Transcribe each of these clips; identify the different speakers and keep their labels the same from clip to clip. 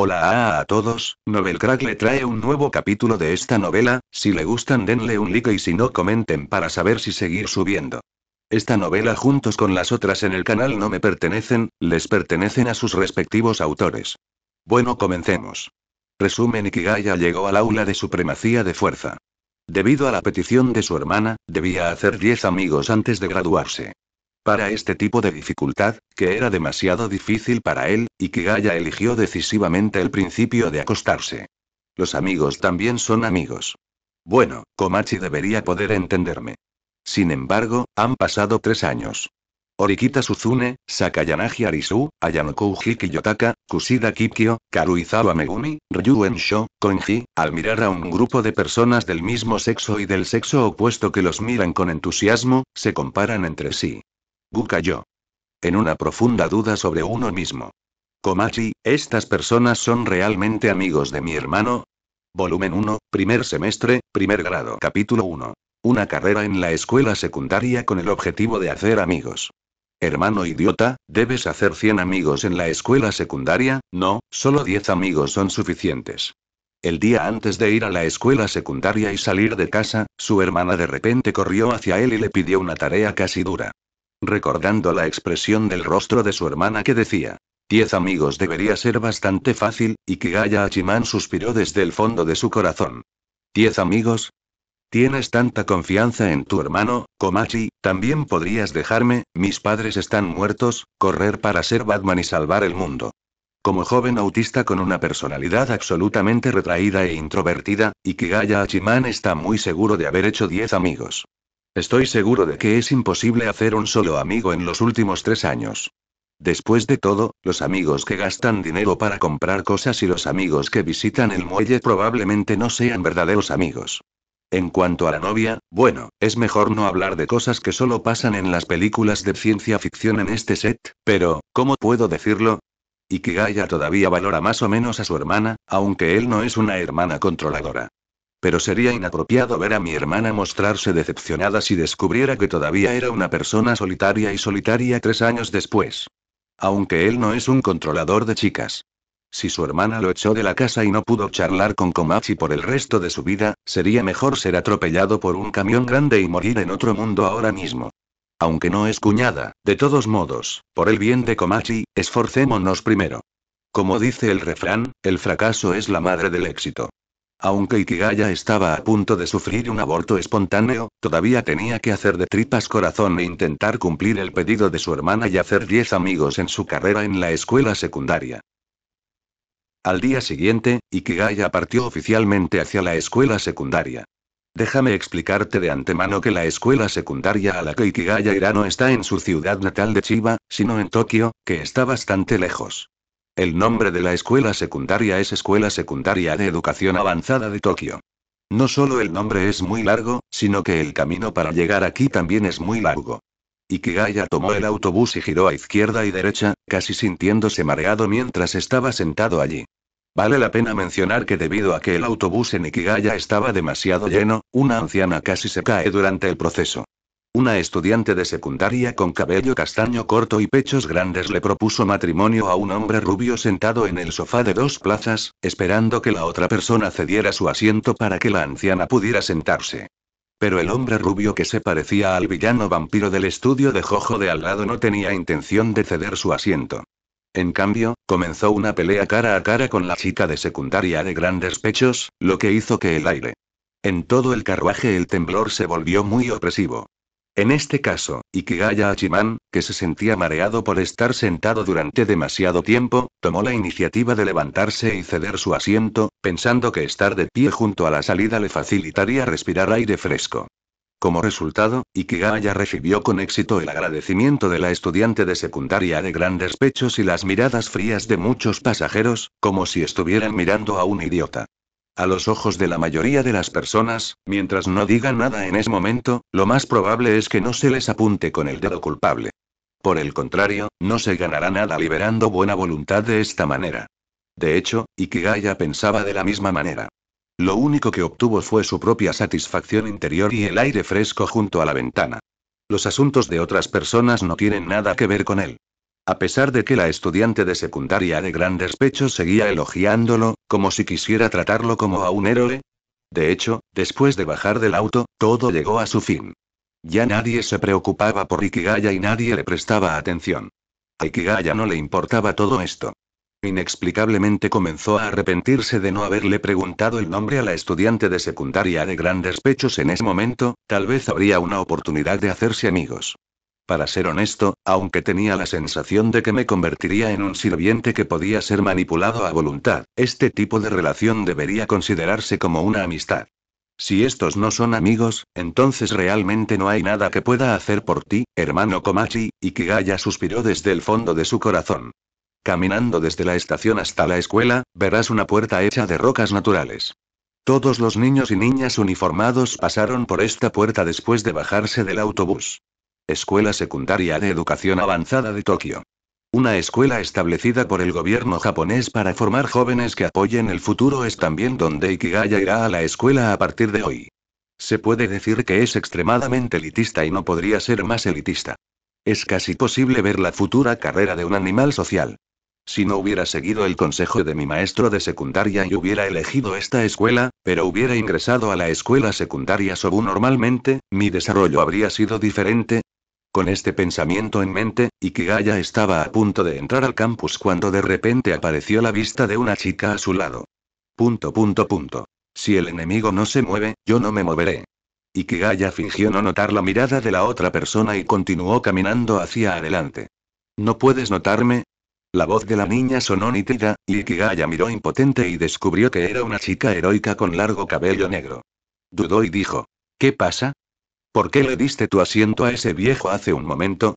Speaker 1: Hola a, todos, Novelcrack le trae un nuevo capítulo de esta novela, si le gustan denle un like y si no comenten para saber si seguir subiendo. Esta novela juntos con las otras en el canal no me pertenecen, les pertenecen a sus respectivos autores. Bueno comencemos. Resumen Ikigaya llegó al aula de supremacía de fuerza. Debido a la petición de su hermana, debía hacer 10 amigos antes de graduarse. Para este tipo de dificultad, que era demasiado difícil para él, Ikigaya eligió decisivamente el principio de acostarse. Los amigos también son amigos. Bueno, Komachi debería poder entenderme. Sin embargo, han pasado tres años. Orikita Suzune, Sakayanagi Arisu, Ayanokou Yotaka, Kushida Kikyo, Karuizawa Megumi, Ryuen Sho, Konji, al mirar a un grupo de personas del mismo sexo y del sexo opuesto que los miran con entusiasmo, se comparan entre sí. Gu cayó. En una profunda duda sobre uno mismo. Komachi, ¿estas personas son realmente amigos de mi hermano? Volumen 1, primer semestre, primer grado. Capítulo 1. Una carrera en la escuela secundaria con el objetivo de hacer amigos. Hermano idiota, ¿debes hacer 100 amigos en la escuela secundaria? No, solo 10 amigos son suficientes. El día antes de ir a la escuela secundaria y salir de casa, su hermana de repente corrió hacia él y le pidió una tarea casi dura. Recordando la expresión del rostro de su hermana que decía, Diez amigos debería ser bastante fácil, y que Gaya Achiman suspiró desde el fondo de su corazón. ¿Diez amigos? ¿Tienes tanta confianza en tu hermano, Komachi? También podrías dejarme, mis padres están muertos, correr para ser Batman y salvar el mundo. Como joven autista con una personalidad absolutamente retraída e introvertida, Ikigaya Achiman está muy seguro de haber hecho diez amigos. Estoy seguro de que es imposible hacer un solo amigo en los últimos tres años. Después de todo, los amigos que gastan dinero para comprar cosas y los amigos que visitan el muelle probablemente no sean verdaderos amigos. En cuanto a la novia, bueno, es mejor no hablar de cosas que solo pasan en las películas de ciencia ficción en este set, pero, ¿cómo puedo decirlo? Ikigaya todavía valora más o menos a su hermana, aunque él no es una hermana controladora. Pero sería inapropiado ver a mi hermana mostrarse decepcionada si descubriera que todavía era una persona solitaria y solitaria tres años después. Aunque él no es un controlador de chicas. Si su hermana lo echó de la casa y no pudo charlar con Komachi por el resto de su vida, sería mejor ser atropellado por un camión grande y morir en otro mundo ahora mismo. Aunque no es cuñada, de todos modos, por el bien de Komachi, esforcémonos primero. Como dice el refrán, el fracaso es la madre del éxito. Aunque Ikigaya estaba a punto de sufrir un aborto espontáneo, todavía tenía que hacer de tripas corazón e intentar cumplir el pedido de su hermana y hacer 10 amigos en su carrera en la escuela secundaria. Al día siguiente, Ikigaya partió oficialmente hacia la escuela secundaria. Déjame explicarte de antemano que la escuela secundaria a la que Ikigaya irá no está en su ciudad natal de Chiba, sino en Tokio, que está bastante lejos. El nombre de la escuela secundaria es Escuela Secundaria de Educación Avanzada de Tokio. No solo el nombre es muy largo, sino que el camino para llegar aquí también es muy largo. Ikigaya tomó el autobús y giró a izquierda y derecha, casi sintiéndose mareado mientras estaba sentado allí. Vale la pena mencionar que debido a que el autobús en Ikigaya estaba demasiado lleno, una anciana casi se cae durante el proceso. Una estudiante de secundaria con cabello castaño corto y pechos grandes le propuso matrimonio a un hombre rubio sentado en el sofá de dos plazas, esperando que la otra persona cediera su asiento para que la anciana pudiera sentarse. Pero el hombre rubio que se parecía al villano vampiro del estudio de Jojo de al lado no tenía intención de ceder su asiento. En cambio, comenzó una pelea cara a cara con la chica de secundaria de grandes pechos, lo que hizo que el aire. En todo el carruaje el temblor se volvió muy opresivo. En este caso, Ikigaya Achiman, que se sentía mareado por estar sentado durante demasiado tiempo, tomó la iniciativa de levantarse y ceder su asiento, pensando que estar de pie junto a la salida le facilitaría respirar aire fresco. Como resultado, Ikigaya recibió con éxito el agradecimiento de la estudiante de secundaria de grandes pechos y las miradas frías de muchos pasajeros, como si estuvieran mirando a un idiota. A los ojos de la mayoría de las personas, mientras no digan nada en ese momento, lo más probable es que no se les apunte con el dedo culpable. Por el contrario, no se ganará nada liberando buena voluntad de esta manera. De hecho, Ikigaya pensaba de la misma manera. Lo único que obtuvo fue su propia satisfacción interior y el aire fresco junto a la ventana. Los asuntos de otras personas no tienen nada que ver con él. A pesar de que la estudiante de secundaria de grandes pechos seguía elogiándolo, como si quisiera tratarlo como a un héroe. De hecho, después de bajar del auto, todo llegó a su fin. Ya nadie se preocupaba por Ikigaya y nadie le prestaba atención. A Ikigaya no le importaba todo esto. Inexplicablemente comenzó a arrepentirse de no haberle preguntado el nombre a la estudiante de secundaria de grandes pechos en ese momento, tal vez habría una oportunidad de hacerse amigos. Para ser honesto, aunque tenía la sensación de que me convertiría en un sirviente que podía ser manipulado a voluntad, este tipo de relación debería considerarse como una amistad. Si estos no son amigos, entonces realmente no hay nada que pueda hacer por ti, hermano Komachi, y Kigaya suspiró desde el fondo de su corazón. Caminando desde la estación hasta la escuela, verás una puerta hecha de rocas naturales. Todos los niños y niñas uniformados pasaron por esta puerta después de bajarse del autobús. Escuela Secundaria de Educación Avanzada de Tokio. Una escuela establecida por el gobierno japonés para formar jóvenes que apoyen el futuro es también donde Ikigaya irá a la escuela a partir de hoy. Se puede decir que es extremadamente elitista y no podría ser más elitista. Es casi posible ver la futura carrera de un animal social. Si no hubiera seguido el consejo de mi maestro de secundaria y hubiera elegido esta escuela, pero hubiera ingresado a la escuela secundaria Sobu normalmente, mi desarrollo habría sido diferente. Con este pensamiento en mente, Ikigaya estaba a punto de entrar al campus cuando de repente apareció la vista de una chica a su lado. Punto punto punto. Si el enemigo no se mueve, yo no me moveré. Ikigaya fingió no notar la mirada de la otra persona y continuó caminando hacia adelante. ¿No puedes notarme? La voz de la niña sonó nítida, y Ikigaya miró impotente y descubrió que era una chica heroica con largo cabello negro. Dudó y dijo. ¿Qué pasa? ¿Por qué le diste tu asiento a ese viejo hace un momento?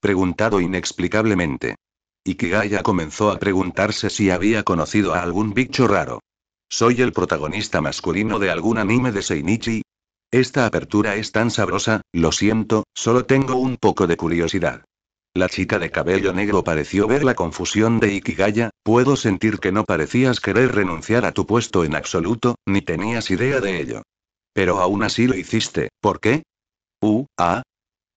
Speaker 1: Preguntado inexplicablemente. Ikigaya comenzó a preguntarse si había conocido a algún bicho raro. ¿Soy el protagonista masculino de algún anime de Seinichi? Esta apertura es tan sabrosa, lo siento, solo tengo un poco de curiosidad. La chica de cabello negro pareció ver la confusión de Ikigaya, puedo sentir que no parecías querer renunciar a tu puesto en absoluto, ni tenías idea de ello. Pero aún así lo hiciste, ¿por qué? Uh, ah.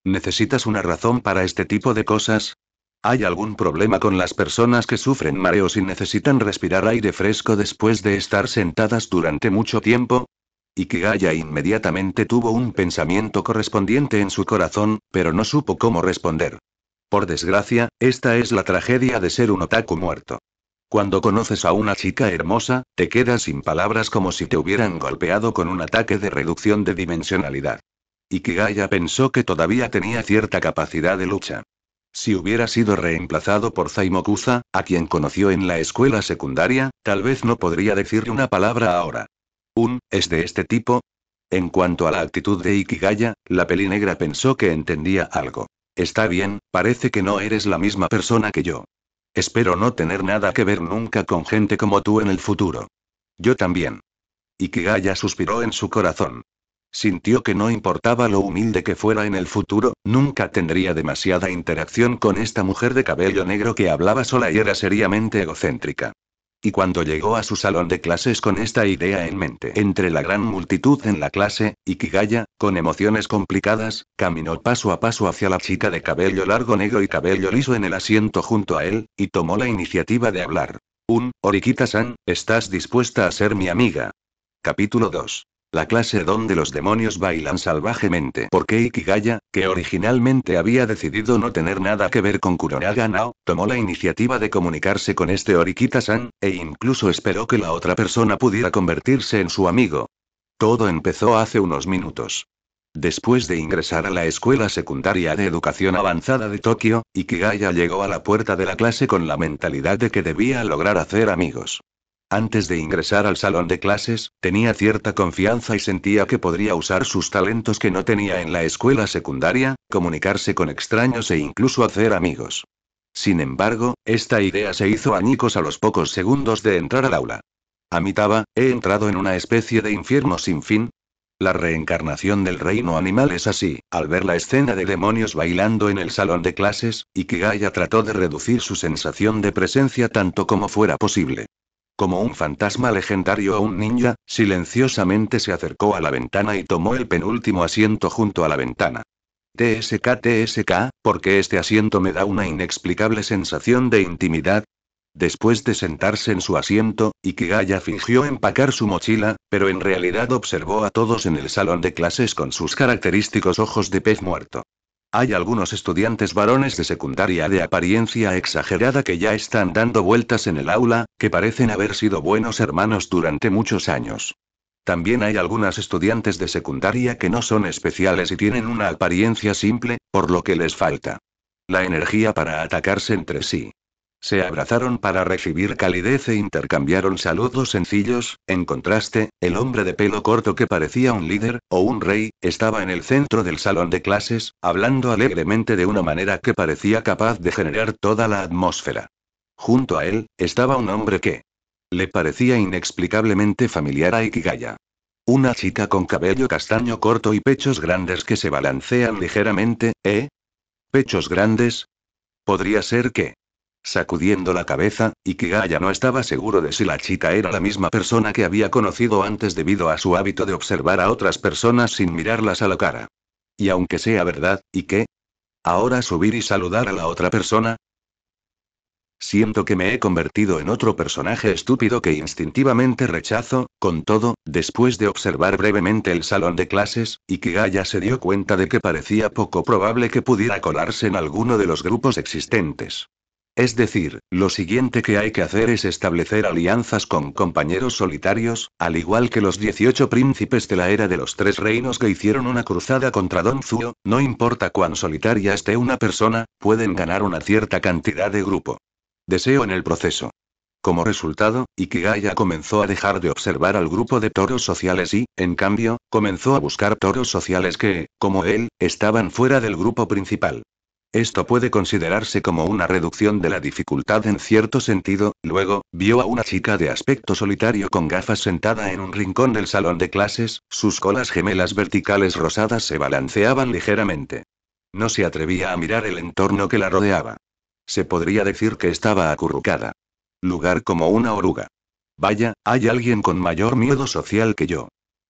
Speaker 1: ¿Necesitas una razón para este tipo de cosas? ¿Hay algún problema con las personas que sufren mareos y necesitan respirar aire fresco después de estar sentadas durante mucho tiempo? Ikigaya inmediatamente tuvo un pensamiento correspondiente en su corazón, pero no supo cómo responder. Por desgracia, esta es la tragedia de ser un otaku muerto. Cuando conoces a una chica hermosa, te quedas sin palabras como si te hubieran golpeado con un ataque de reducción de dimensionalidad. Ikigaya pensó que todavía tenía cierta capacidad de lucha. Si hubiera sido reemplazado por Zaimokuza, a quien conoció en la escuela secundaria, tal vez no podría decirle una palabra ahora. ¿Un, es de este tipo? En cuanto a la actitud de Ikigaya, la peli negra pensó que entendía algo. Está bien, parece que no eres la misma persona que yo. Espero no tener nada que ver nunca con gente como tú en el futuro. Yo también. Ikigaya suspiró en su corazón. Sintió que no importaba lo humilde que fuera en el futuro, nunca tendría demasiada interacción con esta mujer de cabello negro que hablaba sola y era seriamente egocéntrica. Y cuando llegó a su salón de clases con esta idea en mente, entre la gran multitud en la clase, Ikigaya, con emociones complicadas, caminó paso a paso hacia la chica de cabello largo negro y cabello liso en el asiento junto a él, y tomó la iniciativa de hablar. Un, Orikita-san, ¿estás dispuesta a ser mi amiga? Capítulo 2. La clase donde los demonios bailan salvajemente. Porque Ikigaya, que originalmente había decidido no tener nada que ver con Kuronaga Nao, tomó la iniciativa de comunicarse con este Orikita-san, e incluso esperó que la otra persona pudiera convertirse en su amigo. Todo empezó hace unos minutos. Después de ingresar a la escuela secundaria de educación avanzada de Tokio, Ikigaya llegó a la puerta de la clase con la mentalidad de que debía lograr hacer amigos. Antes de ingresar al salón de clases, tenía cierta confianza y sentía que podría usar sus talentos que no tenía en la escuela secundaria, comunicarse con extraños e incluso hacer amigos. Sin embargo, esta idea se hizo añicos a los pocos segundos de entrar al aula. Amitaba, he entrado en una especie de infierno sin fin. La reencarnación del reino animal es así, al ver la escena de demonios bailando en el salón de clases, Ikigaya trató de reducir su sensación de presencia tanto como fuera posible. Como un fantasma legendario o un ninja, silenciosamente se acercó a la ventana y tomó el penúltimo asiento junto a la ventana. TSK TSK, porque este asiento me da una inexplicable sensación de intimidad. Después de sentarse en su asiento, Ikigaya fingió empacar su mochila, pero en realidad observó a todos en el salón de clases con sus característicos ojos de pez muerto. Hay algunos estudiantes varones de secundaria de apariencia exagerada que ya están dando vueltas en el aula, que parecen haber sido buenos hermanos durante muchos años. También hay algunas estudiantes de secundaria que no son especiales y tienen una apariencia simple, por lo que les falta la energía para atacarse entre sí. Se abrazaron para recibir calidez e intercambiaron saludos sencillos, en contraste, el hombre de pelo corto que parecía un líder, o un rey, estaba en el centro del salón de clases, hablando alegremente de una manera que parecía capaz de generar toda la atmósfera. Junto a él, estaba un hombre que, le parecía inexplicablemente familiar a Ikigaya. Una chica con cabello castaño corto y pechos grandes que se balancean ligeramente, ¿eh? ¿Pechos grandes? Podría ser que. Sacudiendo la cabeza, Ikigaya no estaba seguro de si la chica era la misma persona que había conocido antes debido a su hábito de observar a otras personas sin mirarlas a la cara. Y aunque sea verdad, ¿y qué? ¿Ahora subir y saludar a la otra persona? Siento que me he convertido en otro personaje estúpido que instintivamente rechazo, con todo, después de observar brevemente el salón de clases, y Gaia se dio cuenta de que parecía poco probable que pudiera colarse en alguno de los grupos existentes. Es decir, lo siguiente que hay que hacer es establecer alianzas con compañeros solitarios, al igual que los 18 príncipes de la era de los tres reinos que hicieron una cruzada contra Don Zuo, no importa cuán solitaria esté una persona, pueden ganar una cierta cantidad de grupo. Deseo en el proceso. Como resultado, Ikigaya comenzó a dejar de observar al grupo de toros sociales y, en cambio, comenzó a buscar toros sociales que, como él, estaban fuera del grupo principal. Esto puede considerarse como una reducción de la dificultad en cierto sentido, luego, vio a una chica de aspecto solitario con gafas sentada en un rincón del salón de clases, sus colas gemelas verticales rosadas se balanceaban ligeramente. No se atrevía a mirar el entorno que la rodeaba. Se podría decir que estaba acurrucada. Lugar como una oruga. Vaya, hay alguien con mayor miedo social que yo.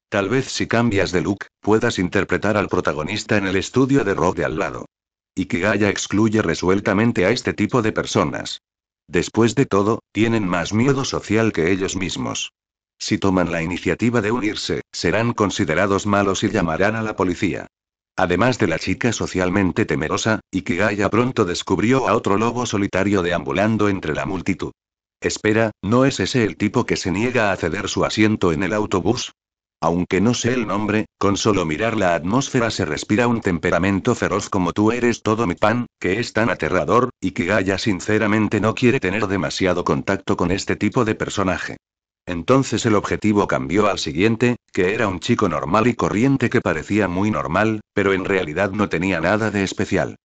Speaker 1: Tal vez si cambias de look, puedas interpretar al protagonista en el estudio de rock de al lado. Ikigaya excluye resueltamente a este tipo de personas. Después de todo, tienen más miedo social que ellos mismos. Si toman la iniciativa de unirse, serán considerados malos y llamarán a la policía. Además de la chica socialmente temerosa, Ikigaya pronto descubrió a otro lobo solitario deambulando entre la multitud. Espera, ¿no es ese el tipo que se niega a ceder su asiento en el autobús? Aunque no sé el nombre, con solo mirar la atmósfera se respira un temperamento feroz como tú eres todo mi pan, que es tan aterrador, y que Gaia sinceramente no quiere tener demasiado contacto con este tipo de personaje. Entonces el objetivo cambió al siguiente, que era un chico normal y corriente que parecía muy normal, pero en realidad no tenía nada de especial.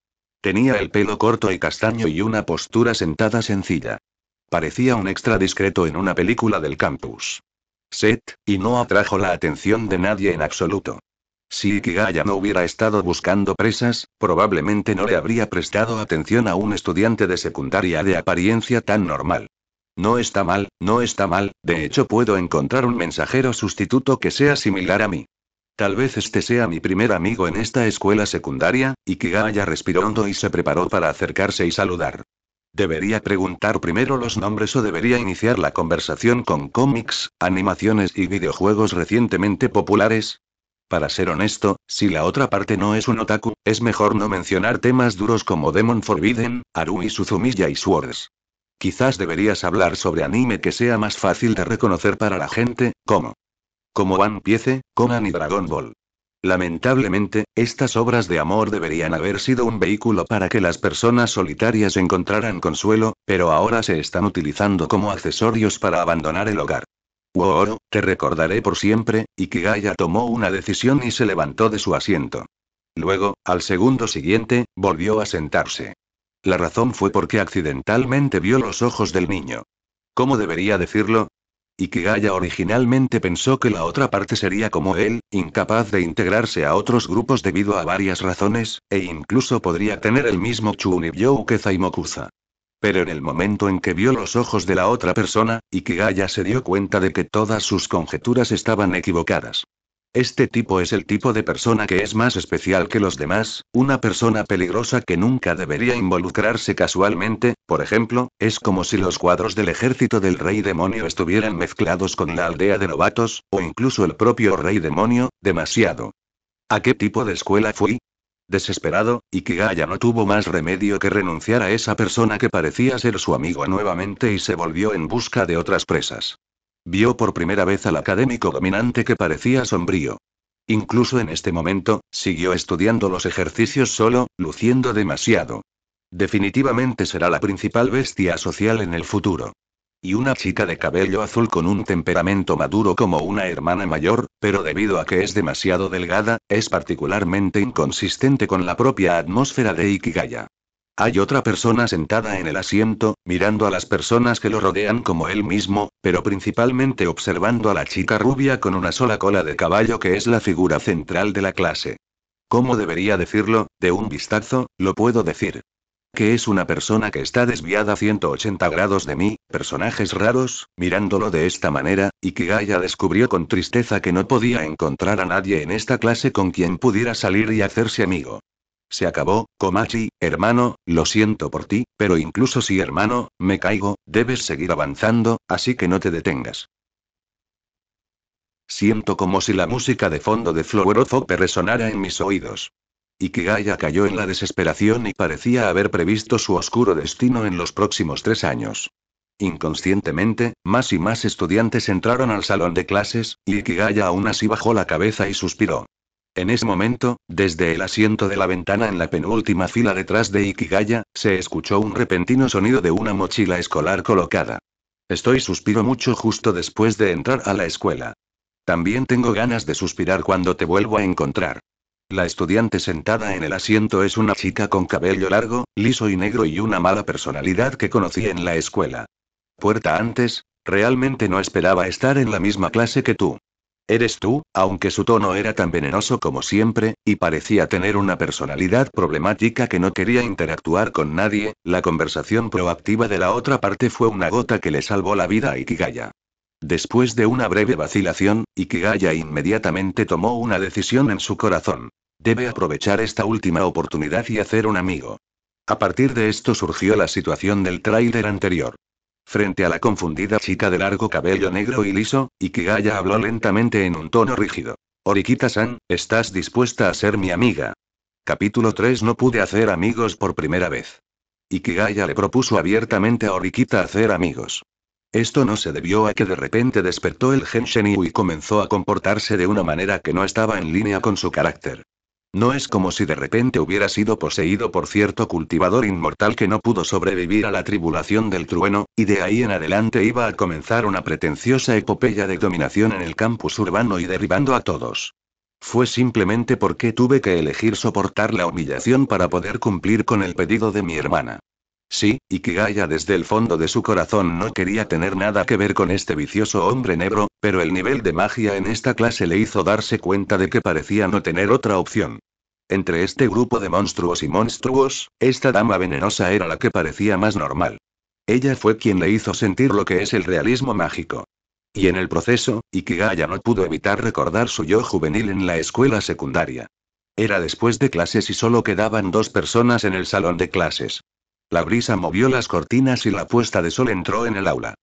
Speaker 1: Tenía el pelo corto y castaño y una postura sentada sencilla. Parecía un extra discreto en una película del campus. Set, y no atrajo la atención de nadie en absoluto. Si Ikigaya no hubiera estado buscando presas, probablemente no le habría prestado atención a un estudiante de secundaria de apariencia tan normal. No está mal, no está mal, de hecho puedo encontrar un mensajero sustituto que sea similar a mí. Tal vez este sea mi primer amigo en esta escuela secundaria, y Kigaya respiró hondo y se preparó para acercarse y saludar. ¿Debería preguntar primero los nombres o debería iniciar la conversación con cómics, animaciones y videojuegos recientemente populares? Para ser honesto, si la otra parte no es un otaku, es mejor no mencionar temas duros como Demon Forbidden, Arumi Suzumiya y Swords. Quizás deberías hablar sobre anime que sea más fácil de reconocer para la gente, como como One Piece, Conan y Dragon Ball. Lamentablemente, estas obras de amor deberían haber sido un vehículo para que las personas solitarias encontraran consuelo, pero ahora se están utilizando como accesorios para abandonar el hogar. Wooro, te recordaré por siempre, y Kigaya tomó una decisión y se levantó de su asiento. Luego, al segundo siguiente, volvió a sentarse. La razón fue porque accidentalmente vio los ojos del niño. ¿Cómo debería decirlo? Ikigaya originalmente pensó que la otra parte sería como él, incapaz de integrarse a otros grupos debido a varias razones, e incluso podría tener el mismo Chunibyo que Zaimokuza. Pero en el momento en que vio los ojos de la otra persona, Ikigaya se dio cuenta de que todas sus conjeturas estaban equivocadas. Este tipo es el tipo de persona que es más especial que los demás, una persona peligrosa que nunca debería involucrarse casualmente, por ejemplo, es como si los cuadros del ejército del rey demonio estuvieran mezclados con la aldea de novatos, o incluso el propio rey demonio, demasiado. ¿A qué tipo de escuela fui? Desesperado, Ikigaya no tuvo más remedio que renunciar a esa persona que parecía ser su amigo nuevamente y se volvió en busca de otras presas. Vio por primera vez al académico dominante que parecía sombrío. Incluso en este momento, siguió estudiando los ejercicios solo, luciendo demasiado. Definitivamente será la principal bestia social en el futuro. Y una chica de cabello azul con un temperamento maduro como una hermana mayor, pero debido a que es demasiado delgada, es particularmente inconsistente con la propia atmósfera de Ikigaya. Hay otra persona sentada en el asiento, mirando a las personas que lo rodean como él mismo, pero principalmente observando a la chica rubia con una sola cola de caballo que es la figura central de la clase. ¿Cómo debería decirlo? De un vistazo, lo puedo decir. Que es una persona que está desviada 180 grados de mí, personajes raros, mirándolo de esta manera, y que Gaia descubrió con tristeza que no podía encontrar a nadie en esta clase con quien pudiera salir y hacerse amigo. Se acabó, Komachi, hermano, lo siento por ti, pero incluso si hermano, me caigo, debes seguir avanzando, así que no te detengas. Siento como si la música de fondo de Flower resonara en mis oídos. Ikigaya cayó en la desesperación y parecía haber previsto su oscuro destino en los próximos tres años. Inconscientemente, más y más estudiantes entraron al salón de clases, y Ikigaya aún así bajó la cabeza y suspiró. En ese momento, desde el asiento de la ventana en la penúltima fila detrás de Ikigaya, se escuchó un repentino sonido de una mochila escolar colocada. Estoy suspiro mucho justo después de entrar a la escuela. También tengo ganas de suspirar cuando te vuelvo a encontrar. La estudiante sentada en el asiento es una chica con cabello largo, liso y negro y una mala personalidad que conocí en la escuela. Puerta antes, realmente no esperaba estar en la misma clase que tú. Eres tú, aunque su tono era tan venenoso como siempre, y parecía tener una personalidad problemática que no quería interactuar con nadie, la conversación proactiva de la otra parte fue una gota que le salvó la vida a Ikigaya. Después de una breve vacilación, Ikigaya inmediatamente tomó una decisión en su corazón. Debe aprovechar esta última oportunidad y hacer un amigo. A partir de esto surgió la situación del tráiler anterior. Frente a la confundida chica de largo cabello negro y liso, Ikigaya habló lentamente en un tono rígido. Orikita-san, ¿estás dispuesta a ser mi amiga? Capítulo 3 No pude hacer amigos por primera vez. Ikigaya le propuso abiertamente a Orikita hacer amigos. Esto no se debió a que de repente despertó el Gen Shenyu y comenzó a comportarse de una manera que no estaba en línea con su carácter. No es como si de repente hubiera sido poseído por cierto cultivador inmortal que no pudo sobrevivir a la tribulación del trueno, y de ahí en adelante iba a comenzar una pretenciosa epopeya de dominación en el campus urbano y derribando a todos. Fue simplemente porque tuve que elegir soportar la humillación para poder cumplir con el pedido de mi hermana. Sí, Gaia desde el fondo de su corazón no quería tener nada que ver con este vicioso hombre negro, pero el nivel de magia en esta clase le hizo darse cuenta de que parecía no tener otra opción. Entre este grupo de monstruos y monstruos, esta dama venenosa era la que parecía más normal. Ella fue quien le hizo sentir lo que es el realismo mágico. Y en el proceso, Ikigaya no pudo evitar recordar su yo juvenil en la escuela secundaria. Era después de clases y solo quedaban dos personas en el salón de clases. La brisa movió las cortinas y la puesta de sol entró en el aula.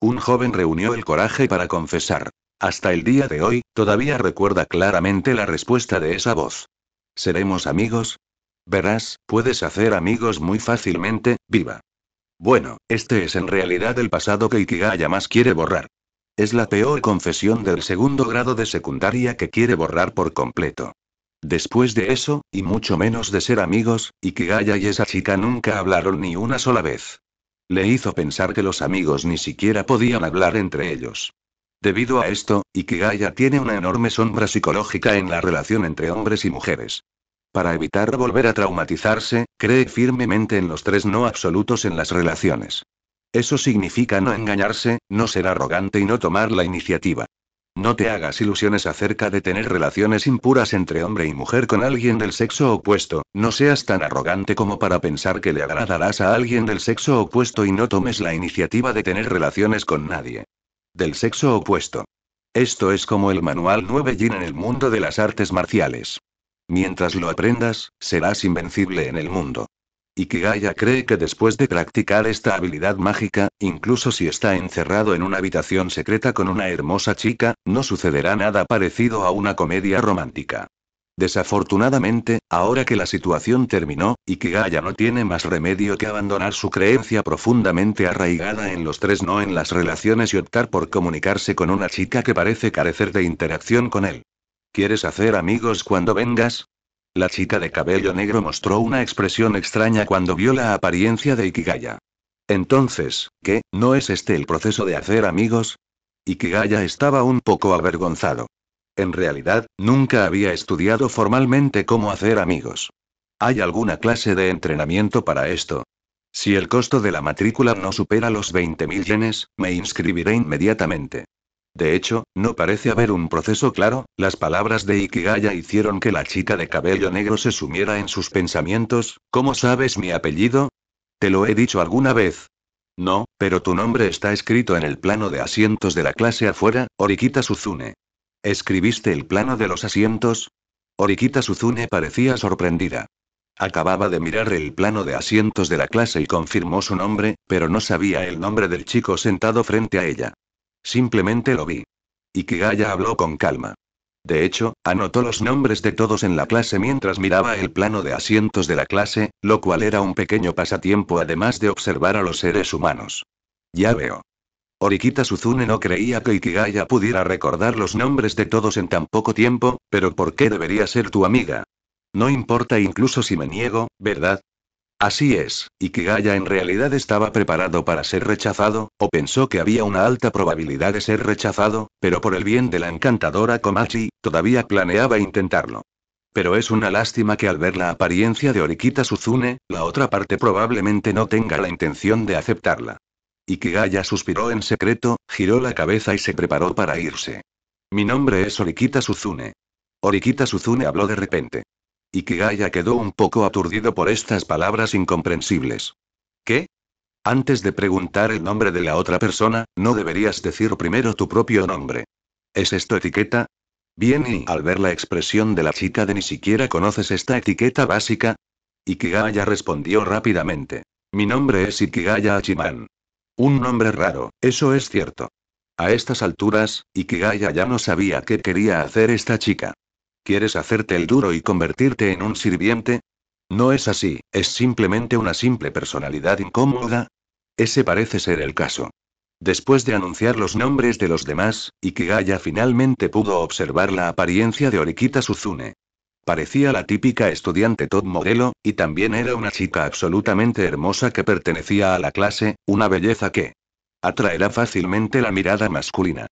Speaker 1: Un joven reunió el coraje para confesar. Hasta el día de hoy, todavía recuerda claramente la respuesta de esa voz. ¿Seremos amigos? Verás, puedes hacer amigos muy fácilmente, viva. Bueno, este es en realidad el pasado que Ikigaya más quiere borrar. Es la peor confesión del segundo grado de secundaria que quiere borrar por completo. Después de eso, y mucho menos de ser amigos, Ikigaya y esa chica nunca hablaron ni una sola vez. Le hizo pensar que los amigos ni siquiera podían hablar entre ellos. Debido a esto, Ikigaya tiene una enorme sombra psicológica en la relación entre hombres y mujeres. Para evitar volver a traumatizarse, cree firmemente en los tres no absolutos en las relaciones. Eso significa no engañarse, no ser arrogante y no tomar la iniciativa. No te hagas ilusiones acerca de tener relaciones impuras entre hombre y mujer con alguien del sexo opuesto, no seas tan arrogante como para pensar que le agradarás a alguien del sexo opuesto y no tomes la iniciativa de tener relaciones con nadie. Del sexo opuesto. Esto es como el manual 9 Jin en el mundo de las artes marciales. Mientras lo aprendas, serás invencible en el mundo. Ikigaya cree que después de practicar esta habilidad mágica, incluso si está encerrado en una habitación secreta con una hermosa chica, no sucederá nada parecido a una comedia romántica. Desafortunadamente, ahora que la situación terminó, Ikigaya no tiene más remedio que abandonar su creencia profundamente arraigada en los tres no en las relaciones y optar por comunicarse con una chica que parece carecer de interacción con él. ¿Quieres hacer amigos cuando vengas? La chica de cabello negro mostró una expresión extraña cuando vio la apariencia de Ikigaya. Entonces, ¿qué? ¿No es este el proceso de hacer amigos? Ikigaya estaba un poco avergonzado. En realidad, nunca había estudiado formalmente cómo hacer amigos. ¿Hay alguna clase de entrenamiento para esto? Si el costo de la matrícula no supera los 20.000 yenes, me inscribiré inmediatamente. De hecho, no parece haber un proceso claro, las palabras de Ikigaya hicieron que la chica de cabello negro se sumiera en sus pensamientos, ¿cómo sabes mi apellido? ¿Te lo he dicho alguna vez? No, pero tu nombre está escrito en el plano de asientos de la clase afuera, Orikita Suzune. ¿Escribiste el plano de los asientos? Orikita Suzune parecía sorprendida. Acababa de mirar el plano de asientos de la clase y confirmó su nombre, pero no sabía el nombre del chico sentado frente a ella. Simplemente lo vi. Ikigaya habló con calma. De hecho, anotó los nombres de todos en la clase mientras miraba el plano de asientos de la clase, lo cual era un pequeño pasatiempo además de observar a los seres humanos. Ya veo. Orikita Suzune no creía que Ikigaya pudiera recordar los nombres de todos en tan poco tiempo, pero ¿por qué debería ser tu amiga? No importa incluso si me niego, ¿verdad? Así es, Ikigaya en realidad estaba preparado para ser rechazado, o pensó que había una alta probabilidad de ser rechazado, pero por el bien de la encantadora Komachi, todavía planeaba intentarlo. Pero es una lástima que al ver la apariencia de Orikita Suzune, la otra parte probablemente no tenga la intención de aceptarla. Ikigaya suspiró en secreto, giró la cabeza y se preparó para irse. Mi nombre es Orikita Suzune. Orikita Suzune habló de repente. Ikigaya quedó un poco aturdido por estas palabras incomprensibles. ¿Qué? Antes de preguntar el nombre de la otra persona, ¿no deberías decir primero tu propio nombre? ¿Es esto etiqueta? Bien, y al ver la expresión de la chica de ni siquiera conoces esta etiqueta básica. Ikigaya respondió rápidamente. Mi nombre es Ikigaya Achiman. Un nombre raro, eso es cierto. A estas alturas, Ikigaya ya no sabía qué quería hacer esta chica. ¿Quieres hacerte el duro y convertirte en un sirviente? No es así, es simplemente una simple personalidad incómoda. Ese parece ser el caso. Después de anunciar los nombres de los demás, Ikigaya finalmente pudo observar la apariencia de Orikita Suzune. Parecía la típica estudiante top modelo, y también era una chica absolutamente hermosa que pertenecía a la clase, una belleza que atraerá fácilmente la mirada masculina.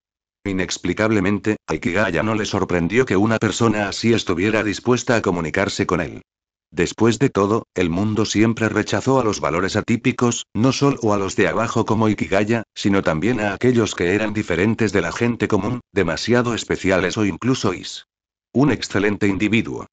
Speaker 1: Inexplicablemente, a Ikigaya no le sorprendió que una persona así estuviera dispuesta a comunicarse con él. Después de todo, el mundo siempre rechazó a los valores atípicos, no solo a los de abajo como Ikigaya, sino también a aquellos que eran diferentes de la gente común, demasiado especiales o incluso is. Un excelente individuo.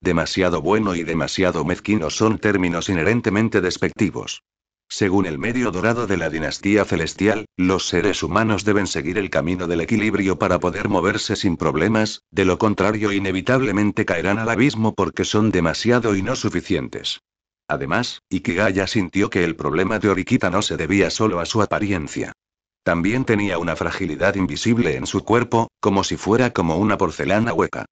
Speaker 1: Demasiado bueno y demasiado mezquino son términos inherentemente despectivos. Según el medio dorado de la dinastía celestial, los seres humanos deben seguir el camino del equilibrio para poder moverse sin problemas, de lo contrario inevitablemente caerán al abismo porque son demasiado y no suficientes. Además, Ikigaya sintió que el problema de Orikita no se debía solo a su apariencia. También tenía una fragilidad invisible en su cuerpo, como si fuera como una porcelana hueca.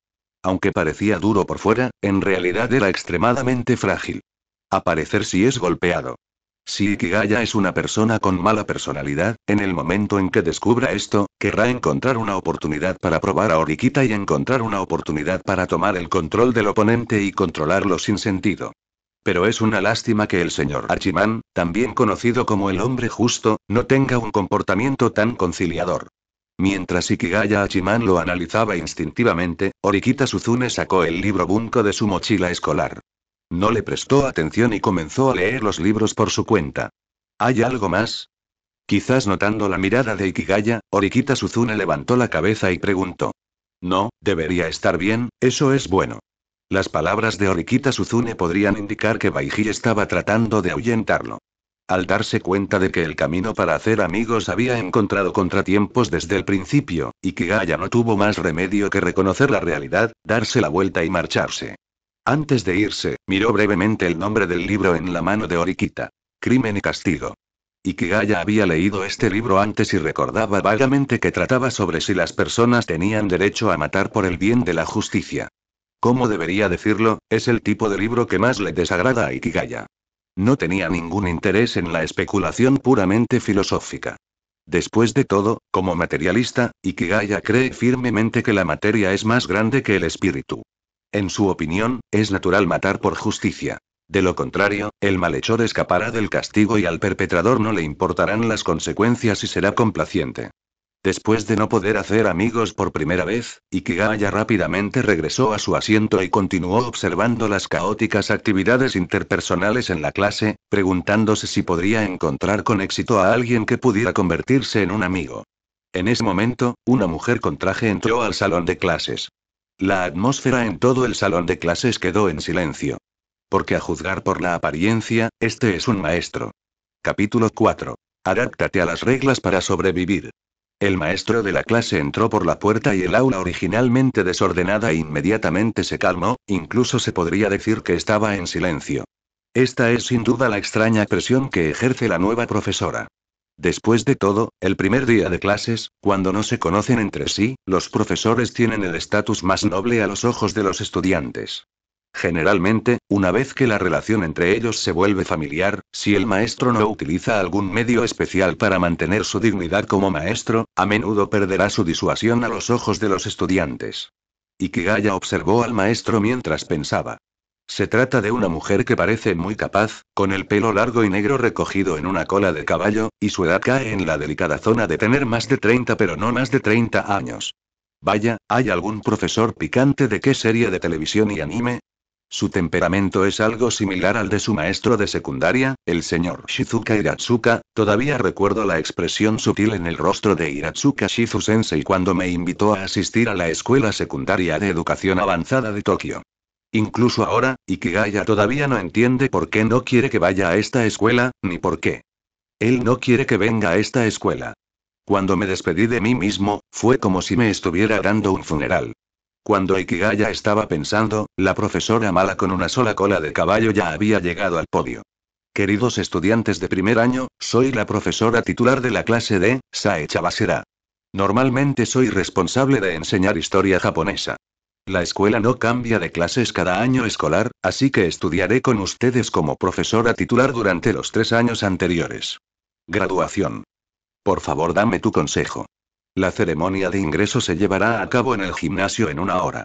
Speaker 1: Aunque parecía duro por fuera, en realidad era extremadamente frágil. A parecer si es golpeado. Si Ikigaya es una persona con mala personalidad, en el momento en que descubra esto, querrá encontrar una oportunidad para probar a Orikita y encontrar una oportunidad para tomar el control del oponente y controlarlo sin sentido. Pero es una lástima que el señor Archiman, también conocido como el hombre justo, no tenga un comportamiento tan conciliador. Mientras Ikigaya Hachiman lo analizaba instintivamente, Orikita Suzune sacó el libro Bunko de su mochila escolar. No le prestó atención y comenzó a leer los libros por su cuenta. ¿Hay algo más? Quizás notando la mirada de Ikigaya, Orikita Suzune levantó la cabeza y preguntó. No, debería estar bien, eso es bueno. Las palabras de Orikita Suzune podrían indicar que Baiji estaba tratando de ahuyentarlo. Al darse cuenta de que el camino para hacer amigos había encontrado contratiempos desde el principio, Gaia no tuvo más remedio que reconocer la realidad, darse la vuelta y marcharse. Antes de irse, miró brevemente el nombre del libro en la mano de Orikita. Crimen y castigo. Gaia había leído este libro antes y recordaba vagamente que trataba sobre si las personas tenían derecho a matar por el bien de la justicia. ¿Cómo debería decirlo? Es el tipo de libro que más le desagrada a Ikigaya. No tenía ningún interés en la especulación puramente filosófica. Después de todo, como materialista, Ikigaya cree firmemente que la materia es más grande que el espíritu. En su opinión, es natural matar por justicia. De lo contrario, el malhechor escapará del castigo y al perpetrador no le importarán las consecuencias y será complaciente. Después de no poder hacer amigos por primera vez, Ikigaya rápidamente regresó a su asiento y continuó observando las caóticas actividades interpersonales en la clase, preguntándose si podría encontrar con éxito a alguien que pudiera convertirse en un amigo. En ese momento, una mujer con traje entró al salón de clases. La atmósfera en todo el salón de clases quedó en silencio. Porque a juzgar por la apariencia, este es un maestro. Capítulo 4. Adáptate a las reglas para sobrevivir. El maestro de la clase entró por la puerta y el aula originalmente desordenada inmediatamente se calmó, incluso se podría decir que estaba en silencio. Esta es sin duda la extraña presión que ejerce la nueva profesora. Después de todo, el primer día de clases, cuando no se conocen entre sí, los profesores tienen el estatus más noble a los ojos de los estudiantes. Generalmente, una vez que la relación entre ellos se vuelve familiar, si el maestro no utiliza algún medio especial para mantener su dignidad como maestro, a menudo perderá su disuasión a los ojos de los estudiantes. Ikigaya observó al maestro mientras pensaba. Se trata de una mujer que parece muy capaz, con el pelo largo y negro recogido en una cola de caballo, y su edad cae en la delicada zona de tener más de 30 pero no más de 30 años. Vaya, ¿hay algún profesor picante de qué serie de televisión y anime? Su temperamento es algo similar al de su maestro de secundaria, el señor Shizuka Iratsuka, todavía recuerdo la expresión sutil en el rostro de Iratsuka Shizu-sensei cuando me invitó a asistir a la escuela secundaria de educación avanzada de Tokio. Incluso ahora, Ikigaya todavía no entiende por qué no quiere que vaya a esta escuela, ni por qué. Él no quiere que venga a esta escuela. Cuando me despedí de mí mismo, fue como si me estuviera dando un funeral. Cuando Ikigaya estaba pensando, la profesora mala con una sola cola de caballo ya había llegado al podio. Queridos estudiantes de primer año, soy la profesora titular de la clase de Sae Chabasera. Normalmente soy responsable de enseñar historia japonesa. La escuela no cambia de clases cada año escolar, así que estudiaré con ustedes como profesora titular durante los tres años anteriores. Graduación. Por favor, dame tu consejo. La ceremonia de ingreso se llevará a cabo en el gimnasio en una hora.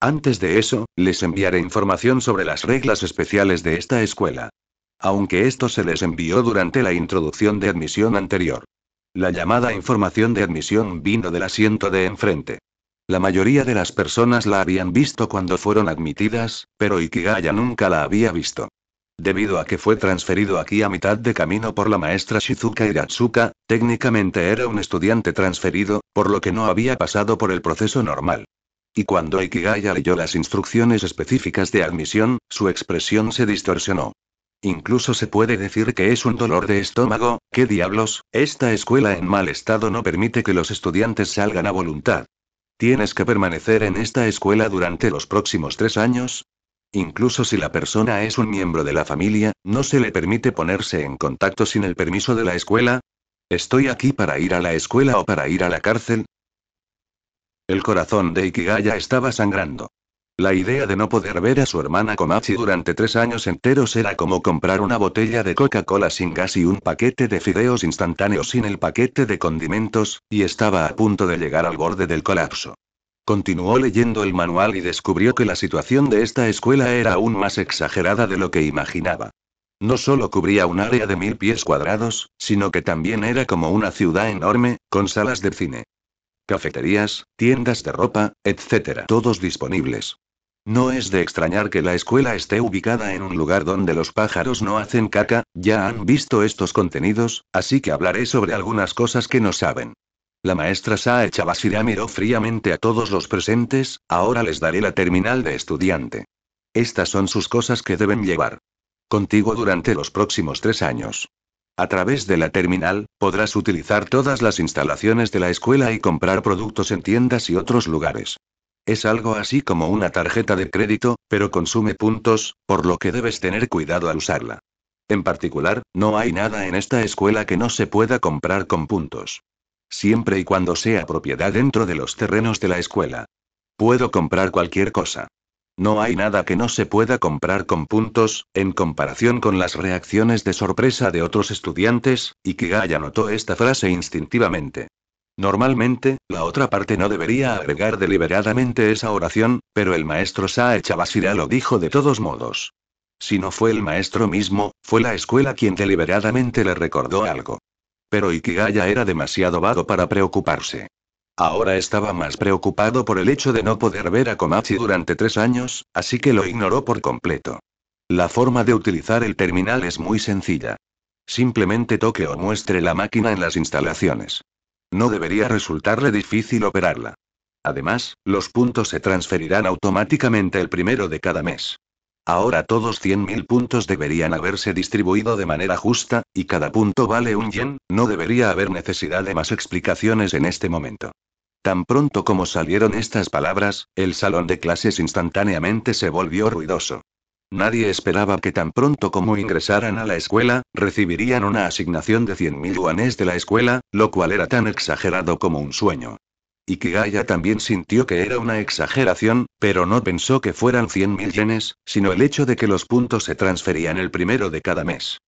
Speaker 1: Antes de eso, les enviaré información sobre las reglas especiales de esta escuela. Aunque esto se les envió durante la introducción de admisión anterior. La llamada información de admisión vino del asiento de enfrente. La mayoría de las personas la habían visto cuando fueron admitidas, pero Ikigaya nunca la había visto. Debido a que fue transferido aquí a mitad de camino por la maestra Shizuka Iratsuka, técnicamente era un estudiante transferido, por lo que no había pasado por el proceso normal. Y cuando Ikigaya leyó las instrucciones específicas de admisión, su expresión se distorsionó. Incluso se puede decir que es un dolor de estómago, ¿qué diablos? Esta escuela en mal estado no permite que los estudiantes salgan a voluntad. ¿Tienes que permanecer en esta escuela durante los próximos tres años? Incluso si la persona es un miembro de la familia, ¿no se le permite ponerse en contacto sin el permiso de la escuela? ¿Estoy aquí para ir a la escuela o para ir a la cárcel? El corazón de Ikigaya estaba sangrando. La idea de no poder ver a su hermana Komachi durante tres años enteros era como comprar una botella de Coca-Cola sin gas y un paquete de fideos instantáneos sin el paquete de condimentos, y estaba a punto de llegar al borde del colapso. Continuó leyendo el manual y descubrió que la situación de esta escuela era aún más exagerada de lo que imaginaba. No solo cubría un área de mil pies cuadrados, sino que también era como una ciudad enorme, con salas de cine. Cafeterías, tiendas de ropa, etc. Todos disponibles. No es de extrañar que la escuela esté ubicada en un lugar donde los pájaros no hacen caca, ya han visto estos contenidos, así que hablaré sobre algunas cosas que no saben. La maestra Sae Chabasira miró fríamente a todos los presentes, ahora les daré la terminal de estudiante. Estas son sus cosas que deben llevar. Contigo durante los próximos tres años. A través de la terminal, podrás utilizar todas las instalaciones de la escuela y comprar productos en tiendas y otros lugares. Es algo así como una tarjeta de crédito, pero consume puntos, por lo que debes tener cuidado al usarla. En particular, no hay nada en esta escuela que no se pueda comprar con puntos. Siempre y cuando sea propiedad dentro de los terrenos de la escuela. Puedo comprar cualquier cosa. No hay nada que no se pueda comprar con puntos, en comparación con las reacciones de sorpresa de otros estudiantes, y Kigaya notó esta frase instintivamente. Normalmente, la otra parte no debería agregar deliberadamente esa oración, pero el maestro Sae Chabasira lo dijo de todos modos. Si no fue el maestro mismo, fue la escuela quien deliberadamente le recordó algo. Pero Ikigaya era demasiado vago para preocuparse. Ahora estaba más preocupado por el hecho de no poder ver a Komachi durante tres años, así que lo ignoró por completo. La forma de utilizar el terminal es muy sencilla. Simplemente toque o muestre la máquina en las instalaciones. No debería resultarle difícil operarla. Además, los puntos se transferirán automáticamente el primero de cada mes. Ahora todos 100.000 puntos deberían haberse distribuido de manera justa, y cada punto vale un yen, no debería haber necesidad de más explicaciones en este momento. Tan pronto como salieron estas palabras, el salón de clases instantáneamente se volvió ruidoso. Nadie esperaba que tan pronto como ingresaran a la escuela, recibirían una asignación de 100.000 yuanes de la escuela, lo cual era tan exagerado como un sueño. Ikigaya también sintió que era una exageración, pero no pensó que fueran 100.000 yenes, sino el hecho de que los puntos se transferían el primero de cada mes.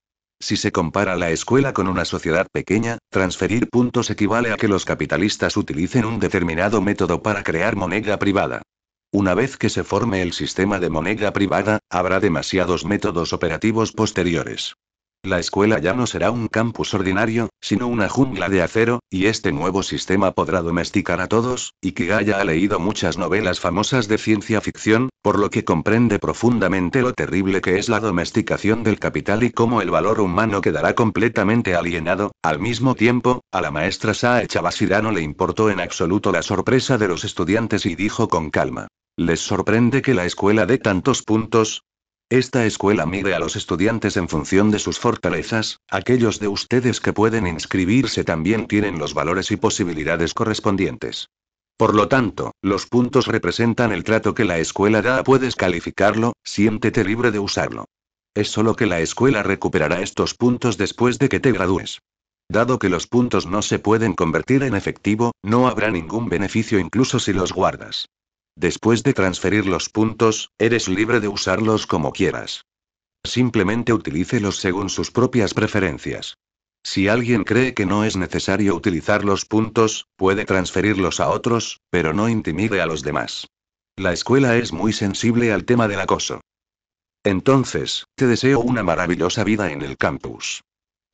Speaker 1: Si se compara la escuela con una sociedad pequeña, transferir puntos equivale a que los capitalistas utilicen un determinado método para crear moneda privada. Una vez que se forme el sistema de moneda privada, habrá demasiados métodos operativos posteriores. La escuela ya no será un campus ordinario, sino una jungla de acero, y este nuevo sistema podrá domesticar a todos, y haya ha leído muchas novelas famosas de ciencia ficción, por lo que comprende profundamente lo terrible que es la domesticación del capital y cómo el valor humano quedará completamente alienado. Al mismo tiempo, a la maestra Sae no le importó en absoluto la sorpresa de los estudiantes y dijo con calma. ¿Les sorprende que la escuela dé tantos puntos? Esta escuela mide a los estudiantes en función de sus fortalezas, aquellos de ustedes que pueden inscribirse también tienen los valores y posibilidades correspondientes. Por lo tanto, los puntos representan el trato que la escuela da, puedes calificarlo, siéntete libre de usarlo. Es solo que la escuela recuperará estos puntos después de que te gradúes. Dado que los puntos no se pueden convertir en efectivo, no habrá ningún beneficio incluso si los guardas. Después de transferir los puntos, eres libre de usarlos como quieras. Simplemente utilícelos según sus propias preferencias. Si alguien cree que no es necesario utilizar los puntos, puede transferirlos a otros, pero no intimide a los demás. La escuela es muy sensible al tema del acoso. Entonces, te deseo una maravillosa vida en el campus.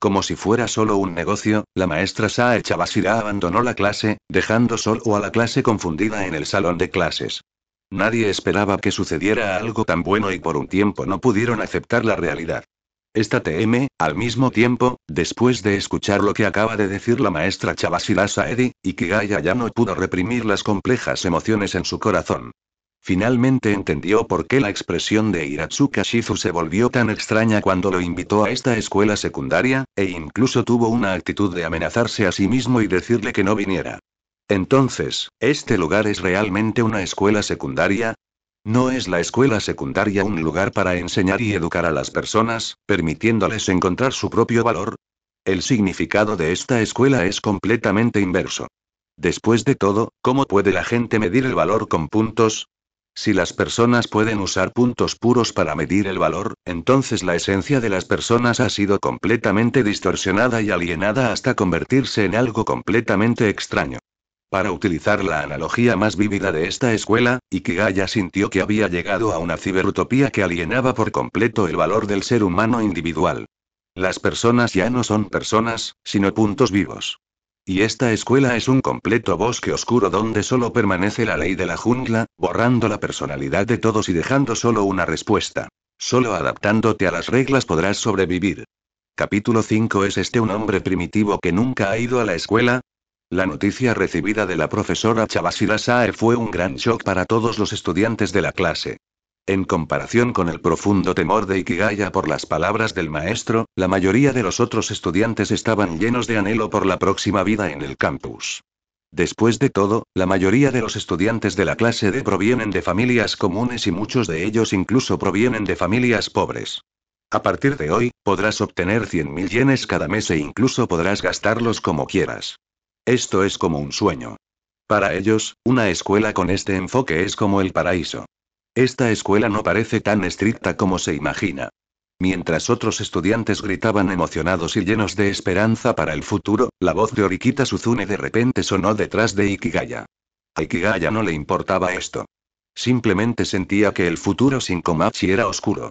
Speaker 1: Como si fuera solo un negocio, la maestra Sae Chabasira abandonó la clase, dejando solo a la clase confundida en el salón de clases. Nadie esperaba que sucediera algo tan bueno y por un tiempo no pudieron aceptar la realidad. Esta TM, al mismo tiempo, después de escuchar lo que acaba de decir la maestra Chabasira Saedi, Ikigaya ya no pudo reprimir las complejas emociones en su corazón. Finalmente entendió por qué la expresión de Iratsuka Shizu se volvió tan extraña cuando lo invitó a esta escuela secundaria, e incluso tuvo una actitud de amenazarse a sí mismo y decirle que no viniera. Entonces, ¿este lugar es realmente una escuela secundaria? ¿No es la escuela secundaria un lugar para enseñar y educar a las personas, permitiéndoles encontrar su propio valor? El significado de esta escuela es completamente inverso. Después de todo, ¿cómo puede la gente medir el valor con puntos? Si las personas pueden usar puntos puros para medir el valor, entonces la esencia de las personas ha sido completamente distorsionada y alienada hasta convertirse en algo completamente extraño. Para utilizar la analogía más vívida de esta escuela, Ikigaya sintió que había llegado a una ciberutopía que alienaba por completo el valor del ser humano individual. Las personas ya no son personas, sino puntos vivos. Y esta escuela es un completo bosque oscuro donde solo permanece la ley de la jungla, borrando la personalidad de todos y dejando solo una respuesta. Solo adaptándote a las reglas podrás sobrevivir. Capítulo 5 ¿Es este un hombre primitivo que nunca ha ido a la escuela? La noticia recibida de la profesora Chabasira Sae fue un gran shock para todos los estudiantes de la clase. En comparación con el profundo temor de Ikigaya por las palabras del maestro, la mayoría de los otros estudiantes estaban llenos de anhelo por la próxima vida en el campus. Después de todo, la mayoría de los estudiantes de la clase D provienen de familias comunes y muchos de ellos incluso provienen de familias pobres. A partir de hoy, podrás obtener 100.000 yenes cada mes e incluso podrás gastarlos como quieras. Esto es como un sueño. Para ellos, una escuela con este enfoque es como el paraíso. Esta escuela no parece tan estricta como se imagina. Mientras otros estudiantes gritaban emocionados y llenos de esperanza para el futuro, la voz de Orikita Suzune de repente sonó detrás de Ikigaya. A Ikigaya no le importaba esto. Simplemente sentía que el futuro sin Komachi era oscuro.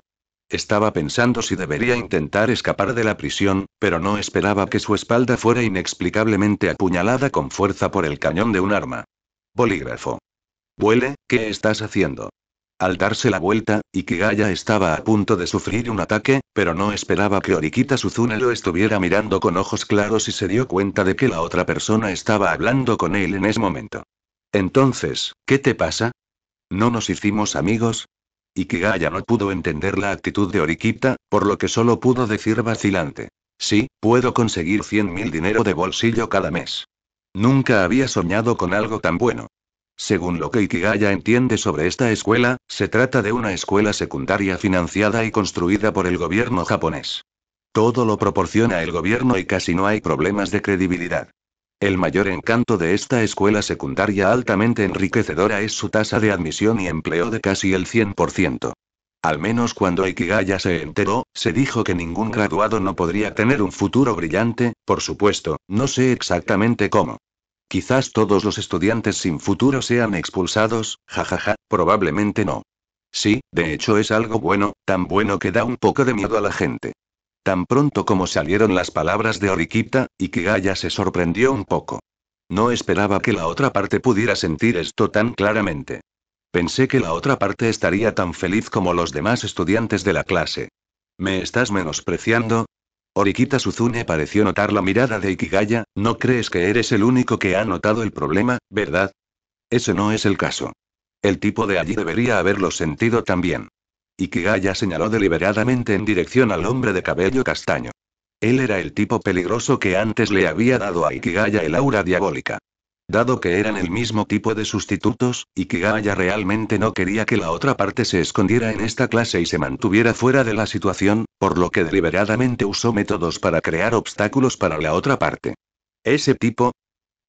Speaker 1: Estaba pensando si debería intentar escapar de la prisión, pero no esperaba que su espalda fuera inexplicablemente apuñalada con fuerza por el cañón de un arma. Bolígrafo. Huele, ¿qué estás haciendo? Al darse la vuelta, Ikigaya estaba a punto de sufrir un ataque, pero no esperaba que Orikita Suzune lo estuviera mirando con ojos claros y se dio cuenta de que la otra persona estaba hablando con él en ese momento. Entonces, ¿qué te pasa? ¿No nos hicimos amigos? Ikigaya no pudo entender la actitud de Orikita, por lo que solo pudo decir vacilante. Sí, puedo conseguir 100.000 dinero de bolsillo cada mes. Nunca había soñado con algo tan bueno. Según lo que Ikigaya entiende sobre esta escuela, se trata de una escuela secundaria financiada y construida por el gobierno japonés. Todo lo proporciona el gobierno y casi no hay problemas de credibilidad. El mayor encanto de esta escuela secundaria altamente enriquecedora es su tasa de admisión y empleo de casi el 100%. Al menos cuando Ikigaya se enteró, se dijo que ningún graduado no podría tener un futuro brillante, por supuesto, no sé exactamente cómo. Quizás todos los estudiantes sin futuro sean expulsados, jajaja, probablemente no. Sí, de hecho es algo bueno, tan bueno que da un poco de miedo a la gente. Tan pronto como salieron las palabras de Orikita, Ikigaya se sorprendió un poco. No esperaba que la otra parte pudiera sentir esto tan claramente. Pensé que la otra parte estaría tan feliz como los demás estudiantes de la clase. ¿Me estás menospreciando? Orikita Suzune pareció notar la mirada de Ikigaya, no crees que eres el único que ha notado el problema, ¿verdad? Ese no es el caso. El tipo de allí debería haberlo sentido también. Ikigaya señaló deliberadamente en dirección al hombre de cabello castaño. Él era el tipo peligroso que antes le había dado a Ikigaya el aura diabólica. Dado que eran el mismo tipo de sustitutos, Ikigaya realmente no quería que la otra parte se escondiera en esta clase y se mantuviera fuera de la situación, por lo que deliberadamente usó métodos para crear obstáculos para la otra parte. Ese tipo.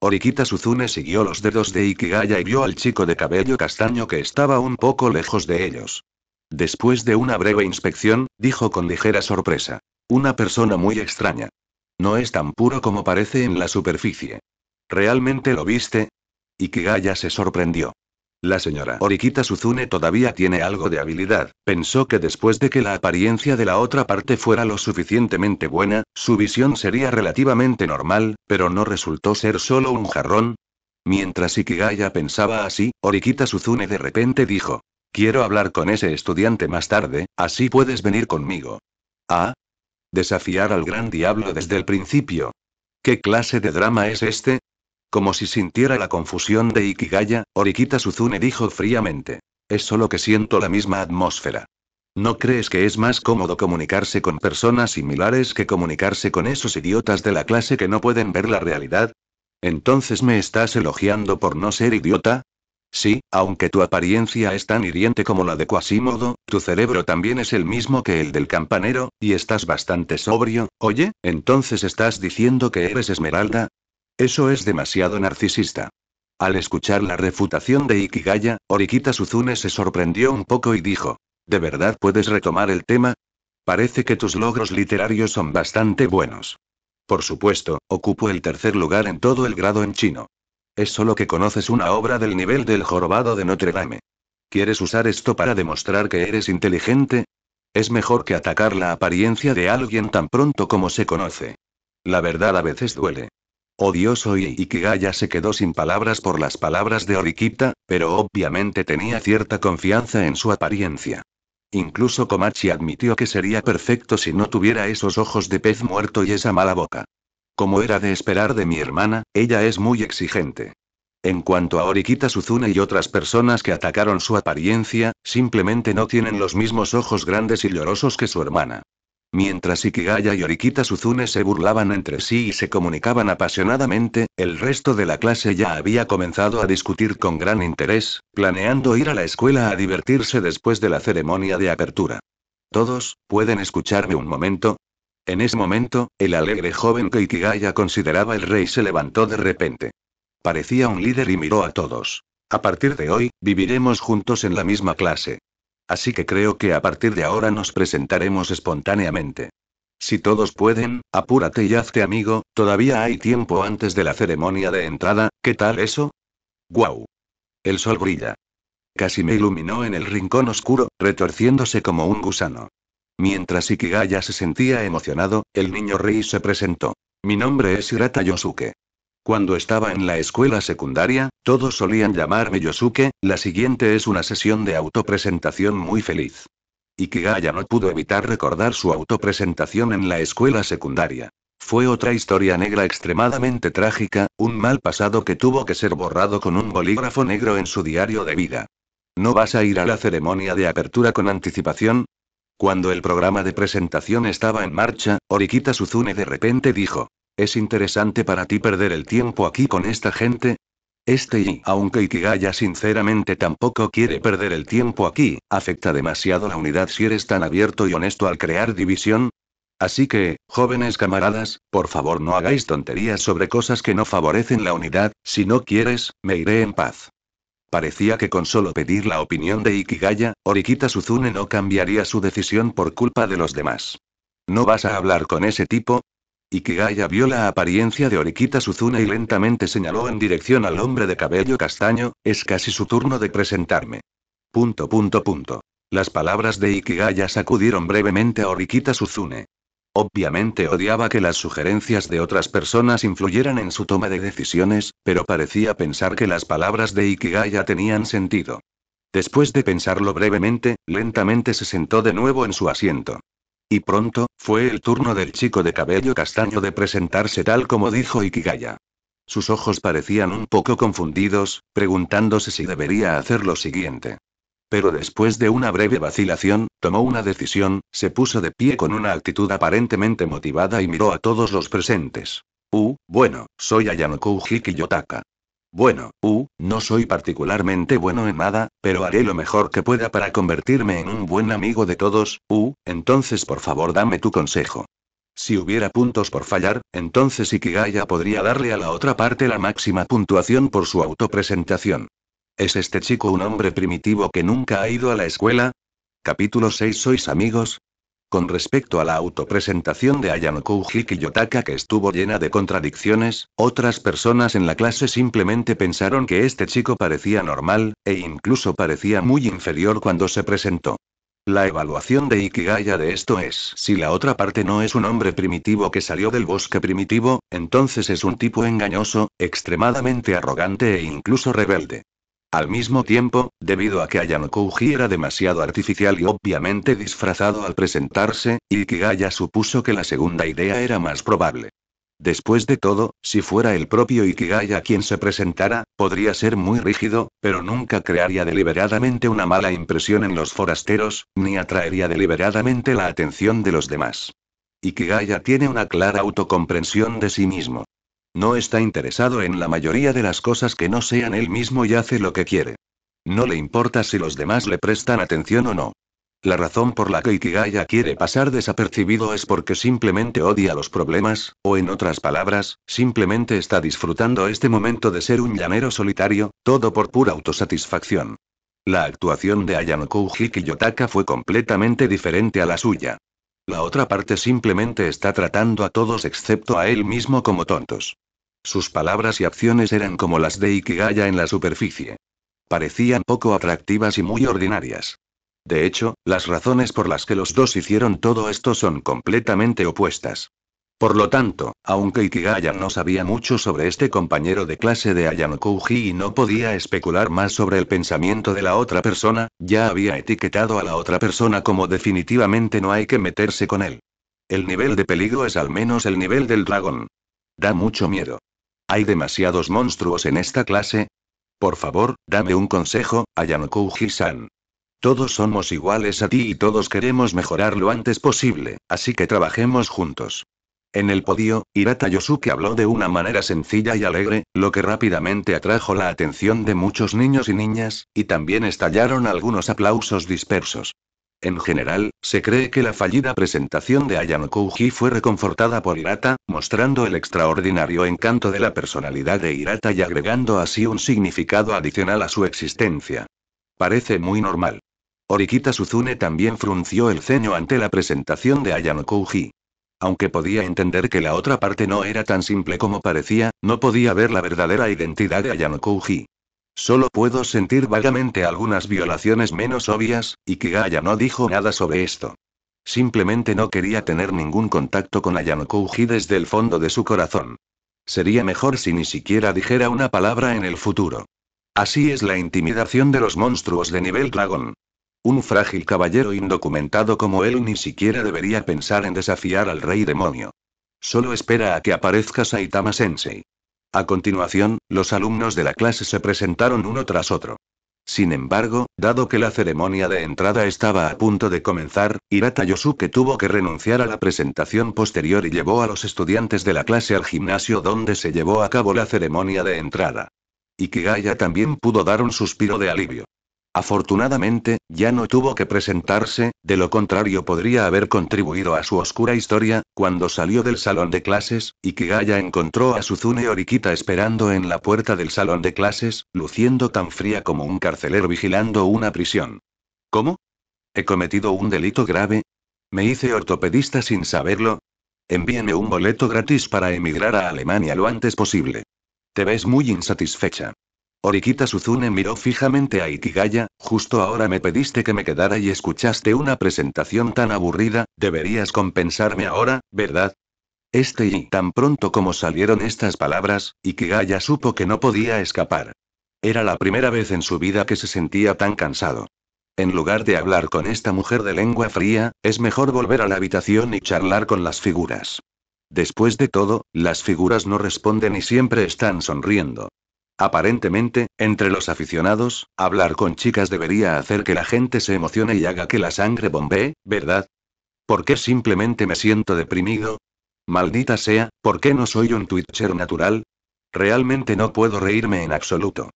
Speaker 1: Orikita Suzune siguió los dedos de Ikigaya y vio al chico de cabello castaño que estaba un poco lejos de ellos. Después de una breve inspección, dijo con ligera sorpresa. Una persona muy extraña. No es tan puro como parece en la superficie. ¿Realmente lo viste? Ikigaya se sorprendió. La señora Orikita Suzune todavía tiene algo de habilidad, pensó que después de que la apariencia de la otra parte fuera lo suficientemente buena, su visión sería relativamente normal, pero no resultó ser solo un jarrón. Mientras Ikigaya pensaba así, Orikita Suzune de repente dijo, Quiero hablar con ese estudiante más tarde, así puedes venir conmigo. Ah. Desafiar al gran diablo desde el principio. ¿Qué clase de drama es este? Como si sintiera la confusión de Ikigaya, Orikita Suzune dijo fríamente. Es solo que siento la misma atmósfera. ¿No crees que es más cómodo comunicarse con personas similares que comunicarse con esos idiotas de la clase que no pueden ver la realidad? ¿Entonces me estás elogiando por no ser idiota? Sí, aunque tu apariencia es tan hiriente como la de Quasimodo, tu cerebro también es el mismo que el del campanero, y estás bastante sobrio, oye, entonces estás diciendo que eres Esmeralda, eso es demasiado narcisista. Al escuchar la refutación de Ikigaya, Orikita Suzune se sorprendió un poco y dijo, ¿De verdad puedes retomar el tema? Parece que tus logros literarios son bastante buenos. Por supuesto, ocupo el tercer lugar en todo el grado en chino. Es solo que conoces una obra del nivel del jorobado de Notre Dame. ¿Quieres usar esto para demostrar que eres inteligente? Es mejor que atacar la apariencia de alguien tan pronto como se conoce. La verdad a veces duele. Odioso y Ikigaya se quedó sin palabras por las palabras de Orikita, pero obviamente tenía cierta confianza en su apariencia. Incluso Komachi admitió que sería perfecto si no tuviera esos ojos de pez muerto y esa mala boca. Como era de esperar de mi hermana, ella es muy exigente. En cuanto a Orikita Suzune y otras personas que atacaron su apariencia, simplemente no tienen los mismos ojos grandes y llorosos que su hermana. Mientras Ikigaya y Orikita Suzune se burlaban entre sí y se comunicaban apasionadamente, el resto de la clase ya había comenzado a discutir con gran interés, planeando ir a la escuela a divertirse después de la ceremonia de apertura. Todos, ¿pueden escucharme un momento? En ese momento, el alegre joven que Ikigaya consideraba el rey se levantó de repente. Parecía un líder y miró a todos. A partir de hoy, viviremos juntos en la misma clase. Así que creo que a partir de ahora nos presentaremos espontáneamente. Si todos pueden, apúrate y hazte amigo, todavía hay tiempo antes de la ceremonia de entrada, ¿qué tal eso? ¡Guau! El sol brilla. Casi me iluminó en el rincón oscuro, retorciéndose como un gusano. Mientras Ikigaya se sentía emocionado, el niño rey se presentó. Mi nombre es Hirata Yosuke. Cuando estaba en la escuela secundaria, todos solían llamarme Yosuke, la siguiente es una sesión de autopresentación muy feliz. Ikigaya no pudo evitar recordar su autopresentación en la escuela secundaria. Fue otra historia negra extremadamente trágica, un mal pasado que tuvo que ser borrado con un bolígrafo negro en su diario de vida. ¿No vas a ir a la ceremonia de apertura con anticipación? Cuando el programa de presentación estaba en marcha, Orikita Suzune de repente dijo, ¿Es interesante para ti perder el tiempo aquí con esta gente? Este y, aunque Ikigaya sinceramente tampoco quiere perder el tiempo aquí, afecta demasiado la unidad si eres tan abierto y honesto al crear división. Así que, jóvenes camaradas, por favor no hagáis tonterías sobre cosas que no favorecen la unidad, si no quieres, me iré en paz. Parecía que con solo pedir la opinión de Ikigaya, Orikita Suzune no cambiaría su decisión por culpa de los demás. ¿No vas a hablar con ese tipo? Ikigaya vio la apariencia de Orikita Suzune y lentamente señaló en dirección al hombre de cabello castaño, es casi su turno de presentarme. Punto punto. Las palabras de Ikigaya sacudieron brevemente a Orikita Suzune. Obviamente odiaba que las sugerencias de otras personas influyeran en su toma de decisiones, pero parecía pensar que las palabras de Ikigaya tenían sentido. Después de pensarlo brevemente, lentamente se sentó de nuevo en su asiento. Y pronto, fue el turno del chico de cabello castaño de presentarse tal como dijo Ikigaya. Sus ojos parecían un poco confundidos, preguntándose si debería hacer lo siguiente. Pero después de una breve vacilación, tomó una decisión, se puso de pie con una actitud aparentemente motivada y miró a todos los presentes. Uh, bueno, soy Ayanoku Yotaka. Bueno, uh, no soy particularmente bueno en nada, pero haré lo mejor que pueda para convertirme en un buen amigo de todos, uh, entonces por favor dame tu consejo. Si hubiera puntos por fallar, entonces Ikigaya podría darle a la otra parte la máxima puntuación por su autopresentación. ¿Es este chico un hombre primitivo que nunca ha ido a la escuela? Capítulo 6 ¿Sois amigos? Con respecto a la autopresentación de Ayanoku Yotaka que estuvo llena de contradicciones, otras personas en la clase simplemente pensaron que este chico parecía normal, e incluso parecía muy inferior cuando se presentó. La evaluación de Ikigaya de esto es, si la otra parte no es un hombre primitivo que salió del bosque primitivo, entonces es un tipo engañoso, extremadamente arrogante e incluso rebelde. Al mismo tiempo, debido a que Ayanokouji era demasiado artificial y obviamente disfrazado al presentarse, Ikigaya supuso que la segunda idea era más probable. Después de todo, si fuera el propio Ikigaya quien se presentara, podría ser muy rígido, pero nunca crearía deliberadamente una mala impresión en los forasteros, ni atraería deliberadamente la atención de los demás. Ikigaya tiene una clara autocomprensión de sí mismo. No está interesado en la mayoría de las cosas que no sean él mismo y hace lo que quiere. No le importa si los demás le prestan atención o no. La razón por la que Ikigaya quiere pasar desapercibido es porque simplemente odia los problemas, o en otras palabras, simplemente está disfrutando este momento de ser un llanero solitario, todo por pura autosatisfacción. La actuación de Ayanoku Yotaka fue completamente diferente a la suya. La otra parte simplemente está tratando a todos excepto a él mismo como tontos. Sus palabras y acciones eran como las de Ikigaya en la superficie. Parecían poco atractivas y muy ordinarias. De hecho, las razones por las que los dos hicieron todo esto son completamente opuestas. Por lo tanto, aunque Ikigaya no sabía mucho sobre este compañero de clase de Ayanokouji y no podía especular más sobre el pensamiento de la otra persona, ya había etiquetado a la otra persona como definitivamente no hay que meterse con él. El nivel de peligro es al menos el nivel del dragón. Da mucho miedo. ¿Hay demasiados monstruos en esta clase? Por favor, dame un consejo, Ayanokouji-san. Todos somos iguales a ti y todos queremos mejorar lo antes posible, así que trabajemos juntos. En el podio, Hirata Yosuke habló de una manera sencilla y alegre, lo que rápidamente atrajo la atención de muchos niños y niñas, y también estallaron algunos aplausos dispersos. En general, se cree que la fallida presentación de Ayano Kouji fue reconfortada por Hirata, mostrando el extraordinario encanto de la personalidad de Hirata y agregando así un significado adicional a su existencia. Parece muy normal. Orikita Suzune también frunció el ceño ante la presentación de Ayano Kouji. Aunque podía entender que la otra parte no era tan simple como parecía, no podía ver la verdadera identidad de Ayano Kouji. Solo puedo sentir vagamente algunas violaciones menos obvias, y Kigaya no dijo nada sobre esto. Simplemente no quería tener ningún contacto con Ayano Kouji desde el fondo de su corazón. Sería mejor si ni siquiera dijera una palabra en el futuro. Así es la intimidación de los monstruos de nivel dragón. Un frágil caballero indocumentado como él ni siquiera debería pensar en desafiar al rey demonio. Solo espera a que aparezca Saitama Sensei. A continuación, los alumnos de la clase se presentaron uno tras otro. Sin embargo, dado que la ceremonia de entrada estaba a punto de comenzar, Hirata Yosuke tuvo que renunciar a la presentación posterior y llevó a los estudiantes de la clase al gimnasio donde se llevó a cabo la ceremonia de entrada. Ikigaya también pudo dar un suspiro de alivio. Afortunadamente, ya no tuvo que presentarse, de lo contrario podría haber contribuido a su oscura historia, cuando salió del salón de clases, y Kigaya encontró a Suzune Orikita esperando en la puerta del salón de clases, luciendo tan fría como un carcelero vigilando una prisión. ¿Cómo? ¿He cometido un delito grave? ¿Me hice ortopedista sin saberlo? Envíeme un boleto gratis para emigrar a Alemania lo antes posible. Te ves muy insatisfecha. Orikita Suzune miró fijamente a Ikigaya, justo ahora me pediste que me quedara y escuchaste una presentación tan aburrida, deberías compensarme ahora, ¿verdad? Este y tan pronto como salieron estas palabras, Ikigaya supo que no podía escapar. Era la primera vez en su vida que se sentía tan cansado. En lugar de hablar con esta mujer de lengua fría, es mejor volver a la habitación y charlar con las figuras. Después de todo, las figuras no responden y siempre están sonriendo. Aparentemente, entre los aficionados, hablar con chicas debería hacer que la gente se emocione y haga que la sangre bombee, ¿verdad? ¿Por qué simplemente me siento deprimido? Maldita sea, ¿por qué no soy un Twitcher natural? Realmente no puedo reírme en absoluto.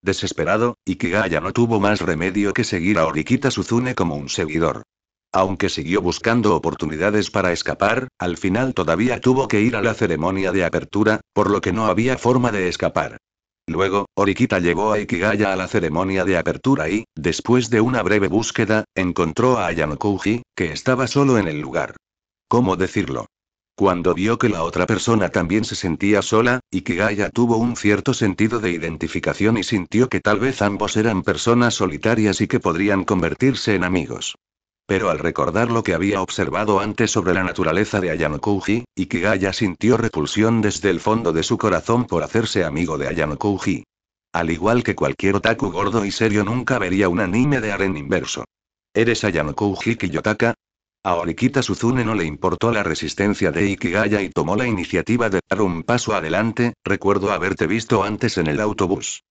Speaker 1: Desesperado, Ikigaya no tuvo más remedio que seguir a Orikita Suzune como un seguidor. Aunque siguió buscando oportunidades para escapar, al final todavía tuvo que ir a la ceremonia de apertura, por lo que no había forma de escapar. Luego, Orikita llevó a Ikigaya a la ceremonia de apertura y, después de una breve búsqueda, encontró a Ayanokouji, que estaba solo en el lugar. ¿Cómo decirlo? Cuando vio que la otra persona también se sentía sola, Ikigaya tuvo un cierto sentido de identificación y sintió que tal vez ambos eran personas solitarias y que podrían convertirse en amigos. Pero al recordar lo que había observado antes sobre la naturaleza de Ayano Kouji, Ikigaya sintió repulsión desde el fondo de su corazón por hacerse amigo de Ayano Kouji. Al igual que cualquier otaku gordo y serio nunca vería un anime de aren inverso. ¿Eres Ayano Kouji Kiyotaka? A Orikita Suzune no le importó la resistencia de Ikigaya y tomó la iniciativa de dar un paso adelante, recuerdo haberte visto antes en el autobús.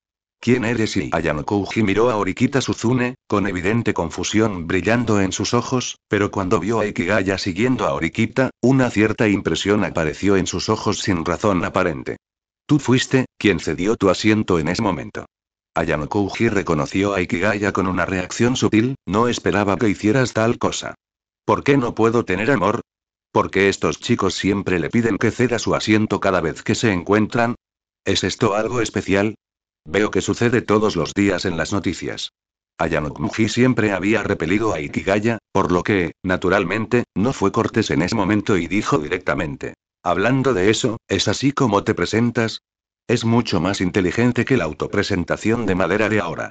Speaker 1: ¿Quién eres? Y Ayano Kouji miró a Orikita Suzune, con evidente confusión brillando en sus ojos, pero cuando vio a Ikigaya siguiendo a Orikita, una cierta impresión apareció en sus ojos sin razón aparente. Tú fuiste, quien cedió tu asiento en ese momento. Ayano Kouji reconoció a Ikigaya con una reacción sutil, no esperaba que hicieras tal cosa. ¿Por qué no puedo tener amor? ¿Por qué estos chicos siempre le piden que ceda su asiento cada vez que se encuentran? ¿Es esto algo especial? Veo que sucede todos los días en las noticias. Ayanokmuji siempre había repelido a Ikigaya, por lo que, naturalmente, no fue cortés en ese momento y dijo directamente. Hablando de eso, ¿es así como te presentas? Es mucho más inteligente que la autopresentación de madera de ahora.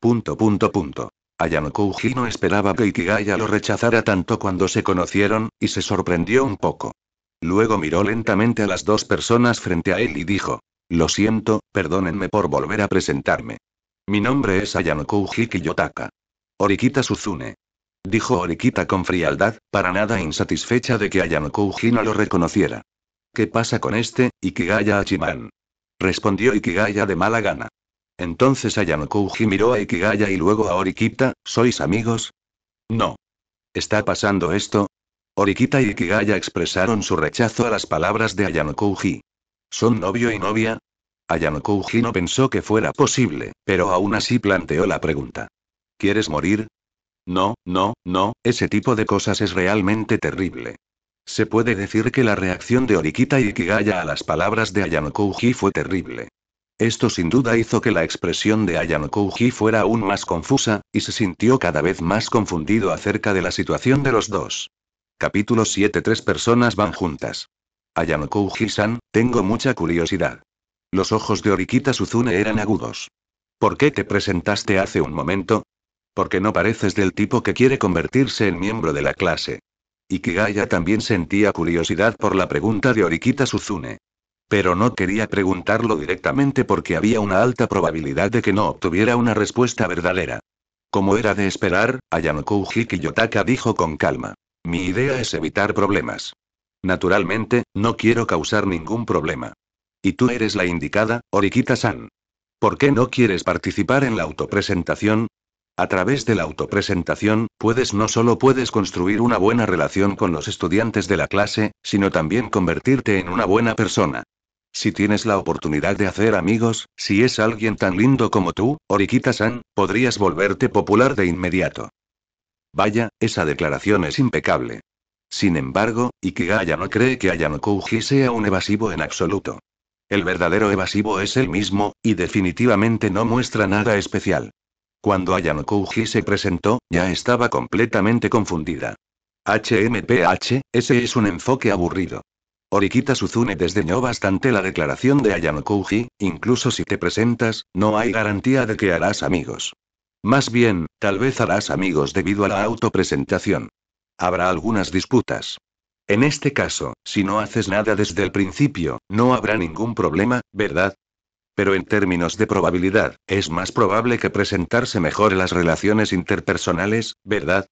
Speaker 1: Punto punto punto. No esperaba que Ikigaya lo rechazara tanto cuando se conocieron, y se sorprendió un poco. Luego miró lentamente a las dos personas frente a él y dijo, lo siento, perdónenme por volver a presentarme. Mi nombre es Ayanokouji Kiyotaka. Orikita Suzune. Dijo Orikita con frialdad, para nada insatisfecha de que Ayanokouji no lo reconociera. ¿Qué pasa con este, Ikigaya Achiman? Respondió Ikigaya de mala gana. Entonces Ayanokouji miró a Ikigaya y luego a Orikita, ¿sois amigos? No. ¿Está pasando esto? Orikita y Ikigaya expresaron su rechazo a las palabras de Ayanokouji. ¿Son novio y novia? Ayanokouji no pensó que fuera posible, pero aún así planteó la pregunta. ¿Quieres morir? No, no, no, ese tipo de cosas es realmente terrible. Se puede decir que la reacción de Orikita y Ikigaya a las palabras de Ayanokouji fue terrible. Esto sin duda hizo que la expresión de Ayanokouji fuera aún más confusa, y se sintió cada vez más confundido acerca de la situación de los dos. Capítulo 7 Tres personas van juntas. Ayanokouji-san, tengo mucha curiosidad. Los ojos de Orikita Suzune eran agudos. ¿Por qué te presentaste hace un momento? Porque no pareces del tipo que quiere convertirse en miembro de la clase. Ikigaya también sentía curiosidad por la pregunta de Orikita Suzune. Pero no quería preguntarlo directamente porque había una alta probabilidad de que no obtuviera una respuesta verdadera. Como era de esperar, Ayanokouji Kiyotaka dijo con calma. Mi idea es evitar problemas. Naturalmente, no quiero causar ningún problema. Y tú eres la indicada, Orikita-san. ¿Por qué no quieres participar en la autopresentación? A través de la autopresentación, puedes no solo puedes construir una buena relación con los estudiantes de la clase, sino también convertirte en una buena persona. Si tienes la oportunidad de hacer amigos, si es alguien tan lindo como tú, Orikita-san, podrías volverte popular de inmediato. Vaya, esa declaración es impecable. Sin embargo, Ikigaya no cree que Ayano Kouji sea un evasivo en absoluto. El verdadero evasivo es él mismo, y definitivamente no muestra nada especial. Cuando Ayano Kouji se presentó, ya estaba completamente confundida. HMPH, ese es un enfoque aburrido. Orikita Suzune desdeñó bastante la declaración de Ayano Kouji, incluso si te presentas, no hay garantía de que harás amigos. Más bien, tal vez harás amigos debido a la autopresentación. Habrá algunas disputas. En este caso, si no haces nada desde el principio, no habrá ningún problema, ¿verdad? Pero en términos de probabilidad, es más probable que presentarse mejor las relaciones interpersonales, ¿verdad?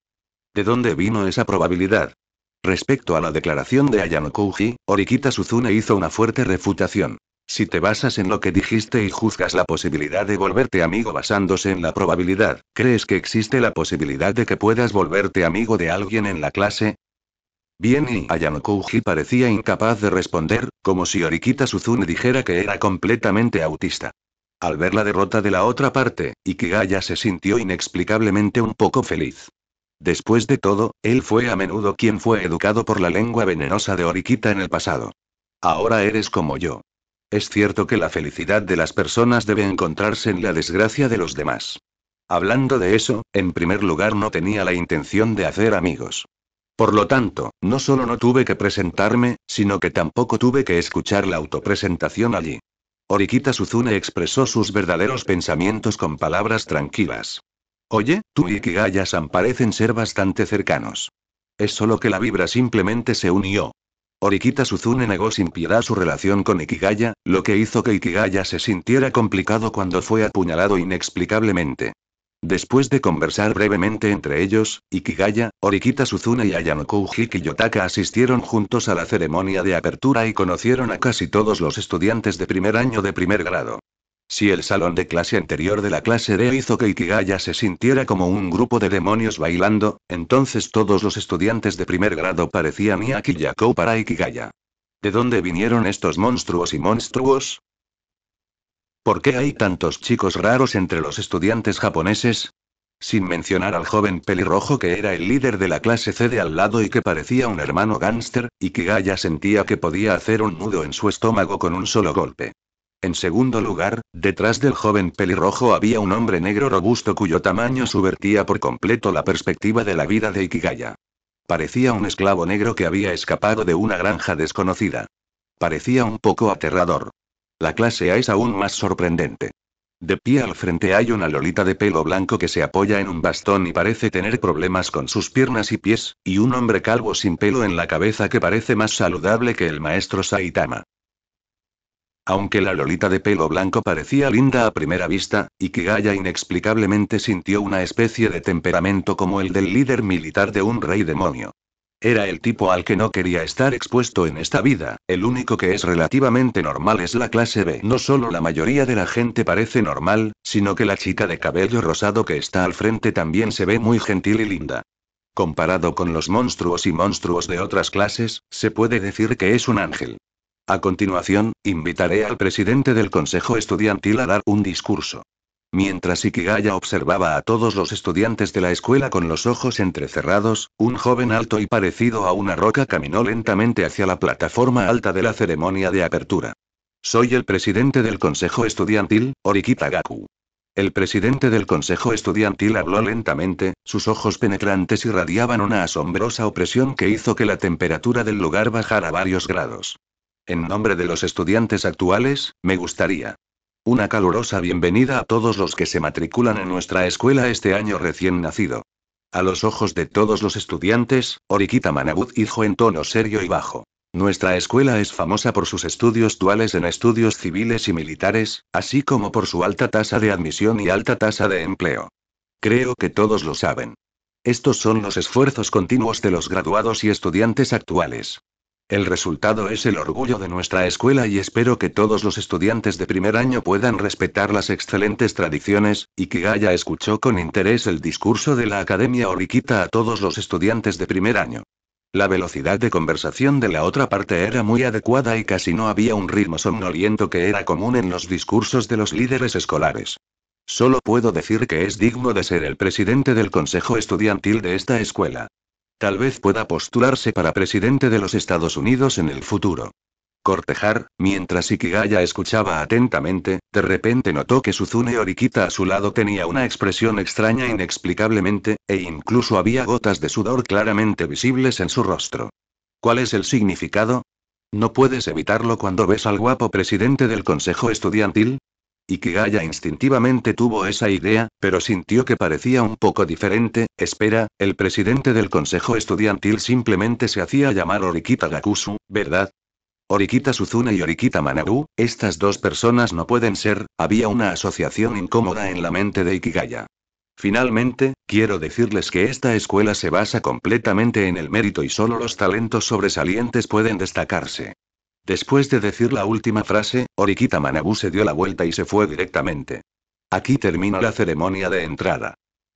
Speaker 1: ¿De dónde vino esa probabilidad? Respecto a la declaración de Ayano Kouji, Orikita Suzune hizo una fuerte refutación. Si te basas en lo que dijiste y juzgas la posibilidad de volverte amigo basándose en la probabilidad, ¿crees que existe la posibilidad de que puedas volverte amigo de alguien en la clase? Bien y Ayano Kouji parecía incapaz de responder, como si Orikita Suzune dijera que era completamente autista. Al ver la derrota de la otra parte, Ikigaya se sintió inexplicablemente un poco feliz. Después de todo, él fue a menudo quien fue educado por la lengua venenosa de Orikita en el pasado. Ahora eres como yo. Es cierto que la felicidad de las personas debe encontrarse en la desgracia de los demás. Hablando de eso, en primer lugar no tenía la intención de hacer amigos. Por lo tanto, no solo no tuve que presentarme, sino que tampoco tuve que escuchar la autopresentación allí. Orikita Suzune expresó sus verdaderos pensamientos con palabras tranquilas. Oye, tú y Kigaya-san parecen ser bastante cercanos. Es solo que la vibra simplemente se unió. Orikita Suzune negó sin piedad su relación con Ikigaya, lo que hizo que Ikigaya se sintiera complicado cuando fue apuñalado inexplicablemente. Después de conversar brevemente entre ellos, Ikigaya, Orikita Suzune y Ayano Kouji Kiyotaka asistieron juntos a la ceremonia de apertura y conocieron a casi todos los estudiantes de primer año de primer grado. Si el salón de clase anterior de la clase D hizo que Ikigaya se sintiera como un grupo de demonios bailando, entonces todos los estudiantes de primer grado parecían Miyaki Yakou para Ikigaya. ¿De dónde vinieron estos monstruos y monstruos? ¿Por qué hay tantos chicos raros entre los estudiantes japoneses? Sin mencionar al joven pelirrojo que era el líder de la clase C de al lado y que parecía un hermano gángster, Ikigaya sentía que podía hacer un nudo en su estómago con un solo golpe. En segundo lugar, detrás del joven pelirrojo había un hombre negro robusto cuyo tamaño subvertía por completo la perspectiva de la vida de Ikigaya. Parecía un esclavo negro que había escapado de una granja desconocida. Parecía un poco aterrador. La clase A es aún más sorprendente. De pie al frente hay una lolita de pelo blanco que se apoya en un bastón y parece tener problemas con sus piernas y pies, y un hombre calvo sin pelo en la cabeza que parece más saludable que el maestro Saitama. Aunque la lolita de pelo blanco parecía linda a primera vista, Ikigaya inexplicablemente sintió una especie de temperamento como el del líder militar de un rey demonio. Era el tipo al que no quería estar expuesto en esta vida, el único que es relativamente normal es la clase B. No solo la mayoría de la gente parece normal, sino que la chica de cabello rosado que está al frente también se ve muy gentil y linda. Comparado con los monstruos y monstruos de otras clases, se puede decir que es un ángel. A continuación, invitaré al presidente del Consejo Estudiantil a dar un discurso. Mientras Ikigaya observaba a todos los estudiantes de la escuela con los ojos entrecerrados, un joven alto y parecido a una roca caminó lentamente hacia la plataforma alta de la ceremonia de apertura. Soy el presidente del Consejo Estudiantil, Orikita Gaku. El presidente del Consejo Estudiantil habló lentamente, sus ojos penetrantes irradiaban una asombrosa opresión que hizo que la temperatura del lugar bajara varios grados. En nombre de los estudiantes actuales, me gustaría una calurosa bienvenida a todos los que se matriculan en nuestra escuela este año recién nacido. A los ojos de todos los estudiantes, Orikita Manabut dijo en tono serio y bajo. Nuestra escuela es famosa por sus estudios duales en estudios civiles y militares, así como por su alta tasa de admisión y alta tasa de empleo. Creo que todos lo saben. Estos son los esfuerzos continuos de los graduados y estudiantes actuales. El resultado es el orgullo de nuestra escuela y espero que todos los estudiantes de primer año puedan respetar las excelentes tradiciones, y que Gaia escuchó con interés el discurso de la Academia Orikita a todos los estudiantes de primer año. La velocidad de conversación de la otra parte era muy adecuada y casi no había un ritmo somnoliento que era común en los discursos de los líderes escolares. Solo puedo decir que es digno de ser el presidente del consejo estudiantil de esta escuela. Tal vez pueda postularse para presidente de los Estados Unidos en el futuro. Cortejar, mientras Ikigaya escuchaba atentamente, de repente notó que Suzune Orikita a su lado tenía una expresión extraña inexplicablemente, e incluso había gotas de sudor claramente visibles en su rostro. ¿Cuál es el significado? ¿No puedes evitarlo cuando ves al guapo presidente del consejo estudiantil? Ikigaya instintivamente tuvo esa idea, pero sintió que parecía un poco diferente. Espera, el presidente del consejo estudiantil simplemente se hacía llamar Orikita Gakusu, ¿verdad? Orikita Suzuna y Orikita Manabu, estas dos personas no pueden ser, había una asociación incómoda en la mente de Ikigaya. Finalmente, quiero decirles que esta escuela se basa completamente en el mérito y solo los talentos sobresalientes pueden destacarse. Después de decir la última frase, Orikita Manabu se dio la vuelta y se fue directamente. Aquí termina la ceremonia de entrada.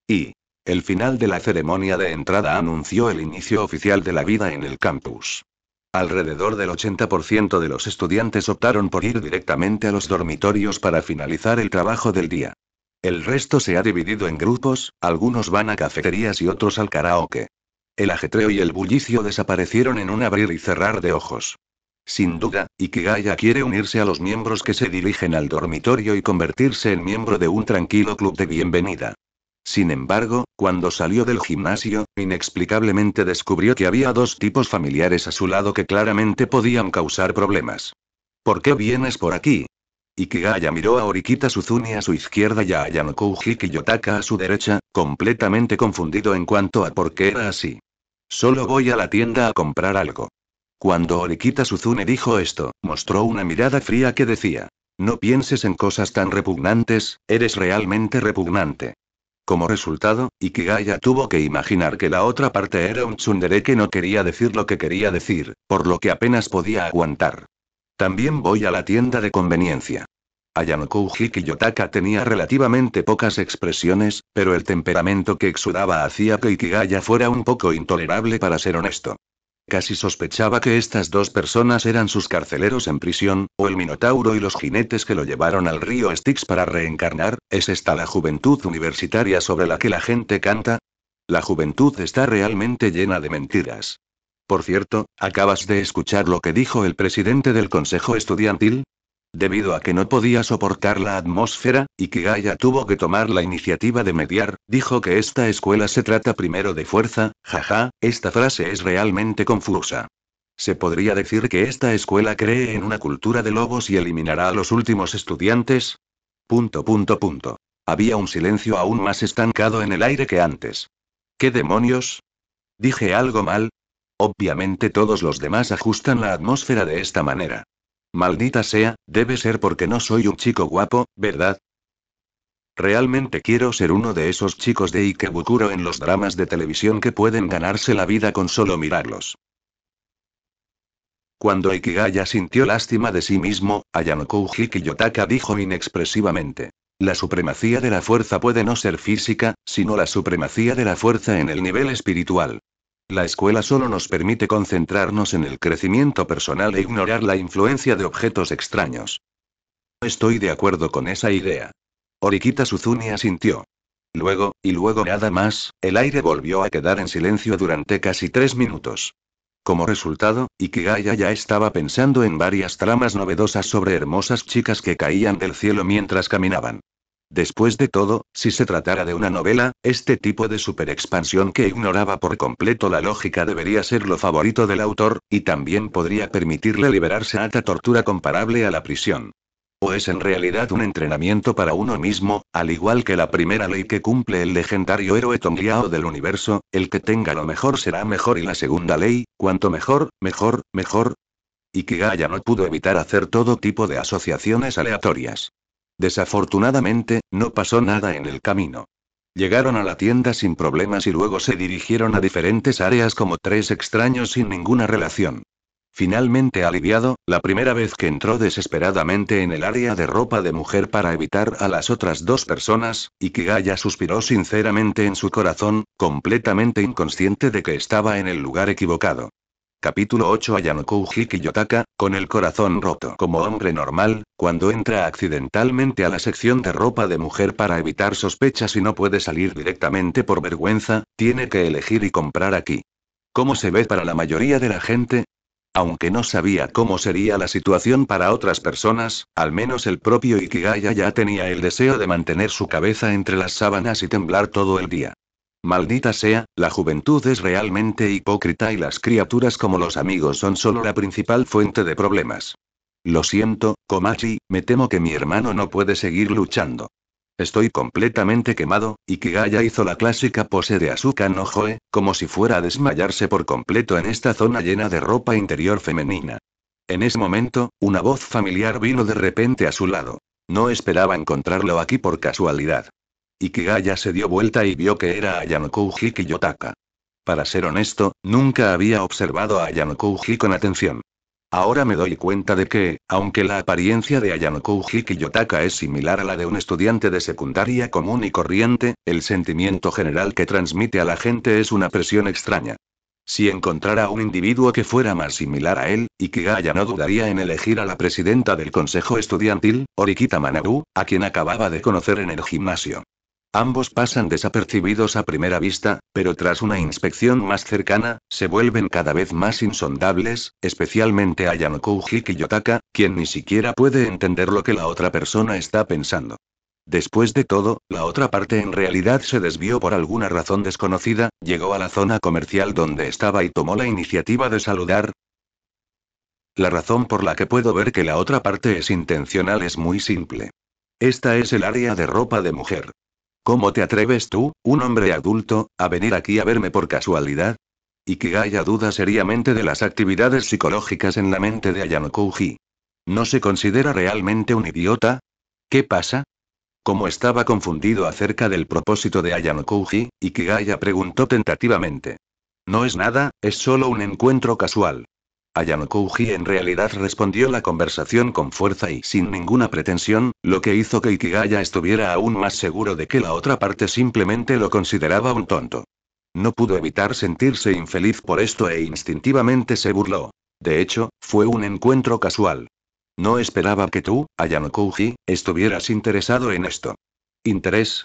Speaker 1: Y. El final de la ceremonia de entrada anunció el inicio oficial de la vida en el campus. Alrededor del 80% de los estudiantes optaron por ir directamente a los dormitorios para finalizar el trabajo del día. El resto se ha dividido en grupos, algunos van a cafeterías y otros al karaoke. El ajetreo y el bullicio desaparecieron en un abrir y cerrar de ojos. Sin duda, Ikigaya quiere unirse a los miembros que se dirigen al dormitorio y convertirse en miembro de un tranquilo club de bienvenida. Sin embargo, cuando salió del gimnasio, inexplicablemente descubrió que había dos tipos familiares a su lado que claramente podían causar problemas. ¿Por qué vienes por aquí? Ikigaya miró a Orikita Suzuni a su izquierda y a Ayanokou Yotaka a su derecha, completamente confundido en cuanto a por qué era así. Solo voy a la tienda a comprar algo. Cuando Orikita Suzune dijo esto, mostró una mirada fría que decía, no pienses en cosas tan repugnantes, eres realmente repugnante. Como resultado, Ikigaya tuvo que imaginar que la otra parte era un tsundere que no quería decir lo que quería decir, por lo que apenas podía aguantar. También voy a la tienda de conveniencia. Ayanokou Yotaka tenía relativamente pocas expresiones, pero el temperamento que exudaba hacía que Ikigaya fuera un poco intolerable para ser honesto. Casi sospechaba que estas dos personas eran sus carceleros en prisión, o el Minotauro y los jinetes que lo llevaron al río Styx para reencarnar, ¿es esta la juventud universitaria sobre la que la gente canta? La juventud está realmente llena de mentiras. Por cierto, ¿acabas de escuchar lo que dijo el presidente del Consejo Estudiantil? Debido a que no podía soportar la atmósfera, y que Gaia tuvo que tomar la iniciativa de mediar, dijo que esta escuela se trata primero de fuerza, jaja, esta frase es realmente confusa. Se podría decir que esta escuela cree en una cultura de lobos y eliminará a los últimos estudiantes. Punto punto punto. Había un silencio aún más estancado en el aire que antes. ¿Qué demonios? ¿Dije algo mal? Obviamente todos los demás ajustan la atmósfera de esta manera. Maldita sea, debe ser porque no soy un chico guapo, ¿verdad? Realmente quiero ser uno de esos chicos de Ikebukuro en los dramas de televisión que pueden ganarse la vida con solo mirarlos. Cuando Ikigaya sintió lástima de sí mismo, Ayano Yotaka dijo inexpresivamente. La supremacía de la fuerza puede no ser física, sino la supremacía de la fuerza en el nivel espiritual. La escuela solo nos permite concentrarnos en el crecimiento personal e ignorar la influencia de objetos extraños. Estoy de acuerdo con esa idea. Orikita Suzuni asintió. Luego, y luego nada más, el aire volvió a quedar en silencio durante casi tres minutos. Como resultado, Ikigaya ya estaba pensando en varias tramas novedosas sobre hermosas chicas que caían del cielo mientras caminaban. Después de todo, si se tratara de una novela, este tipo de superexpansión que ignoraba por completo la lógica debería ser lo favorito del autor, y también podría permitirle liberarse a alta tortura comparable a la prisión. ¿O es en realidad un entrenamiento para uno mismo, al igual que la primera ley que cumple el legendario héroe Tongliao del universo, el que tenga lo mejor será mejor y la segunda ley, cuanto mejor, mejor, mejor? Ikigaya no pudo evitar hacer todo tipo de asociaciones aleatorias. Desafortunadamente, no pasó nada en el camino. Llegaron a la tienda sin problemas y luego se dirigieron a diferentes áreas como tres extraños sin ninguna relación. Finalmente aliviado, la primera vez que entró desesperadamente en el área de ropa de mujer para evitar a las otras dos personas, Ikigaya suspiró sinceramente en su corazón, completamente inconsciente de que estaba en el lugar equivocado. Capítulo 8 Ayanokou Yotaka, con el corazón roto. Como hombre normal, cuando entra accidentalmente a la sección de ropa de mujer para evitar sospechas y no puede salir directamente por vergüenza, tiene que elegir y comprar aquí. ¿Cómo se ve para la mayoría de la gente? Aunque no sabía cómo sería la situación para otras personas, al menos el propio Ikigaya ya tenía el deseo de mantener su cabeza entre las sábanas y temblar todo el día. Maldita sea, la juventud es realmente hipócrita y las criaturas como los amigos son solo la principal fuente de problemas. Lo siento, Komachi, me temo que mi hermano no puede seguir luchando. Estoy completamente quemado, y Kigaya hizo la clásica pose de Asuka no Joe, como si fuera a desmayarse por completo en esta zona llena de ropa interior femenina. En ese momento, una voz familiar vino de repente a su lado. No esperaba encontrarlo aquí por casualidad. Ikigaya se dio vuelta y vio que era Ayanokou Yotaka. Para ser honesto, nunca había observado a Ayanokou con atención. Ahora me doy cuenta de que, aunque la apariencia de Ayanokou Yotaka es similar a la de un estudiante de secundaria común y corriente, el sentimiento general que transmite a la gente es una presión extraña. Si encontrara un individuo que fuera más similar a él, Ikigaya no dudaría en elegir a la presidenta del consejo estudiantil, Orikita Manabu, a quien acababa de conocer en el gimnasio. Ambos pasan desapercibidos a primera vista, pero tras una inspección más cercana, se vuelven cada vez más insondables, especialmente a Yanokou Yotaka, quien ni siquiera puede entender lo que la otra persona está pensando. Después de todo, la otra parte en realidad se desvió por alguna razón desconocida, llegó a la zona comercial donde estaba y tomó la iniciativa de saludar. La razón por la que puedo ver que la otra parte es intencional es muy simple. Esta es el área de ropa de mujer. ¿Cómo te atreves tú, un hombre adulto, a venir aquí a verme por casualidad? Haya duda seriamente de las actividades psicológicas en la mente de Ayanokouji. ¿No se considera realmente un idiota? ¿Qué pasa? Como estaba confundido acerca del propósito de Ayanokouji, Ikigaya preguntó tentativamente. No es nada, es solo un encuentro casual. Ayanokouji en realidad respondió la conversación con fuerza y sin ninguna pretensión, lo que hizo que Ikigaya estuviera aún más seguro de que la otra parte simplemente lo consideraba un tonto. No pudo evitar sentirse infeliz por esto e instintivamente se burló. De hecho, fue un encuentro casual. No esperaba que tú, Ayanokouji, estuvieras interesado en esto. ¿Interés?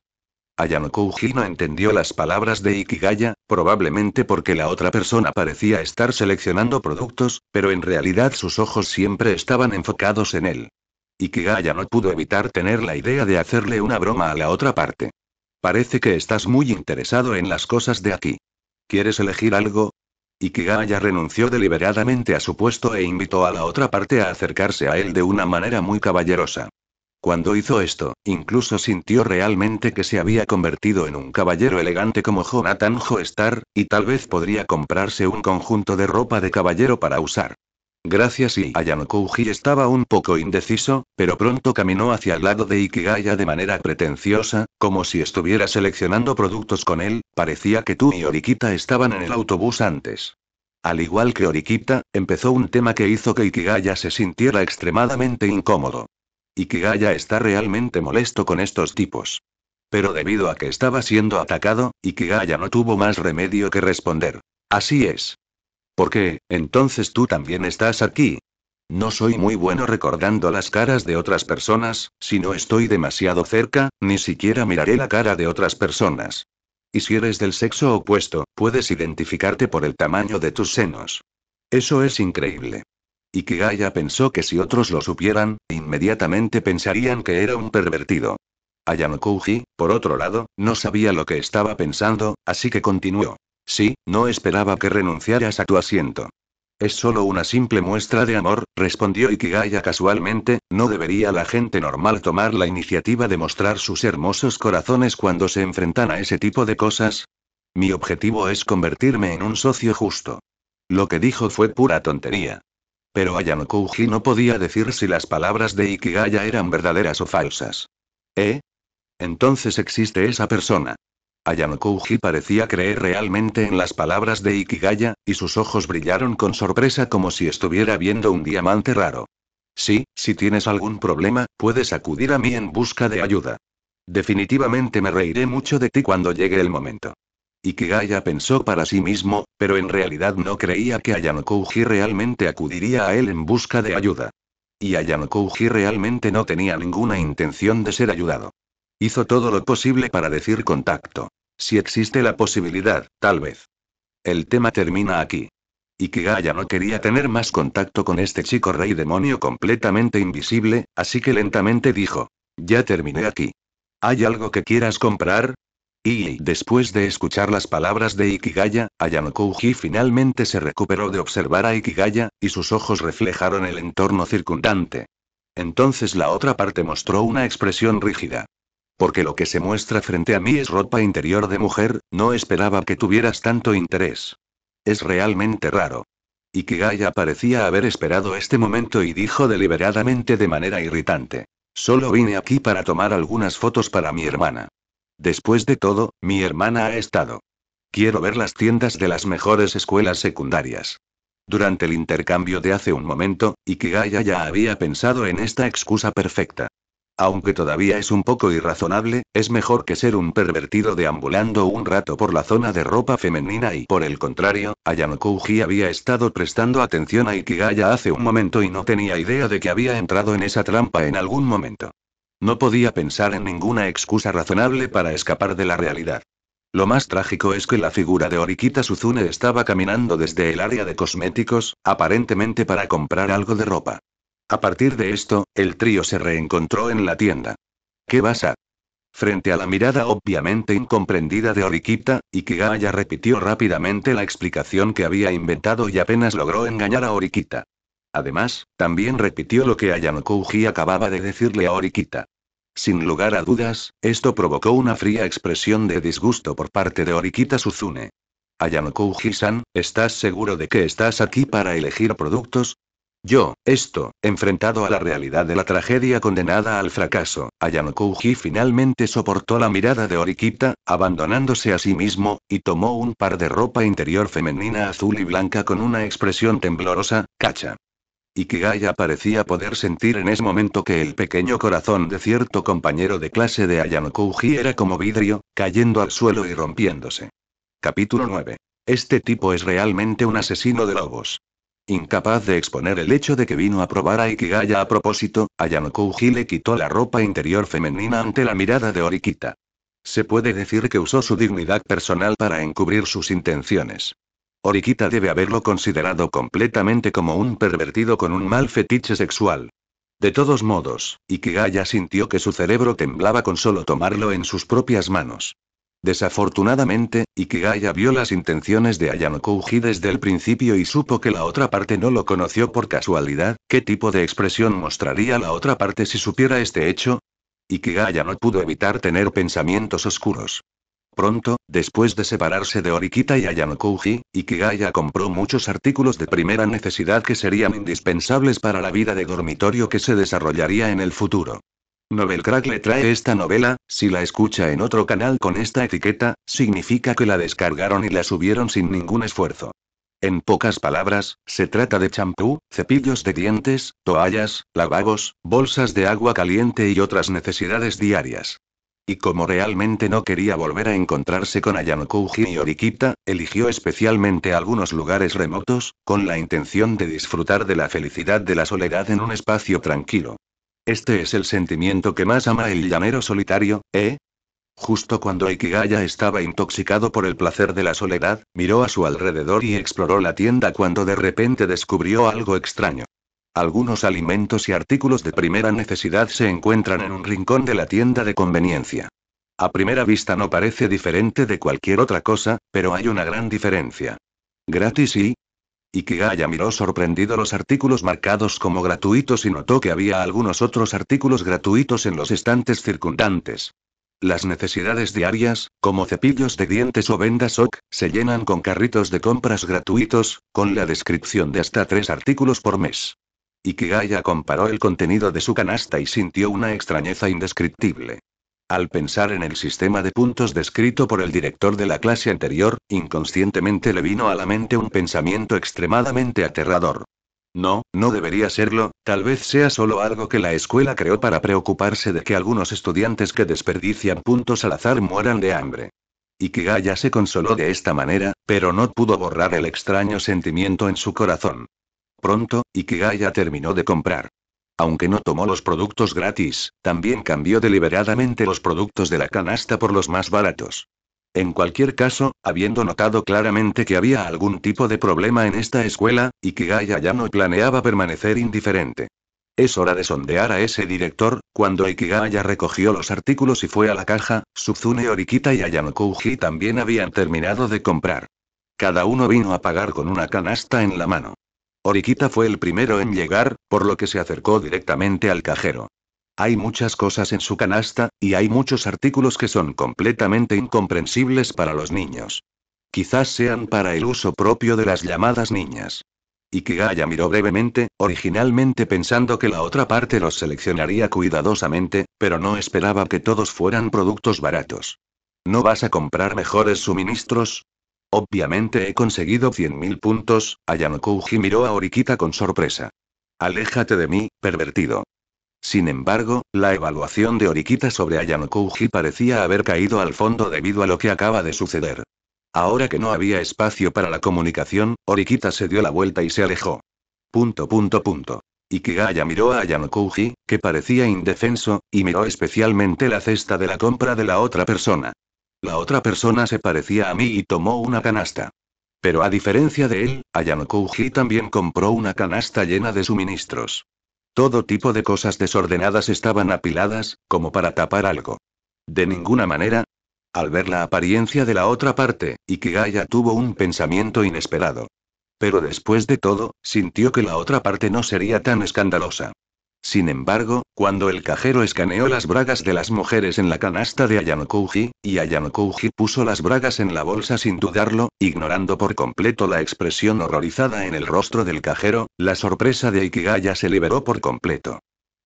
Speaker 1: Ayanokouji no entendió las palabras de Ikigaya, probablemente porque la otra persona parecía estar seleccionando productos, pero en realidad sus ojos siempre estaban enfocados en él. Ikigaya no pudo evitar tener la idea de hacerle una broma a la otra parte. Parece que estás muy interesado en las cosas de aquí. ¿Quieres elegir algo? Ikigaya renunció deliberadamente a su puesto e invitó a la otra parte a acercarse a él de una manera muy caballerosa. Cuando hizo esto, incluso sintió realmente que se había convertido en un caballero elegante como Jonathan Joestar, y tal vez podría comprarse un conjunto de ropa de caballero para usar. Gracias y Ayanokouji estaba un poco indeciso, pero pronto caminó hacia el lado de Ikigaya de manera pretenciosa, como si estuviera seleccionando productos con él, parecía que tú y Orikita estaban en el autobús antes. Al igual que Orikita, empezó un tema que hizo que Ikigaya se sintiera extremadamente incómodo. Ikigaya está realmente molesto con estos tipos. Pero debido a que estaba siendo atacado, Ikigaya no tuvo más remedio que responder. Así es. ¿Por qué, entonces tú también estás aquí? No soy muy bueno recordando las caras de otras personas, si no estoy demasiado cerca, ni siquiera miraré la cara de otras personas. Y si eres del sexo opuesto, puedes identificarte por el tamaño de tus senos. Eso es increíble. Ikigaya pensó que si otros lo supieran, inmediatamente pensarían que era un pervertido. Ayanokouji, por otro lado, no sabía lo que estaba pensando, así que continuó. Sí, no esperaba que renunciaras a tu asiento. Es solo una simple muestra de amor, respondió Ikigaya casualmente, ¿no debería la gente normal tomar la iniciativa de mostrar sus hermosos corazones cuando se enfrentan a ese tipo de cosas? Mi objetivo es convertirme en un socio justo. Lo que dijo fue pura tontería. Pero Ayano no podía decir si las palabras de Ikigaya eran verdaderas o falsas. ¿Eh? Entonces existe esa persona. Ayano parecía creer realmente en las palabras de Ikigaya, y sus ojos brillaron con sorpresa como si estuviera viendo un diamante raro. Sí, si tienes algún problema, puedes acudir a mí en busca de ayuda. Definitivamente me reiré mucho de ti cuando llegue el momento. Ikigaya pensó para sí mismo, pero en realidad no creía que Ayano realmente acudiría a él en busca de ayuda. Y Ayano realmente no tenía ninguna intención de ser ayudado. Hizo todo lo posible para decir contacto. Si existe la posibilidad, tal vez. El tema termina aquí. Ikigaya no quería tener más contacto con este chico rey demonio completamente invisible, así que lentamente dijo. Ya terminé aquí. ¿Hay algo que quieras comprar? Y después de escuchar las palabras de Ikigaya, Ayanokouji finalmente se recuperó de observar a Ikigaya, y sus ojos reflejaron el entorno circundante. Entonces la otra parte mostró una expresión rígida. Porque lo que se muestra frente a mí es ropa interior de mujer, no esperaba que tuvieras tanto interés. Es realmente raro. Ikigaya parecía haber esperado este momento y dijo deliberadamente de manera irritante. Solo vine aquí para tomar algunas fotos para mi hermana. Después de todo, mi hermana ha estado. Quiero ver las tiendas de las mejores escuelas secundarias. Durante el intercambio de hace un momento, Ikigaya ya había pensado en esta excusa perfecta. Aunque todavía es un poco irrazonable, es mejor que ser un pervertido deambulando un rato por la zona de ropa femenina y por el contrario, Ayano había estado prestando atención a Ikigaya hace un momento y no tenía idea de que había entrado en esa trampa en algún momento. No podía pensar en ninguna excusa razonable para escapar de la realidad. Lo más trágico es que la figura de Orikita Suzune estaba caminando desde el área de cosméticos, aparentemente para comprar algo de ropa. A partir de esto, el trío se reencontró en la tienda. ¿Qué vas a? Frente a la mirada obviamente incomprendida de Orikita, Ikigaya repitió rápidamente la explicación que había inventado y apenas logró engañar a Orikita. Además, también repitió lo que Ayano acababa de decirle a Orikita. Sin lugar a dudas, esto provocó una fría expresión de disgusto por parte de Orikita Suzune. Ayano san ¿estás seguro de que estás aquí para elegir productos? Yo, esto, enfrentado a la realidad de la tragedia condenada al fracaso, Ayano finalmente soportó la mirada de Orikita, abandonándose a sí mismo, y tomó un par de ropa interior femenina azul y blanca con una expresión temblorosa, cacha. Ikigaya parecía poder sentir en ese momento que el pequeño corazón de cierto compañero de clase de Ayano era como vidrio, cayendo al suelo y rompiéndose. Capítulo 9. Este tipo es realmente un asesino de lobos. Incapaz de exponer el hecho de que vino a probar a Ikigaya a propósito, Ayano le quitó la ropa interior femenina ante la mirada de Orikita. Se puede decir que usó su dignidad personal para encubrir sus intenciones. Orikita debe haberlo considerado completamente como un pervertido con un mal fetiche sexual. De todos modos, Ikigaya sintió que su cerebro temblaba con solo tomarlo en sus propias manos. Desafortunadamente, Ikigaya vio las intenciones de Ayano desde el principio y supo que la otra parte no lo conoció por casualidad. ¿Qué tipo de expresión mostraría la otra parte si supiera este hecho? Ikigaya no pudo evitar tener pensamientos oscuros. Pronto, después de separarse de Orikita y Ayanokouji, Ikigaya compró muchos artículos de primera necesidad que serían indispensables para la vida de dormitorio que se desarrollaría en el futuro. Novelcrack le trae esta novela, si la escucha en otro canal con esta etiqueta, significa que la descargaron y la subieron sin ningún esfuerzo. En pocas palabras, se trata de champú, cepillos de dientes, toallas, lavabos, bolsas de agua caliente y otras necesidades diarias. Y como realmente no quería volver a encontrarse con Ayanokouji y Orikita, eligió especialmente algunos lugares remotos, con la intención de disfrutar de la felicidad de la soledad en un espacio tranquilo. Este es el sentimiento que más ama el llanero solitario, ¿eh? Justo cuando Ikigaya estaba intoxicado por el placer de la soledad, miró a su alrededor y exploró la tienda cuando de repente descubrió algo extraño. Algunos alimentos y artículos de primera necesidad se encuentran en un rincón de la tienda de conveniencia. A primera vista no parece diferente de cualquier otra cosa, pero hay una gran diferencia. ¿Gratis y? Ikigaya miró sorprendido los artículos marcados como gratuitos y notó que había algunos otros artículos gratuitos en los estantes circundantes. Las necesidades diarias, como cepillos de dientes o vendas OK, se llenan con carritos de compras gratuitos, con la descripción de hasta tres artículos por mes. Ikigaya comparó el contenido de su canasta y sintió una extrañeza indescriptible. Al pensar en el sistema de puntos descrito por el director de la clase anterior, inconscientemente le vino a la mente un pensamiento extremadamente aterrador. No, no debería serlo, tal vez sea solo algo que la escuela creó para preocuparse de que algunos estudiantes que desperdician puntos al azar mueran de hambre. Ikigaya se consoló de esta manera, pero no pudo borrar el extraño sentimiento en su corazón. Pronto, Ikigaya terminó de comprar. Aunque no tomó los productos gratis, también cambió deliberadamente los productos de la canasta por los más baratos. En cualquier caso, habiendo notado claramente que había algún tipo de problema en esta escuela, Ikigaya ya no planeaba permanecer indiferente. Es hora de sondear a ese director, cuando Ikigaya recogió los artículos y fue a la caja, Suzune Orikita y Ayanokouji también habían terminado de comprar. Cada uno vino a pagar con una canasta en la mano. Orikita fue el primero en llegar, por lo que se acercó directamente al cajero. Hay muchas cosas en su canasta, y hay muchos artículos que son completamente incomprensibles para los niños. Quizás sean para el uso propio de las llamadas niñas. Ikigaya miró brevemente, originalmente pensando que la otra parte los seleccionaría cuidadosamente, pero no esperaba que todos fueran productos baratos. ¿No vas a comprar mejores suministros? Obviamente he conseguido 100.000 puntos, Ayanokouji miró a Orikita con sorpresa. Aléjate de mí, pervertido. Sin embargo, la evaluación de Orikita sobre Ayanokouji parecía haber caído al fondo debido a lo que acaba de suceder. Ahora que no había espacio para la comunicación, Orikita se dio la vuelta y se alejó. Punto punto punto. Ikigaya miró a Ayanokouji, que parecía indefenso, y miró especialmente la cesta de la compra de la otra persona. La otra persona se parecía a mí y tomó una canasta. Pero a diferencia de él, Ayanokouji también compró una canasta llena de suministros. Todo tipo de cosas desordenadas estaban apiladas, como para tapar algo. De ninguna manera. Al ver la apariencia de la otra parte, Ikigaya tuvo un pensamiento inesperado. Pero después de todo, sintió que la otra parte no sería tan escandalosa. Sin embargo, cuando el cajero escaneó las bragas de las mujeres en la canasta de Ayanokouji, y Ayanokouji puso las bragas en la bolsa sin dudarlo, ignorando por completo la expresión horrorizada en el rostro del cajero, la sorpresa de Ikigaya se liberó por completo.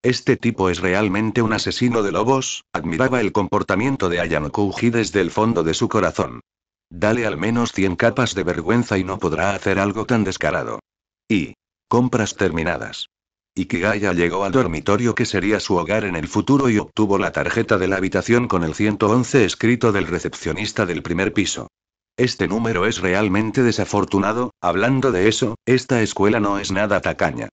Speaker 1: Este tipo es realmente un asesino de lobos, admiraba el comportamiento de Ayanokouji desde el fondo de su corazón. Dale al menos 100 capas de vergüenza y no podrá hacer algo tan descarado. Y. Compras terminadas. Ikigaya llegó al dormitorio que sería su hogar en el futuro y obtuvo la tarjeta de la habitación con el 111 escrito del recepcionista del primer piso. Este número es realmente desafortunado, hablando de eso, esta escuela no es nada tacaña.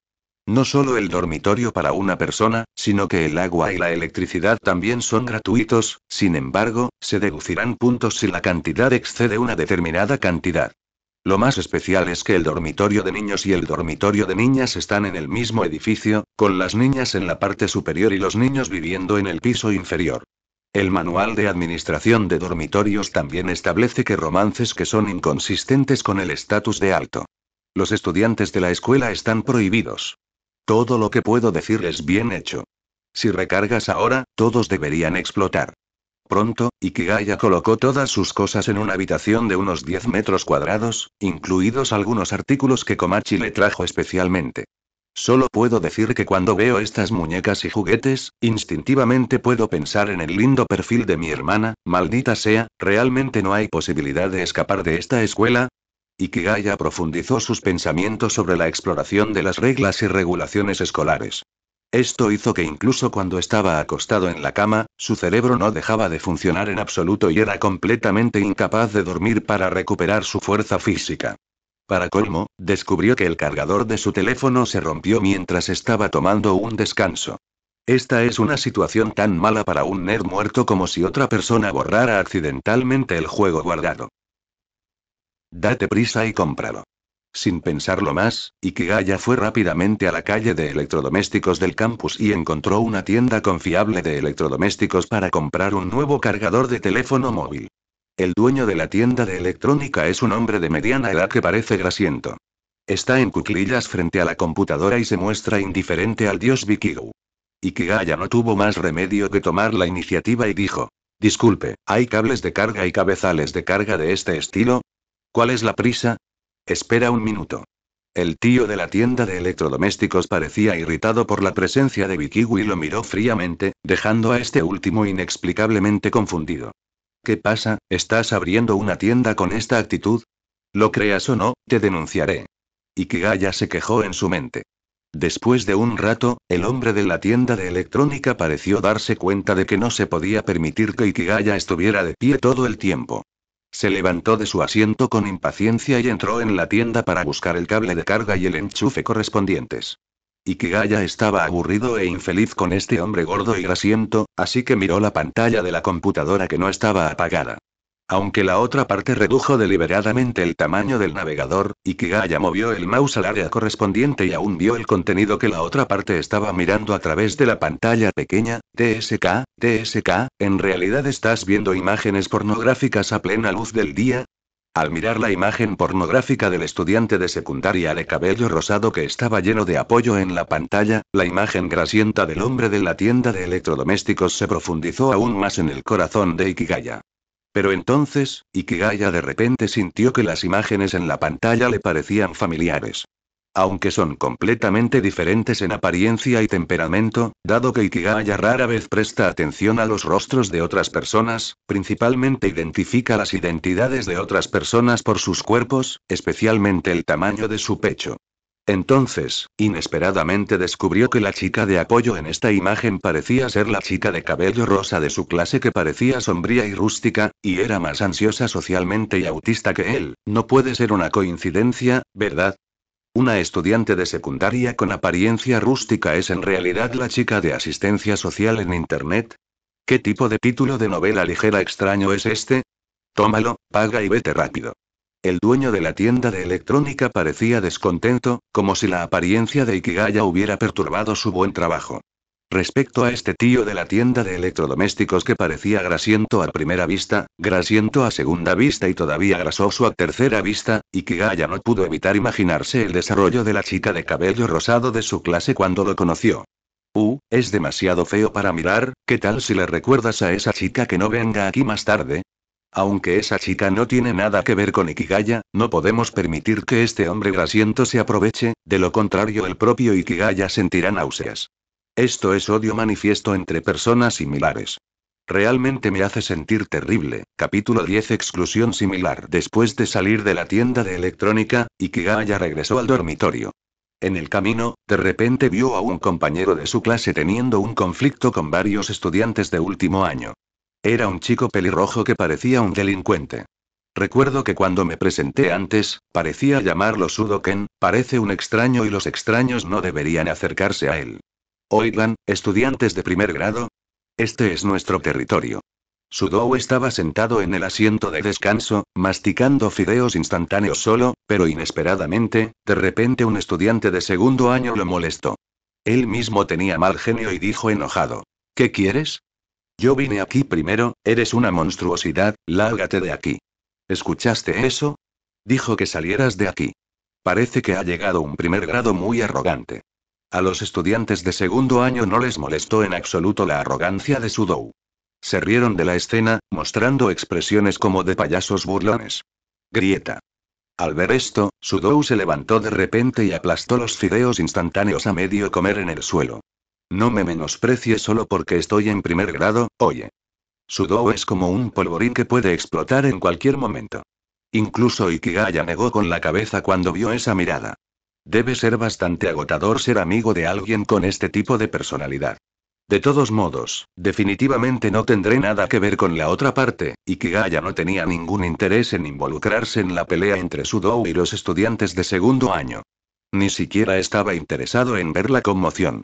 Speaker 1: No solo el dormitorio para una persona, sino que el agua y la electricidad también son gratuitos, sin embargo, se deducirán puntos si la cantidad excede una determinada cantidad. Lo más especial es que el dormitorio de niños y el dormitorio de niñas están en el mismo edificio, con las niñas en la parte superior y los niños viviendo en el piso inferior. El manual de administración de dormitorios también establece que romances que son inconsistentes con el estatus de alto. Los estudiantes de la escuela están prohibidos. Todo lo que puedo decir es bien hecho. Si recargas ahora, todos deberían explotar. Pronto, Ikigaya colocó todas sus cosas en una habitación de unos 10 metros cuadrados, incluidos algunos artículos que Komachi le trajo especialmente. Solo puedo decir que cuando veo estas muñecas y juguetes, instintivamente puedo pensar en el lindo perfil de mi hermana, maldita sea, ¿realmente no hay posibilidad de escapar de esta escuela? Ikigaya profundizó sus pensamientos sobre la exploración de las reglas y regulaciones escolares. Esto hizo que incluso cuando estaba acostado en la cama, su cerebro no dejaba de funcionar en absoluto y era completamente incapaz de dormir para recuperar su fuerza física. Para colmo, descubrió que el cargador de su teléfono se rompió mientras estaba tomando un descanso. Esta es una situación tan mala para un nerd muerto como si otra persona borrara accidentalmente el juego guardado. Date prisa y cómpralo. Sin pensarlo más, Ikigaya fue rápidamente a la calle de electrodomésticos del campus y encontró una tienda confiable de electrodomésticos para comprar un nuevo cargador de teléfono móvil. El dueño de la tienda de electrónica es un hombre de mediana edad que parece grasiento. Está en cuclillas frente a la computadora y se muestra indiferente al dios Bikigu. Ikigaya no tuvo más remedio que tomar la iniciativa y dijo: Disculpe, ¿hay cables de carga y cabezales de carga de este estilo? ¿Cuál es la prisa? Espera un minuto. El tío de la tienda de electrodomésticos parecía irritado por la presencia de Bikigu y lo miró fríamente, dejando a este último inexplicablemente confundido. ¿Qué pasa? ¿Estás abriendo una tienda con esta actitud? Lo creas o no, te denunciaré. Ikigaya se quejó en su mente. Después de un rato, el hombre de la tienda de electrónica pareció darse cuenta de que no se podía permitir que Ikigaya estuviera de pie todo el tiempo. Se levantó de su asiento con impaciencia y entró en la tienda para buscar el cable de carga y el enchufe correspondientes. Ikigaya estaba aburrido e infeliz con este hombre gordo y grasiento, así que miró la pantalla de la computadora que no estaba apagada. Aunque la otra parte redujo deliberadamente el tamaño del navegador, Ikigaya movió el mouse al área correspondiente y aún vio el contenido que la otra parte estaba mirando a través de la pantalla pequeña, TSK, TSK, ¿en realidad estás viendo imágenes pornográficas a plena luz del día? Al mirar la imagen pornográfica del estudiante de secundaria de cabello rosado que estaba lleno de apoyo en la pantalla, la imagen grasienta del hombre de la tienda de electrodomésticos se profundizó aún más en el corazón de Ikigaya. Pero entonces, Ikigaya de repente sintió que las imágenes en la pantalla le parecían familiares. Aunque son completamente diferentes en apariencia y temperamento, dado que Ikigaya rara vez presta atención a los rostros de otras personas, principalmente identifica las identidades de otras personas por sus cuerpos, especialmente el tamaño de su pecho. Entonces, inesperadamente descubrió que la chica de apoyo en esta imagen parecía ser la chica de cabello rosa de su clase que parecía sombría y rústica, y era más ansiosa socialmente y autista que él. No puede ser una coincidencia, ¿verdad? Una estudiante de secundaria con apariencia rústica es en realidad la chica de asistencia social en Internet. ¿Qué tipo de título de novela ligera extraño es este? Tómalo, paga y vete rápido. El dueño de la tienda de electrónica parecía descontento, como si la apariencia de Ikigaya hubiera perturbado su buen trabajo. Respecto a este tío de la tienda de electrodomésticos que parecía grasiento a primera vista, grasiento a segunda vista y todavía grasoso a tercera vista, Ikigaya no pudo evitar imaginarse el desarrollo de la chica de cabello rosado de su clase cuando lo conoció. Uh, es demasiado feo para mirar, ¿qué tal si le recuerdas a esa chica que no venga aquí más tarde? Aunque esa chica no tiene nada que ver con Ikigaya, no podemos permitir que este hombre grasiento se aproveche, de lo contrario el propio Ikigaya sentirá náuseas. Esto es odio manifiesto entre personas similares. Realmente me hace sentir terrible. Capítulo 10 Exclusión similar. Después de salir de la tienda de electrónica, Ikigaya regresó al dormitorio. En el camino, de repente vio a un compañero de su clase teniendo un conflicto con varios estudiantes de último año. Era un chico pelirrojo que parecía un delincuente. Recuerdo que cuando me presenté antes, parecía llamarlo Sudoken, parece un extraño y los extraños no deberían acercarse a él. Oigan, estudiantes de primer grado. Este es nuestro territorio. Sudou estaba sentado en el asiento de descanso, masticando fideos instantáneos solo, pero inesperadamente, de repente un estudiante de segundo año lo molestó. Él mismo tenía mal genio y dijo enojado. ¿Qué quieres? Yo vine aquí primero, eres una monstruosidad, lárgate de aquí. ¿Escuchaste eso? Dijo que salieras de aquí. Parece que ha llegado un primer grado muy arrogante. A los estudiantes de segundo año no les molestó en absoluto la arrogancia de Sudou. Se rieron de la escena, mostrando expresiones como de payasos burlones. Grieta. Al ver esto, Sudou se levantó de repente y aplastó los fideos instantáneos a medio comer en el suelo. No me menosprecies solo porque estoy en primer grado, oye. Sudou es como un polvorín que puede explotar en cualquier momento. Incluso Ikigaya negó con la cabeza cuando vio esa mirada. Debe ser bastante agotador ser amigo de alguien con este tipo de personalidad. De todos modos, definitivamente no tendré nada que ver con la otra parte, y no tenía ningún interés en involucrarse en la pelea entre Sudou y los estudiantes de segundo año. Ni siquiera estaba interesado en ver la conmoción.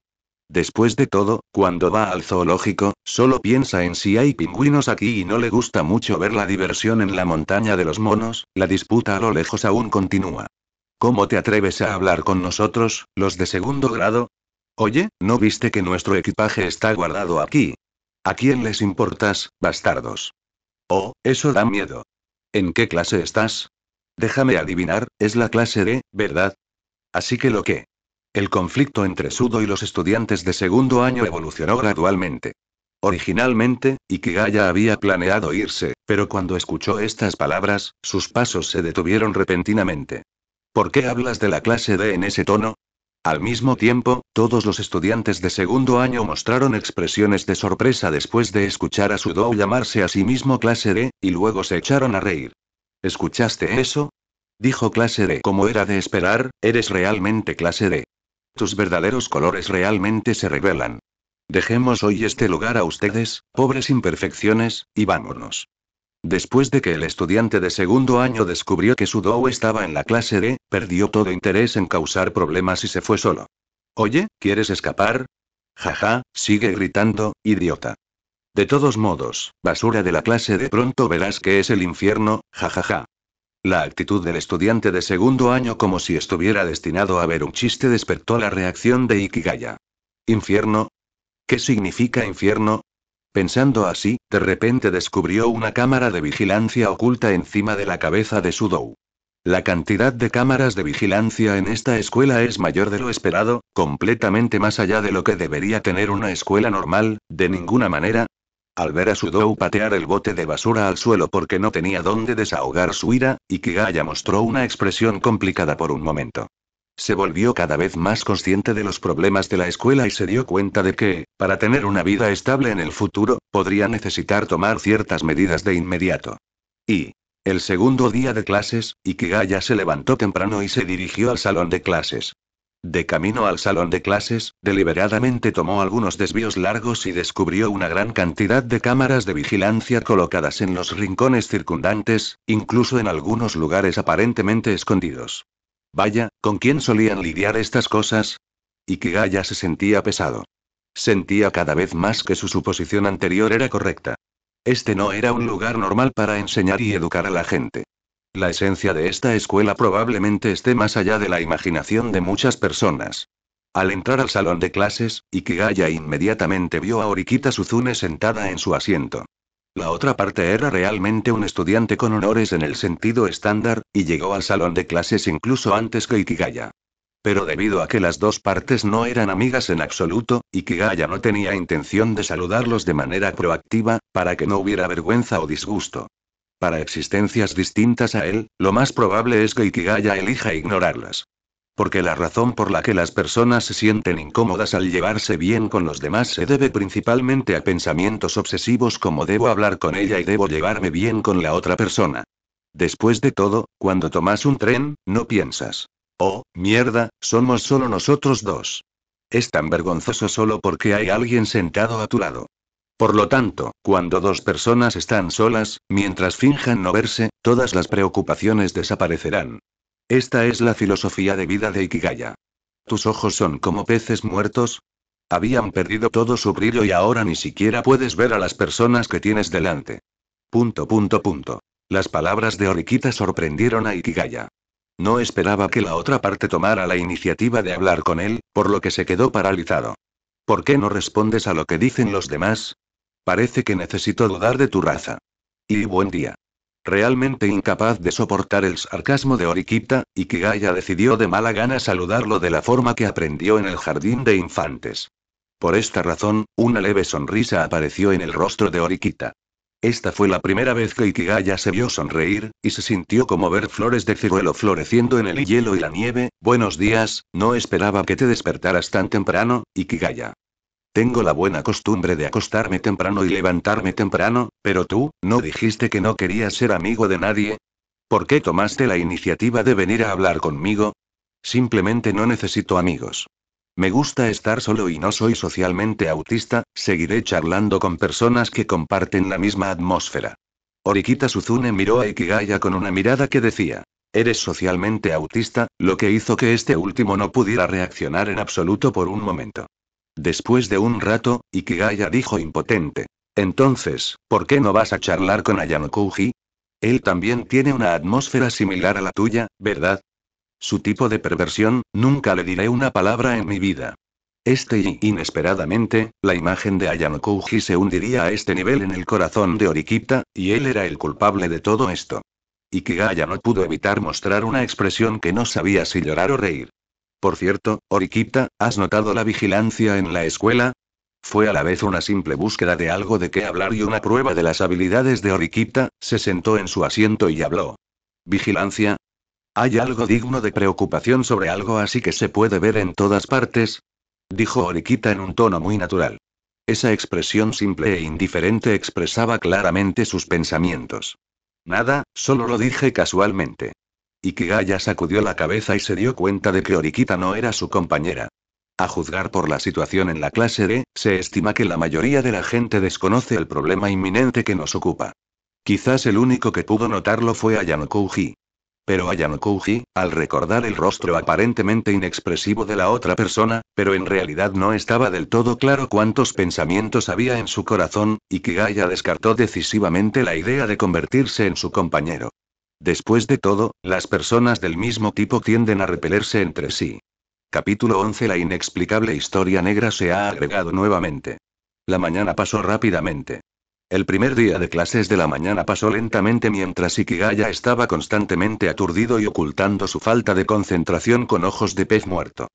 Speaker 1: Después de todo, cuando va al zoológico, solo piensa en si hay pingüinos aquí y no le gusta mucho ver la diversión en la montaña de los monos, la disputa a lo lejos aún continúa. ¿Cómo te atreves a hablar con nosotros, los de segundo grado? Oye, ¿no viste que nuestro equipaje está guardado aquí? ¿A quién les importas, bastardos? Oh, eso da miedo. ¿En qué clase estás? Déjame adivinar, es la clase D, ¿verdad? Así que lo que. El conflicto entre Sudo y los estudiantes de segundo año evolucionó gradualmente. Originalmente, Ikigaya había planeado irse, pero cuando escuchó estas palabras, sus pasos se detuvieron repentinamente. ¿Por qué hablas de la clase D en ese tono? Al mismo tiempo, todos los estudiantes de segundo año mostraron expresiones de sorpresa después de escuchar a Sudou llamarse a sí mismo clase D, y luego se echaron a reír. ¿Escuchaste eso? Dijo clase D. Como era de esperar, eres realmente clase D. Tus verdaderos colores realmente se revelan. Dejemos hoy este lugar a ustedes, pobres imperfecciones, y vámonos. Después de que el estudiante de segundo año descubrió que Sudou estaba en la clase D, perdió todo interés en causar problemas y se fue solo. Oye, ¿quieres escapar? Jaja, sigue gritando, idiota. De todos modos, basura de la clase D pronto verás que es el infierno, jajaja. La actitud del estudiante de segundo año como si estuviera destinado a ver un chiste despertó la reacción de Ikigaya. ¿Infierno? ¿Qué significa infierno? Pensando así, de repente descubrió una cámara de vigilancia oculta encima de la cabeza de Sudou. La cantidad de cámaras de vigilancia en esta escuela es mayor de lo esperado, completamente más allá de lo que debería tener una escuela normal, de ninguna manera. Al ver a Sudou patear el bote de basura al suelo porque no tenía dónde desahogar su ira, Ikigaya mostró una expresión complicada por un momento. Se volvió cada vez más consciente de los problemas de la escuela y se dio cuenta de que, para tener una vida estable en el futuro, podría necesitar tomar ciertas medidas de inmediato. Y, el segundo día de clases, Ikigaya se levantó temprano y se dirigió al salón de clases. De camino al salón de clases, deliberadamente tomó algunos desvíos largos y descubrió una gran cantidad de cámaras de vigilancia colocadas en los rincones circundantes, incluso en algunos lugares aparentemente escondidos. Vaya, ¿con quién solían lidiar estas cosas? Ikigaya se sentía pesado. Sentía cada vez más que su suposición anterior era correcta. Este no era un lugar normal para enseñar y educar a la gente. La esencia de esta escuela probablemente esté más allá de la imaginación de muchas personas. Al entrar al salón de clases, Ikigaya inmediatamente vio a Orikita Suzune sentada en su asiento. La otra parte era realmente un estudiante con honores en el sentido estándar, y llegó al salón de clases incluso antes que Ikigaya. Pero debido a que las dos partes no eran amigas en absoluto, Ikigaya no tenía intención de saludarlos de manera proactiva, para que no hubiera vergüenza o disgusto. Para existencias distintas a él, lo más probable es que Ikigaya elija ignorarlas. Porque la razón por la que las personas se sienten incómodas al llevarse bien con los demás se debe principalmente a pensamientos obsesivos como debo hablar con ella y debo llevarme bien con la otra persona. Después de todo, cuando tomas un tren, no piensas. Oh, mierda, somos solo nosotros dos. Es tan vergonzoso solo porque hay alguien sentado a tu lado. Por lo tanto, cuando dos personas están solas, mientras finjan no verse, todas las preocupaciones desaparecerán. Esta es la filosofía de vida de Ikigaya. ¿Tus ojos son como peces muertos? Habían perdido todo su brillo y ahora ni siquiera puedes ver a las personas que tienes delante. Punto punto punto. Las palabras de Orikita sorprendieron a Ikigaya. No esperaba que la otra parte tomara la iniciativa de hablar con él, por lo que se quedó paralizado. ¿Por qué no respondes a lo que dicen los demás? Parece que necesito dudar de tu raza. Y buen día. Realmente incapaz de soportar el sarcasmo de Orikita, Ikigaya decidió de mala gana saludarlo de la forma que aprendió en el jardín de infantes. Por esta razón, una leve sonrisa apareció en el rostro de Orikita. Esta fue la primera vez que Ikigaya se vio sonreír, y se sintió como ver flores de ciruelo floreciendo en el hielo y la nieve. Buenos días, no esperaba que te despertaras tan temprano, Ikigaya. Tengo la buena costumbre de acostarme temprano y levantarme temprano, pero tú, ¿no dijiste que no querías ser amigo de nadie? ¿Por qué tomaste la iniciativa de venir a hablar conmigo? Simplemente no necesito amigos. Me gusta estar solo y no soy socialmente autista, seguiré charlando con personas que comparten la misma atmósfera. Orikita Suzune miró a Ikigaya con una mirada que decía, eres socialmente autista, lo que hizo que este último no pudiera reaccionar en absoluto por un momento. Después de un rato, Ikigaya dijo impotente. Entonces, ¿por qué no vas a charlar con Ayano Él también tiene una atmósfera similar a la tuya, ¿verdad? Su tipo de perversión, nunca le diré una palabra en mi vida. Este y, inesperadamente, la imagen de Ayano se hundiría a este nivel en el corazón de Orikita, y él era el culpable de todo esto. Ikigaya no pudo evitar mostrar una expresión que no sabía si llorar o reír. Por cierto, Orikita, ¿has notado la vigilancia en la escuela? Fue a la vez una simple búsqueda de algo de qué hablar y una prueba de las habilidades de Orikita, se sentó en su asiento y habló. ¿Vigilancia? ¿Hay algo digno de preocupación sobre algo así que se puede ver en todas partes? Dijo Orikita en un tono muy natural. Esa expresión simple e indiferente expresaba claramente sus pensamientos. Nada, solo lo dije casualmente. Ikigaya sacudió la cabeza y se dio cuenta de que Orikita no era su compañera. A juzgar por la situación en la clase D, se estima que la mayoría de la gente desconoce el problema inminente que nos ocupa. Quizás el único que pudo notarlo fue Ayano Kouji. Pero Ayano Kouji, al recordar el rostro aparentemente inexpresivo de la otra persona, pero en realidad no estaba del todo claro cuántos pensamientos había en su corazón, y Kigaya descartó decisivamente la idea de convertirse en su compañero. Después de todo, las personas del mismo tipo tienden a repelerse entre sí. Capítulo 11 La inexplicable historia negra se ha agregado nuevamente. La mañana pasó rápidamente. El primer día de clases de la mañana pasó lentamente mientras Ikigaya estaba constantemente aturdido y ocultando su falta de concentración con ojos de pez muerto.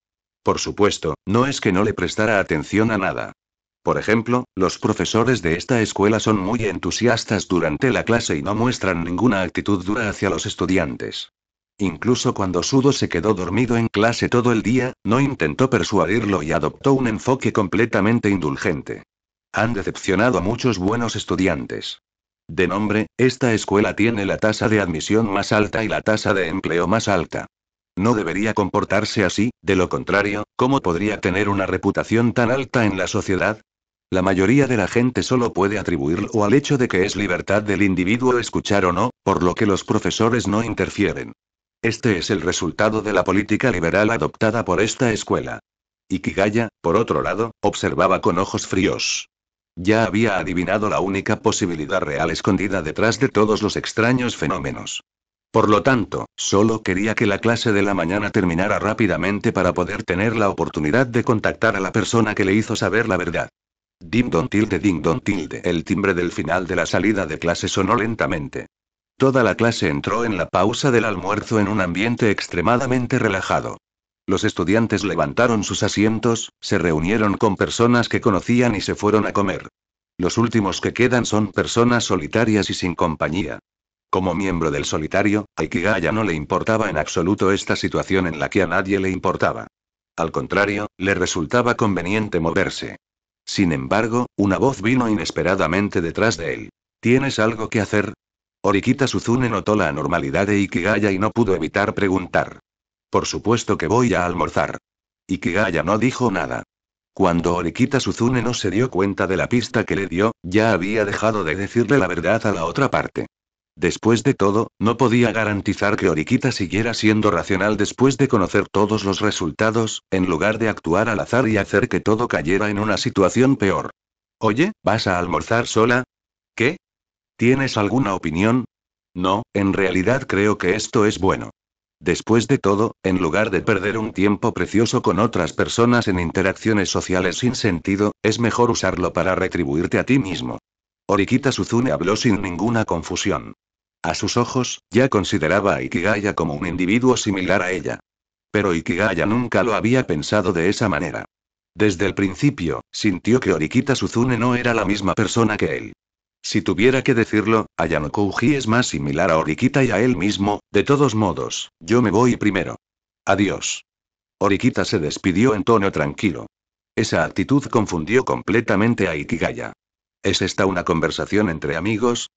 Speaker 1: Por supuesto, no es que no le prestara atención a nada. Por ejemplo, los profesores de esta escuela son muy entusiastas durante la clase y no muestran ninguna actitud dura hacia los estudiantes. Incluso cuando Sudo se quedó dormido en clase todo el día, no intentó persuadirlo y adoptó un enfoque completamente indulgente. Han decepcionado a muchos buenos estudiantes. De nombre, esta escuela tiene la tasa de admisión más alta y la tasa de empleo más alta. No debería comportarse así, de lo contrario, ¿cómo podría tener una reputación tan alta en la sociedad? La mayoría de la gente solo puede atribuirlo al hecho de que es libertad del individuo escuchar o no, por lo que los profesores no interfieren. Este es el resultado de la política liberal adoptada por esta escuela. Ikigaya, por otro lado, observaba con ojos fríos. Ya había adivinado la única posibilidad real escondida detrás de todos los extraños fenómenos. Por lo tanto, solo quería que la clase de la mañana terminara rápidamente para poder tener la oportunidad de contactar a la persona que le hizo saber la verdad. Ding don tilde ding don tilde. El timbre del final de la salida de clase sonó lentamente. Toda la clase entró en la pausa del almuerzo en un ambiente extremadamente relajado. Los estudiantes levantaron sus asientos, se reunieron con personas que conocían y se fueron a comer. Los últimos que quedan son personas solitarias y sin compañía. Como miembro del solitario, a Ikigaya no le importaba en absoluto esta situación en la que a nadie le importaba. Al contrario, le resultaba conveniente moverse. Sin embargo, una voz vino inesperadamente detrás de él. ¿Tienes algo que hacer? Orikita Suzune notó la anormalidad de Ikigaya y no pudo evitar preguntar. Por supuesto que voy a almorzar. Ikigaya no dijo nada. Cuando Orikita Suzune no se dio cuenta de la pista que le dio, ya había dejado de decirle la verdad a la otra parte. Después de todo, no podía garantizar que Orikita siguiera siendo racional después de conocer todos los resultados, en lugar de actuar al azar y hacer que todo cayera en una situación peor. Oye, ¿vas a almorzar sola? ¿Qué? ¿Tienes alguna opinión? No, en realidad creo que esto es bueno. Después de todo, en lugar de perder un tiempo precioso con otras personas en interacciones sociales sin sentido, es mejor usarlo para retribuirte a ti mismo. Orikita Suzune habló sin ninguna confusión. A sus ojos, ya consideraba a Ikigaya como un individuo similar a ella. Pero Ikigaya nunca lo había pensado de esa manera. Desde el principio, sintió que Orikita Suzune no era la misma persona que él. Si tuviera que decirlo, Ayano Kouji es más similar a Orikita y a él mismo, de todos modos, yo me voy primero. Adiós. Orikita se despidió en tono tranquilo. Esa actitud confundió completamente a Ikigaya. ¿Es esta una conversación entre amigos?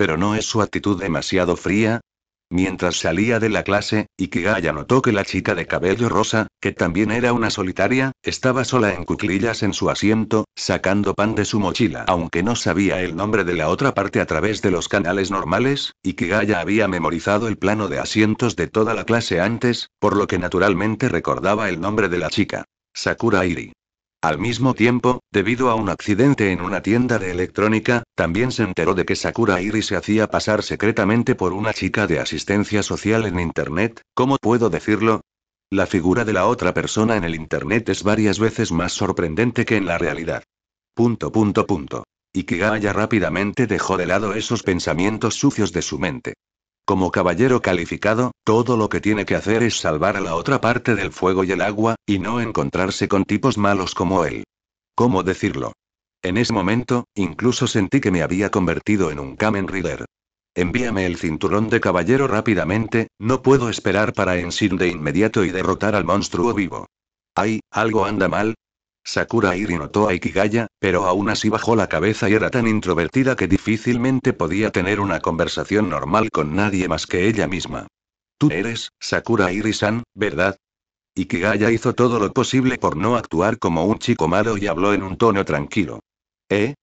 Speaker 1: ¿Pero no es su actitud demasiado fría? Mientras salía de la clase, Ikigaya notó que la chica de cabello rosa, que también era una solitaria, estaba sola en cuclillas en su asiento, sacando pan de su mochila. Aunque no sabía el nombre de la otra parte a través de los canales normales, Ikigaya había memorizado el plano de asientos de toda la clase antes, por lo que naturalmente recordaba el nombre de la chica. Sakura Iri. Al mismo tiempo, debido a un accidente en una tienda de electrónica, también se enteró de que Sakura Iri se hacía pasar secretamente por una chica de asistencia social en Internet, ¿cómo puedo decirlo? La figura de la otra persona en el Internet es varias veces más sorprendente que en la realidad. Punto punto punto. Ikigaya rápidamente dejó de lado esos pensamientos sucios de su mente. Como caballero calificado, todo lo que tiene que hacer es salvar a la otra parte del fuego y el agua, y no encontrarse con tipos malos como él. ¿Cómo decirlo? En ese momento, incluso sentí que me había convertido en un Kamen Rider. Envíame el cinturón de caballero rápidamente, no puedo esperar para ensir de inmediato y derrotar al monstruo vivo. Ay, algo anda mal, Sakura Iri notó a Ikigaya, pero aún así bajó la cabeza y era tan introvertida que difícilmente podía tener una conversación normal con nadie más que ella misma. Tú eres, Sakura Iri-san, ¿verdad? Ikigaya hizo todo lo posible por no actuar como un chico malo y habló en un tono tranquilo. ¿Eh?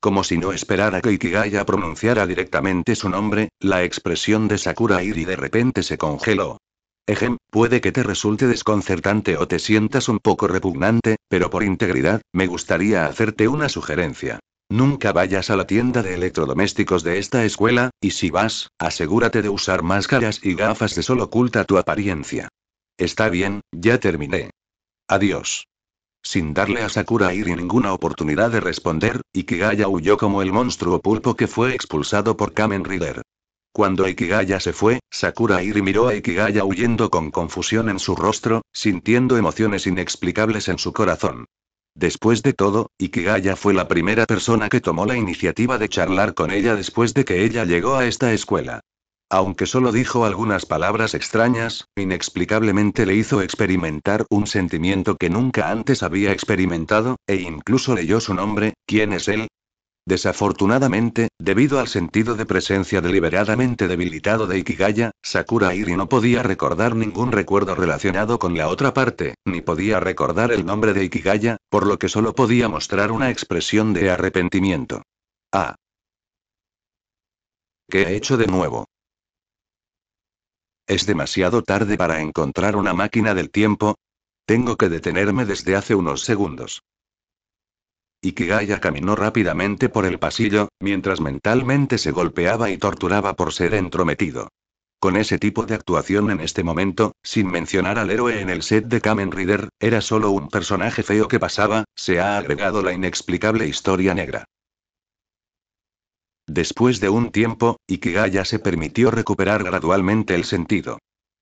Speaker 1: Como si no esperara que Ikigaya pronunciara directamente su nombre, la expresión de Sakura Iri de repente se congeló. Ejem, puede que te resulte desconcertante o te sientas un poco repugnante, pero por integridad, me gustaría hacerte una sugerencia. Nunca vayas a la tienda de electrodomésticos de esta escuela, y si vas, asegúrate de usar máscaras y gafas de sol oculta tu apariencia. Está bien, ya terminé. Adiós. Sin darle a Sakura Iri ninguna oportunidad de responder, Ikigaya huyó como el monstruo pulpo que fue expulsado por Kamen Rider. Cuando Ikigaya se fue, Sakura Iri miró a Ikigaya huyendo con confusión en su rostro, sintiendo emociones inexplicables en su corazón. Después de todo, Ikigaya fue la primera persona que tomó la iniciativa de charlar con ella después de que ella llegó a esta escuela. Aunque solo dijo algunas palabras extrañas, inexplicablemente le hizo experimentar un sentimiento que nunca antes había experimentado, e incluso leyó su nombre, ¿quién es él? Desafortunadamente, debido al sentido de presencia deliberadamente debilitado de Ikigaya, Sakura Iri no podía recordar ningún recuerdo relacionado con la otra parte, ni podía recordar el nombre de Ikigaya, por lo que solo podía mostrar una expresión de arrepentimiento. Ah. ¿Qué he hecho de nuevo? Es demasiado tarde para encontrar una máquina del tiempo. Tengo que detenerme desde hace unos segundos. Ikigaya caminó rápidamente por el pasillo, mientras mentalmente se golpeaba y torturaba por ser entrometido. Con ese tipo de actuación en este momento, sin mencionar al héroe en el set de Kamen Rider, era solo un personaje feo que pasaba, se ha agregado la inexplicable historia negra. Después de un tiempo, Ikigaya se permitió recuperar gradualmente el sentido.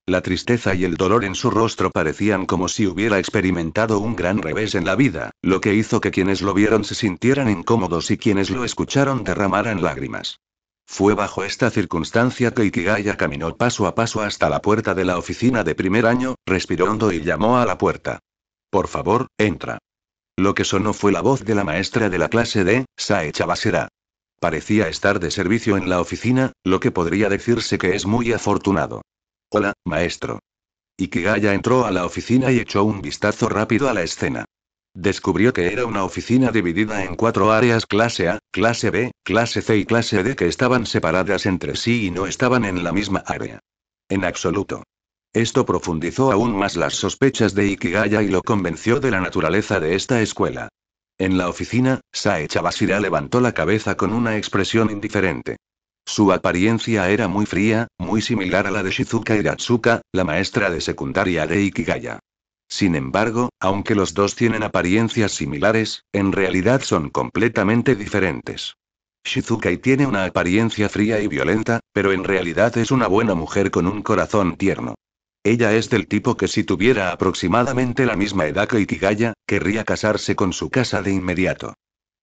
Speaker 1: La tristeza y el dolor en su rostro parecían como si hubiera experimentado un gran revés en la vida, lo que hizo que quienes lo vieron se sintieran incómodos y quienes lo escucharon derramaran lágrimas. Fue bajo esta circunstancia que Ikigaya caminó paso a paso hasta la puerta de la oficina de primer año, respiró hondo y llamó a la puerta. Por favor, entra. Lo que sonó fue la voz de la maestra de la clase de, Sae Chabasera. Parecía estar de servicio en la oficina, lo que podría decirse que es muy afortunado. Hola, maestro. Ikigaya entró a la oficina y echó un vistazo rápido a la escena. Descubrió que era una oficina dividida en cuatro áreas clase A, clase B, clase C y clase D que estaban separadas entre sí y no estaban en la misma área. En absoluto. Esto profundizó aún más las sospechas de Ikigaya y lo convenció de la naturaleza de esta escuela. En la oficina, Sae Chabashira levantó la cabeza con una expresión indiferente. Su apariencia era muy fría, muy similar a la de Shizuka Iratsuka, la maestra de secundaria de Ikigaya. Sin embargo, aunque los dos tienen apariencias similares, en realidad son completamente diferentes. Shizukai tiene una apariencia fría y violenta, pero en realidad es una buena mujer con un corazón tierno. Ella es del tipo que si tuviera aproximadamente la misma edad que Ikigaya, querría casarse con su casa de inmediato.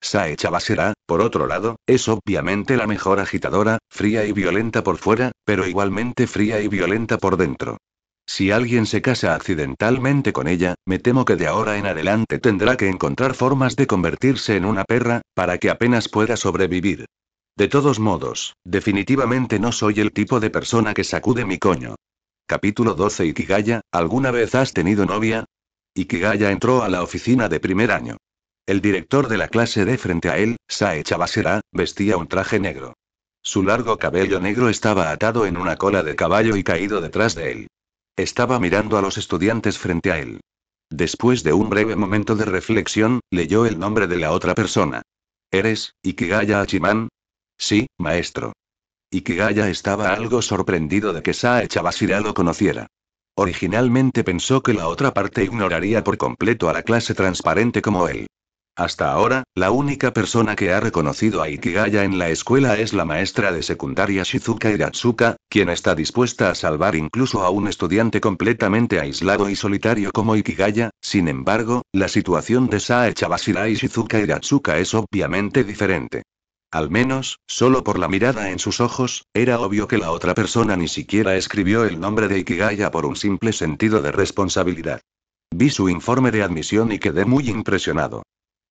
Speaker 1: Sae Chabasera, por otro lado, es obviamente la mejor agitadora, fría y violenta por fuera, pero igualmente fría y violenta por dentro. Si alguien se casa accidentalmente con ella, me temo que de ahora en adelante tendrá que encontrar formas de convertirse en una perra, para que apenas pueda sobrevivir. De todos modos, definitivamente no soy el tipo de persona que sacude mi coño. Capítulo 12 Ikigaya, ¿alguna vez has tenido novia? Ikigaya entró a la oficina de primer año. El director de la clase de frente a él, Sae Chabasera, vestía un traje negro. Su largo cabello negro estaba atado en una cola de caballo y caído detrás de él. Estaba mirando a los estudiantes frente a él. Después de un breve momento de reflexión, leyó el nombre de la otra persona. ¿Eres, Ikigaya Achiman? Sí, maestro. Ikigaya estaba algo sorprendido de que Sae Chabasira lo conociera. Originalmente pensó que la otra parte ignoraría por completo a la clase transparente como él. Hasta ahora, la única persona que ha reconocido a Ikigaya en la escuela es la maestra de secundaria Shizuka Iratsuka, quien está dispuesta a salvar incluso a un estudiante completamente aislado y solitario como Ikigaya, sin embargo, la situación de Sae Chabashira y Shizuka Iratsuka es obviamente diferente. Al menos, solo por la mirada en sus ojos, era obvio que la otra persona ni siquiera escribió el nombre de Ikigaya por un simple sentido de responsabilidad. Vi su informe de admisión y quedé muy impresionado.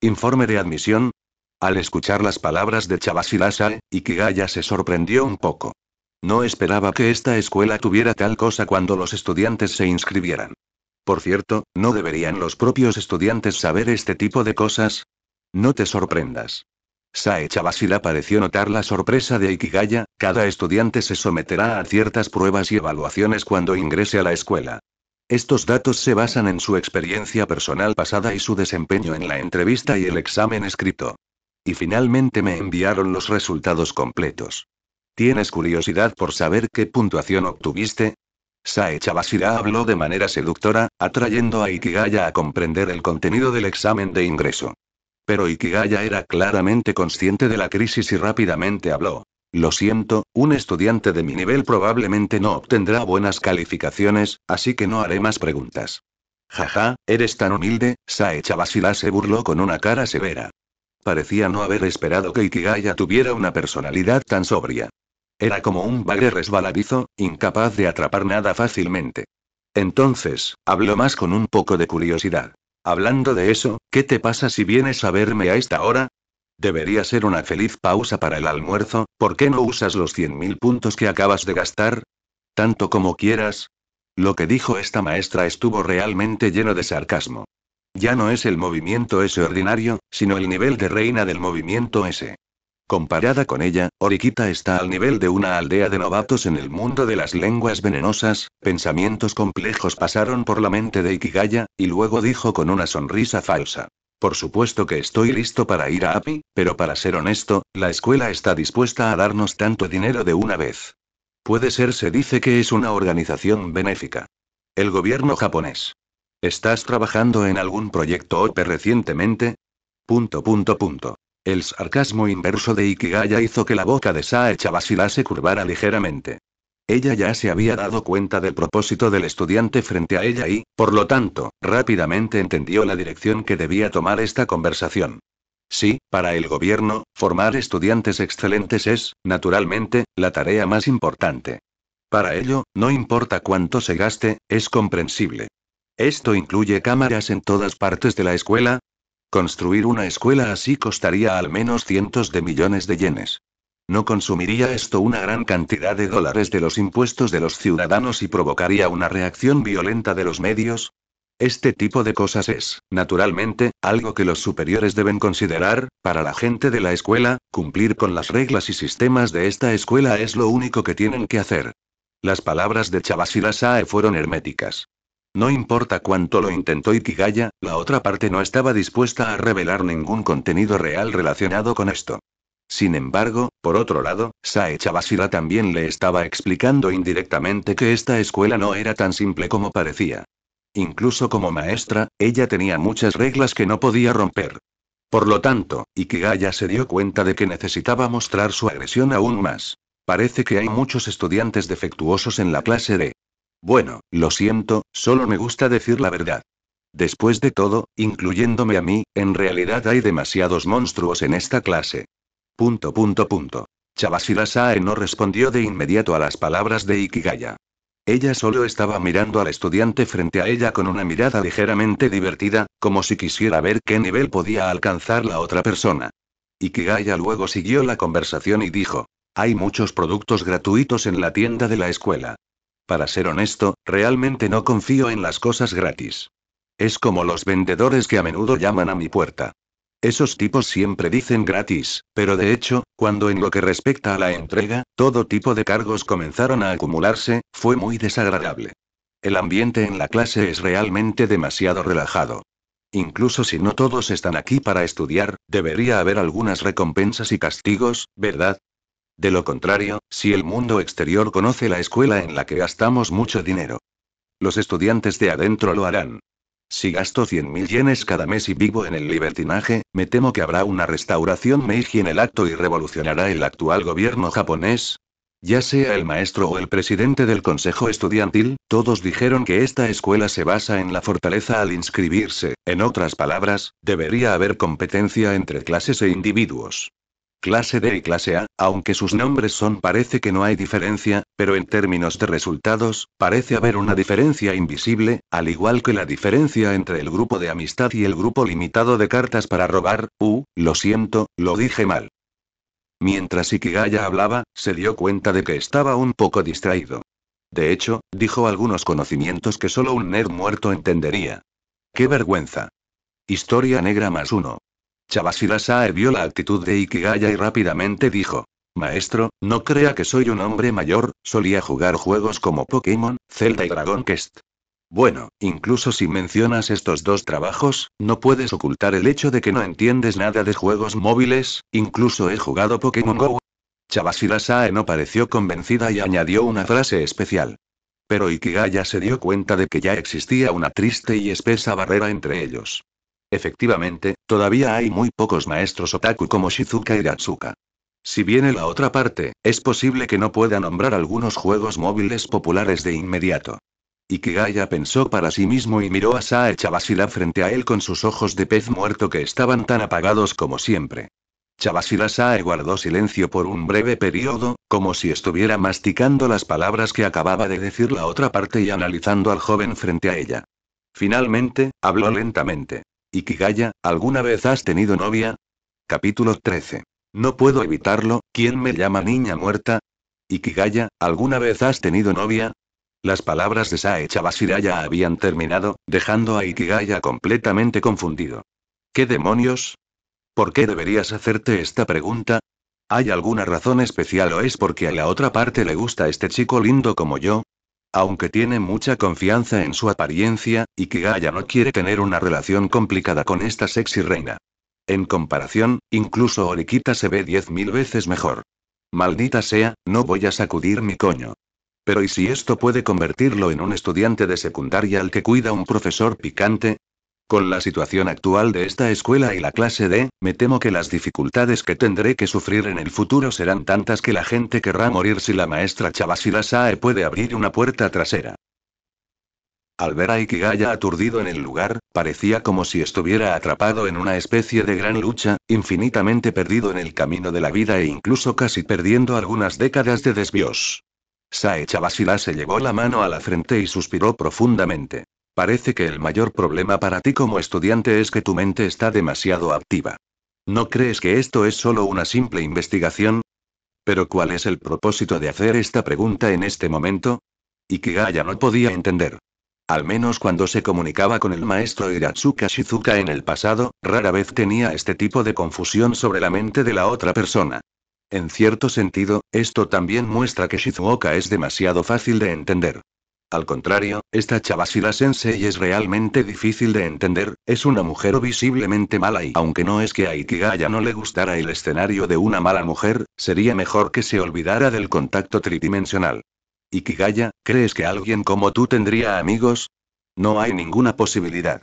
Speaker 1: Informe de admisión. Al escuchar las palabras de Chabashirasa, Ikigaya se sorprendió un poco. No esperaba que esta escuela tuviera tal cosa cuando los estudiantes se inscribieran. Por cierto, ¿no deberían los propios estudiantes saber este tipo de cosas? No te sorprendas. Sae Chabashira pareció notar la sorpresa de Ikigaya, cada estudiante se someterá a ciertas pruebas y evaluaciones cuando ingrese a la escuela. Estos datos se basan en su experiencia personal pasada y su desempeño en la entrevista y el examen escrito. Y finalmente me enviaron los resultados completos. ¿Tienes curiosidad por saber qué puntuación obtuviste? Sae Chabashira habló de manera seductora, atrayendo a Ikigaya a comprender el contenido del examen de ingreso. Pero Ikigaya era claramente consciente de la crisis y rápidamente habló. Lo siento, un estudiante de mi nivel probablemente no obtendrá buenas calificaciones, así que no haré más preguntas. Jaja, eres tan humilde, Sae Chabashira se burló con una cara severa. Parecía no haber esperado que Ikigaya tuviera una personalidad tan sobria. Era como un bagre resbaladizo, incapaz de atrapar nada fácilmente. Entonces, habló más con un poco de curiosidad. Hablando de eso, ¿qué te pasa si vienes a verme a esta hora? Debería ser una feliz pausa para el almuerzo, ¿por qué no usas los 100.000 puntos que acabas de gastar? Tanto como quieras. Lo que dijo esta maestra estuvo realmente lleno de sarcasmo. Ya no es el movimiento ese ordinario, sino el nivel de reina del movimiento ese. Comparada con ella, Orikita está al nivel de una aldea de novatos en el mundo de las lenguas venenosas, pensamientos complejos pasaron por la mente de Ikigaya, y luego dijo con una sonrisa falsa. Por supuesto que estoy listo para ir a API, pero para ser honesto, la escuela está dispuesta a darnos tanto dinero de una vez. Puede ser se dice que es una organización benéfica. El gobierno japonés. ¿Estás trabajando en algún proyecto OPE recientemente? Punto punto punto. El sarcasmo inverso de Ikigaya hizo que la boca de Sae Chabashira se curvara ligeramente. Ella ya se había dado cuenta del propósito del estudiante frente a ella y, por lo tanto, rápidamente entendió la dirección que debía tomar esta conversación. Sí, para el gobierno, formar estudiantes excelentes es, naturalmente, la tarea más importante. Para ello, no importa cuánto se gaste, es comprensible. ¿Esto incluye cámaras en todas partes de la escuela? Construir una escuela así costaría al menos cientos de millones de yenes. ¿No consumiría esto una gran cantidad de dólares de los impuestos de los ciudadanos y provocaría una reacción violenta de los medios? Este tipo de cosas es, naturalmente, algo que los superiores deben considerar, para la gente de la escuela, cumplir con las reglas y sistemas de esta escuela es lo único que tienen que hacer. Las palabras de Chabashira Sae fueron herméticas. No importa cuánto lo intentó Ikigaya, la otra parte no estaba dispuesta a revelar ningún contenido real relacionado con esto. Sin embargo, por otro lado, Sae Chabashira también le estaba explicando indirectamente que esta escuela no era tan simple como parecía. Incluso como maestra, ella tenía muchas reglas que no podía romper. Por lo tanto, Ikigaya se dio cuenta de que necesitaba mostrar su agresión aún más. Parece que hay muchos estudiantes defectuosos en la clase de Bueno, lo siento, solo me gusta decir la verdad. Después de todo, incluyéndome a mí, en realidad hay demasiados monstruos en esta clase. Punto punto punto. No respondió de inmediato a las palabras de Ikigaya. Ella solo estaba mirando al estudiante frente a ella con una mirada ligeramente divertida, como si quisiera ver qué nivel podía alcanzar la otra persona. Ikigaya luego siguió la conversación y dijo, hay muchos productos gratuitos en la tienda de la escuela. Para ser honesto, realmente no confío en las cosas gratis. Es como los vendedores que a menudo llaman a mi puerta. Esos tipos siempre dicen gratis, pero de hecho, cuando en lo que respecta a la entrega, todo tipo de cargos comenzaron a acumularse, fue muy desagradable. El ambiente en la clase es realmente demasiado relajado. Incluso si no todos están aquí para estudiar, debería haber algunas recompensas y castigos, ¿verdad? De lo contrario, si el mundo exterior conoce la escuela en la que gastamos mucho dinero. Los estudiantes de adentro lo harán. Si gasto 100.000 yenes cada mes y vivo en el libertinaje, me temo que habrá una restauración Meiji en el acto y revolucionará el actual gobierno japonés. Ya sea el maestro o el presidente del consejo estudiantil, todos dijeron que esta escuela se basa en la fortaleza al inscribirse, en otras palabras, debería haber competencia entre clases e individuos. Clase D y clase A, aunque sus nombres son parece que no hay diferencia, pero en términos de resultados, parece haber una diferencia invisible, al igual que la diferencia entre el grupo de amistad y el grupo limitado de cartas para robar, uh, lo siento, lo dije mal. Mientras Ikigaya hablaba, se dio cuenta de que estaba un poco distraído. De hecho, dijo algunos conocimientos que solo un nerd muerto entendería. ¡Qué vergüenza! Historia negra más uno. Chabashira Sae vio la actitud de Ikigaya y rápidamente dijo. Maestro, no crea que soy un hombre mayor, solía jugar juegos como Pokémon, Zelda y Dragon Quest. Bueno, incluso si mencionas estos dos trabajos, no puedes ocultar el hecho de que no entiendes nada de juegos móviles, incluso he jugado Pokémon Go. Chabashira Sae no pareció convencida y añadió una frase especial. Pero Ikigaya se dio cuenta de que ya existía una triste y espesa barrera entre ellos. Efectivamente, todavía hay muy pocos maestros otaku como Shizuka y Ratsuka. Si viene la otra parte, es posible que no pueda nombrar algunos juegos móviles populares de inmediato. Ikigaya pensó para sí mismo y miró a Sae Chabashira frente a él con sus ojos de pez muerto que estaban tan apagados como siempre. Chabashira Sae guardó silencio por un breve periodo, como si estuviera masticando las palabras que acababa de decir la otra parte y analizando al joven frente a ella. Finalmente, habló lentamente. Ikigaya, ¿alguna vez has tenido novia? Capítulo 13. No puedo evitarlo, ¿quién me llama niña muerta? Ikigaya, ¿alguna vez has tenido novia? Las palabras de Sae Chabashira ya habían terminado, dejando a Ikigaya completamente confundido. ¿Qué demonios? ¿Por qué deberías hacerte esta pregunta? ¿Hay alguna razón especial o es porque a la otra parte le gusta este chico lindo como yo? Aunque tiene mucha confianza en su apariencia, Ikigaya no quiere tener una relación complicada con esta sexy reina. En comparación, incluso Orikita se ve diez mil veces mejor. Maldita sea, no voy a sacudir mi coño. Pero ¿y si esto puede convertirlo en un estudiante de secundaria al que cuida un profesor picante? Con la situación actual de esta escuela y la clase D, me temo que las dificultades que tendré que sufrir en el futuro serán tantas que la gente querrá morir si la maestra Chabashira Sae puede abrir una puerta trasera. Al ver a Ikigaya aturdido en el lugar, parecía como si estuviera atrapado en una especie de gran lucha, infinitamente perdido en el camino de la vida e incluso casi perdiendo algunas décadas de desvíos. Sae Chabashira se llevó la mano a la frente y suspiró profundamente. Parece que el mayor problema para ti como estudiante es que tu mente está demasiado activa. ¿No crees que esto es solo una simple investigación? Pero ¿cuál es el propósito de hacer esta pregunta en este momento? Ikigaya no podía entender. Al menos cuando se comunicaba con el maestro Hiratsuka Shizuka en el pasado, rara vez tenía este tipo de confusión sobre la mente de la otra persona. En cierto sentido, esto también muestra que Shizuoka es demasiado fácil de entender. Al contrario, esta Chabashira Sensei es realmente difícil de entender, es una mujer visiblemente mala y aunque no es que a Ikigaya no le gustara el escenario de una mala mujer, sería mejor que se olvidara del contacto tridimensional. Ikigaya, ¿crees que alguien como tú tendría amigos? No hay ninguna posibilidad.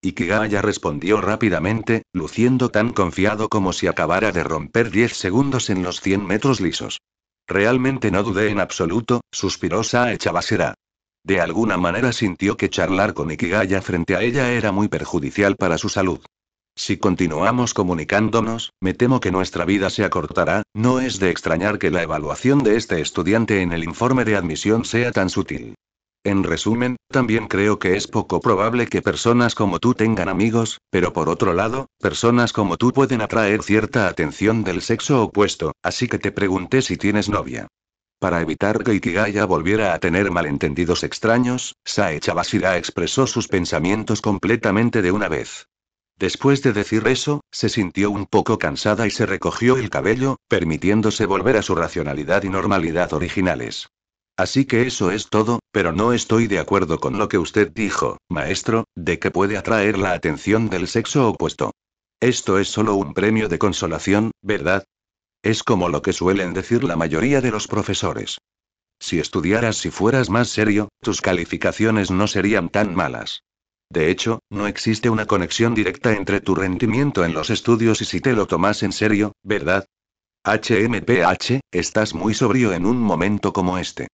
Speaker 1: Ikigaya respondió rápidamente, luciendo tan confiado como si acabara de romper 10 segundos en los 100 metros lisos. Realmente no dudé en absoluto, suspiró Sae. De alguna manera sintió que charlar con Ikigaya frente a ella era muy perjudicial para su salud. Si continuamos comunicándonos, me temo que nuestra vida se acortará, no es de extrañar que la evaluación de este estudiante en el informe de admisión sea tan sutil. En resumen, también creo que es poco probable que personas como tú tengan amigos, pero por otro lado, personas como tú pueden atraer cierta atención del sexo opuesto, así que te pregunté si tienes novia. Para evitar que Ikigaya volviera a tener malentendidos extraños, Sae Chabashira expresó sus pensamientos completamente de una vez. Después de decir eso, se sintió un poco cansada y se recogió el cabello, permitiéndose volver a su racionalidad y normalidad originales. Así que eso es todo, pero no estoy de acuerdo con lo que usted dijo, maestro, de que puede atraer la atención del sexo opuesto. Esto es solo un premio de consolación, ¿verdad? Es como lo que suelen decir la mayoría de los profesores. Si estudiaras y fueras más serio, tus calificaciones no serían tan malas. De hecho, no existe una conexión directa entre tu rendimiento en los estudios y si te lo tomas en serio, ¿verdad? HMPH, estás muy sobrio en un momento como este.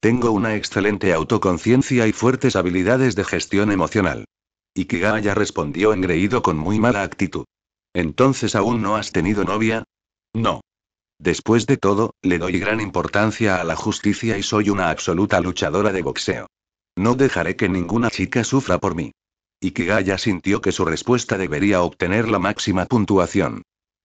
Speaker 1: Tengo una excelente autoconciencia y fuertes habilidades de gestión emocional. Ikigaya respondió engreído con muy mala actitud. Entonces aún no has tenido novia? No. Después de todo, le doy gran importancia a la justicia y soy una absoluta luchadora de boxeo. No dejaré que ninguna chica sufra por mí. Ikigaya sintió que su respuesta debería obtener la máxima puntuación.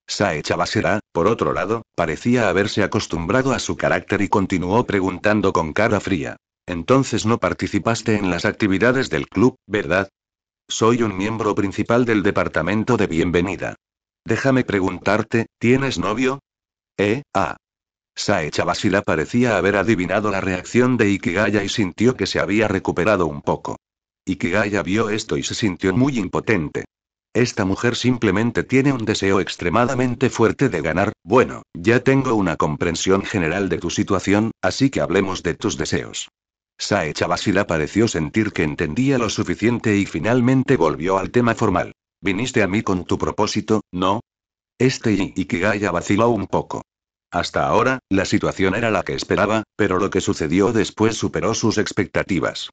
Speaker 1: Sae Chabasera, por otro lado, parecía haberse acostumbrado a su carácter y continuó preguntando con cara fría. Entonces no participaste en las actividades del club, ¿verdad? Soy un miembro principal del departamento de bienvenida. Déjame preguntarte, ¿tienes novio? Eh, ah. Sae Chabasira parecía haber adivinado la reacción de Ikigaya y sintió que se había recuperado un poco. Ikigaya vio esto y se sintió muy impotente. Esta mujer simplemente tiene un deseo extremadamente fuerte de ganar, bueno, ya tengo una comprensión general de tu situación, así que hablemos de tus deseos. Sae Chabasira pareció sentir que entendía lo suficiente y finalmente volvió al tema formal. Viniste a mí con tu propósito, ¿no? Este Ikigaya vaciló un poco. Hasta ahora, la situación era la que esperaba, pero lo que sucedió después superó sus expectativas.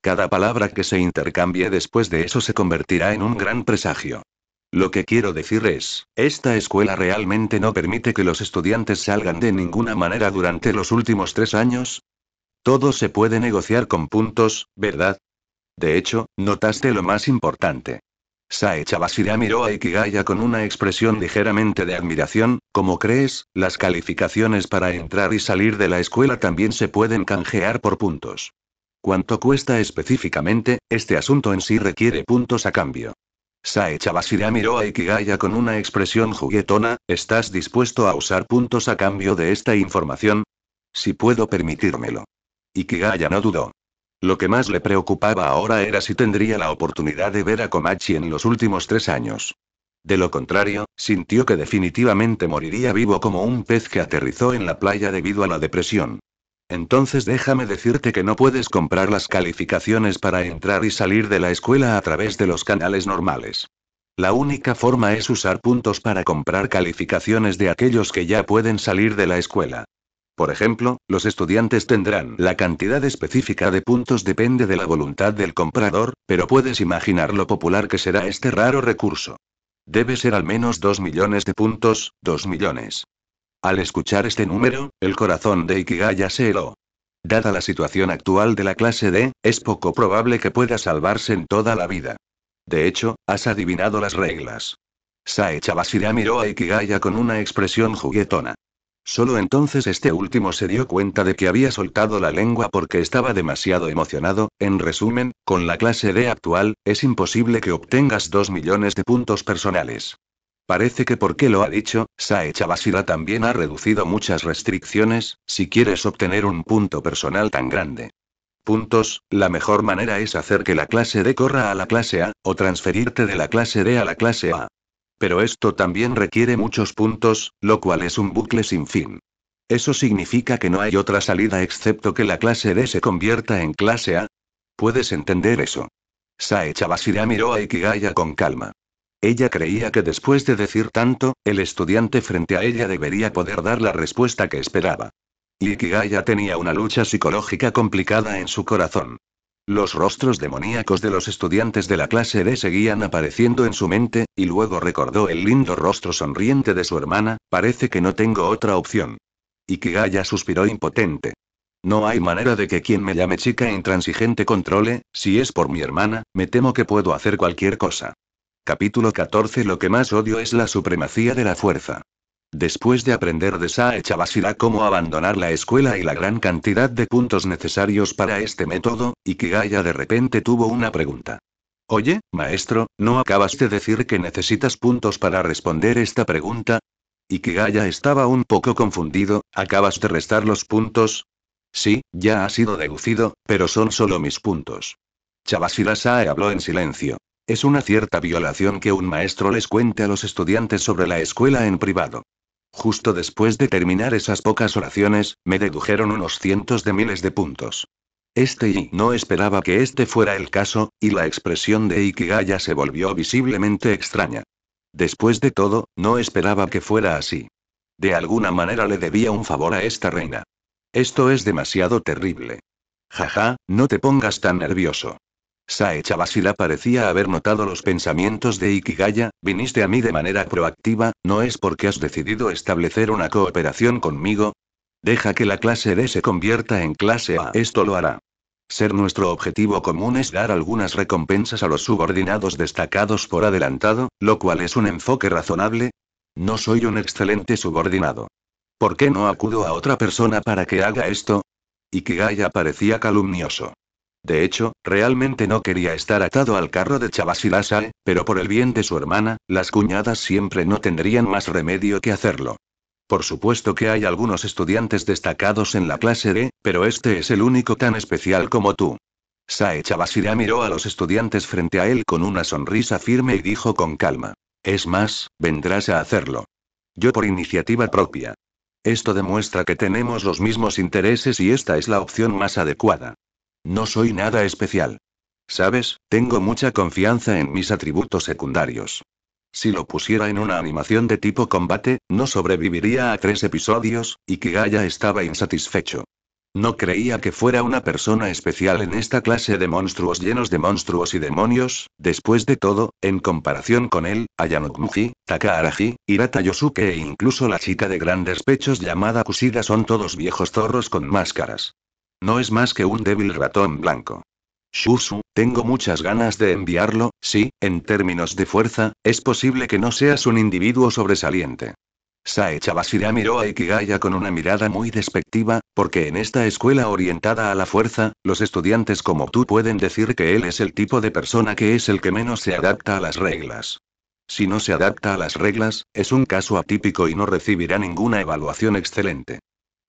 Speaker 1: Cada palabra que se intercambie después de eso se convertirá en un gran presagio. Lo que quiero decir es, esta escuela realmente no permite que los estudiantes salgan de ninguna manera durante los últimos tres años. Todo se puede negociar con puntos, ¿verdad? De hecho, notaste lo más importante. Sae Chabashira miró a Ikigaya con una expresión ligeramente de admiración, ¿cómo crees, las calificaciones para entrar y salir de la escuela también se pueden canjear por puntos. ¿Cuánto cuesta específicamente? Este asunto en sí requiere puntos a cambio. Sae Chabashira miró a Ikigaya con una expresión juguetona, ¿estás dispuesto a usar puntos a cambio de esta información? Si puedo permitírmelo. Ikigaya no dudó. Lo que más le preocupaba ahora era si tendría la oportunidad de ver a Komachi en los últimos tres años. De lo contrario, sintió que definitivamente moriría vivo como un pez que aterrizó en la playa debido a la depresión. Entonces déjame decirte que no puedes comprar las calificaciones para entrar y salir de la escuela a través de los canales normales. La única forma es usar puntos para comprar calificaciones de aquellos que ya pueden salir de la escuela. Por ejemplo, los estudiantes tendrán la cantidad específica de puntos depende de la voluntad del comprador, pero puedes imaginar lo popular que será este raro recurso. Debe ser al menos 2 millones de puntos, 2 millones. Al escuchar este número, el corazón de Ikigaya se heló. Dada la situación actual de la clase D, es poco probable que pueda salvarse en toda la vida. De hecho, has adivinado las reglas. Sae Chabashira miró a Ikigaya con una expresión juguetona. Solo entonces este último se dio cuenta de que había soltado la lengua porque estaba demasiado emocionado. En resumen, con la clase D actual, es imposible que obtengas 2 millones de puntos personales. Parece que porque lo ha dicho, Sae Chabashira también ha reducido muchas restricciones, si quieres obtener un punto personal tan grande. Puntos, la mejor manera es hacer que la clase D corra a la clase A, o transferirte de la clase D a la clase A. Pero esto también requiere muchos puntos, lo cual es un bucle sin fin. ¿Eso significa que no hay otra salida excepto que la clase D se convierta en clase A? ¿Puedes entender eso? Sae Chabashira miró a Ikigaya con calma. Ella creía que después de decir tanto, el estudiante frente a ella debería poder dar la respuesta que esperaba. Ikigaya tenía una lucha psicológica complicada en su corazón. Los rostros demoníacos de los estudiantes de la clase D seguían apareciendo en su mente, y luego recordó el lindo rostro sonriente de su hermana, parece que no tengo otra opción. Ikigaya suspiró impotente. No hay manera de que quien me llame chica intransigente controle, si es por mi hermana, me temo que puedo hacer cualquier cosa. Capítulo 14 Lo que más odio es la supremacía de la fuerza. Después de aprender de Sae Chabashira cómo abandonar la escuela y la gran cantidad de puntos necesarios para este método, Ikigaya de repente tuvo una pregunta. Oye, maestro, ¿no acabas de decir que necesitas puntos para responder esta pregunta? Ikigaya estaba un poco confundido, ¿acabas de restar los puntos? Sí, ya ha sido deducido, pero son solo mis puntos. Chabashira Sae habló en silencio. Es una cierta violación que un maestro les cuente a los estudiantes sobre la escuela en privado. Justo después de terminar esas pocas oraciones, me dedujeron unos cientos de miles de puntos. Este y no esperaba que este fuera el caso, y la expresión de Ikigaya se volvió visiblemente extraña. Después de todo, no esperaba que fuera así. De alguna manera le debía un favor a esta reina. Esto es demasiado terrible. Jaja, no te pongas tan nervioso. Sae Chabashira parecía haber notado los pensamientos de Ikigaya, viniste a mí de manera proactiva, ¿no es porque has decidido establecer una cooperación conmigo? Deja que la clase D se convierta en clase A. Esto lo hará. Ser nuestro objetivo común es dar algunas recompensas a los subordinados destacados por adelantado, lo cual es un enfoque razonable. No soy un excelente subordinado. ¿Por qué no acudo a otra persona para que haga esto? Ikigaya parecía calumnioso. De hecho, realmente no quería estar atado al carro de Chabashirasae, pero por el bien de su hermana, las cuñadas siempre no tendrían más remedio que hacerlo. Por supuesto que hay algunos estudiantes destacados en la clase D, pero este es el único tan especial como tú. Sae Chabashira miró a los estudiantes frente a él con una sonrisa firme y dijo con calma. Es más, vendrás a hacerlo. Yo por iniciativa propia. Esto demuestra que tenemos los mismos intereses y esta es la opción más adecuada. No soy nada especial. Sabes, tengo mucha confianza en mis atributos secundarios. Si lo pusiera en una animación de tipo combate, no sobreviviría a tres episodios, y Kigaya estaba insatisfecho. No creía que fuera una persona especial en esta clase de monstruos llenos de monstruos y demonios, después de todo, en comparación con él, Ayanokmuji, Takaaraji, Hirata Yosuke e incluso la chica de grandes pechos llamada Kushida son todos viejos zorros con máscaras. No es más que un débil ratón blanco. Shusu, tengo muchas ganas de enviarlo, sí, en términos de fuerza, es posible que no seas un individuo sobresaliente. Sae Chabashira miró a Ikigaya con una mirada muy despectiva, porque en esta escuela orientada a la fuerza, los estudiantes como tú pueden decir que él es el tipo de persona que es el que menos se adapta a las reglas. Si no se adapta a las reglas, es un caso atípico y no recibirá ninguna evaluación excelente.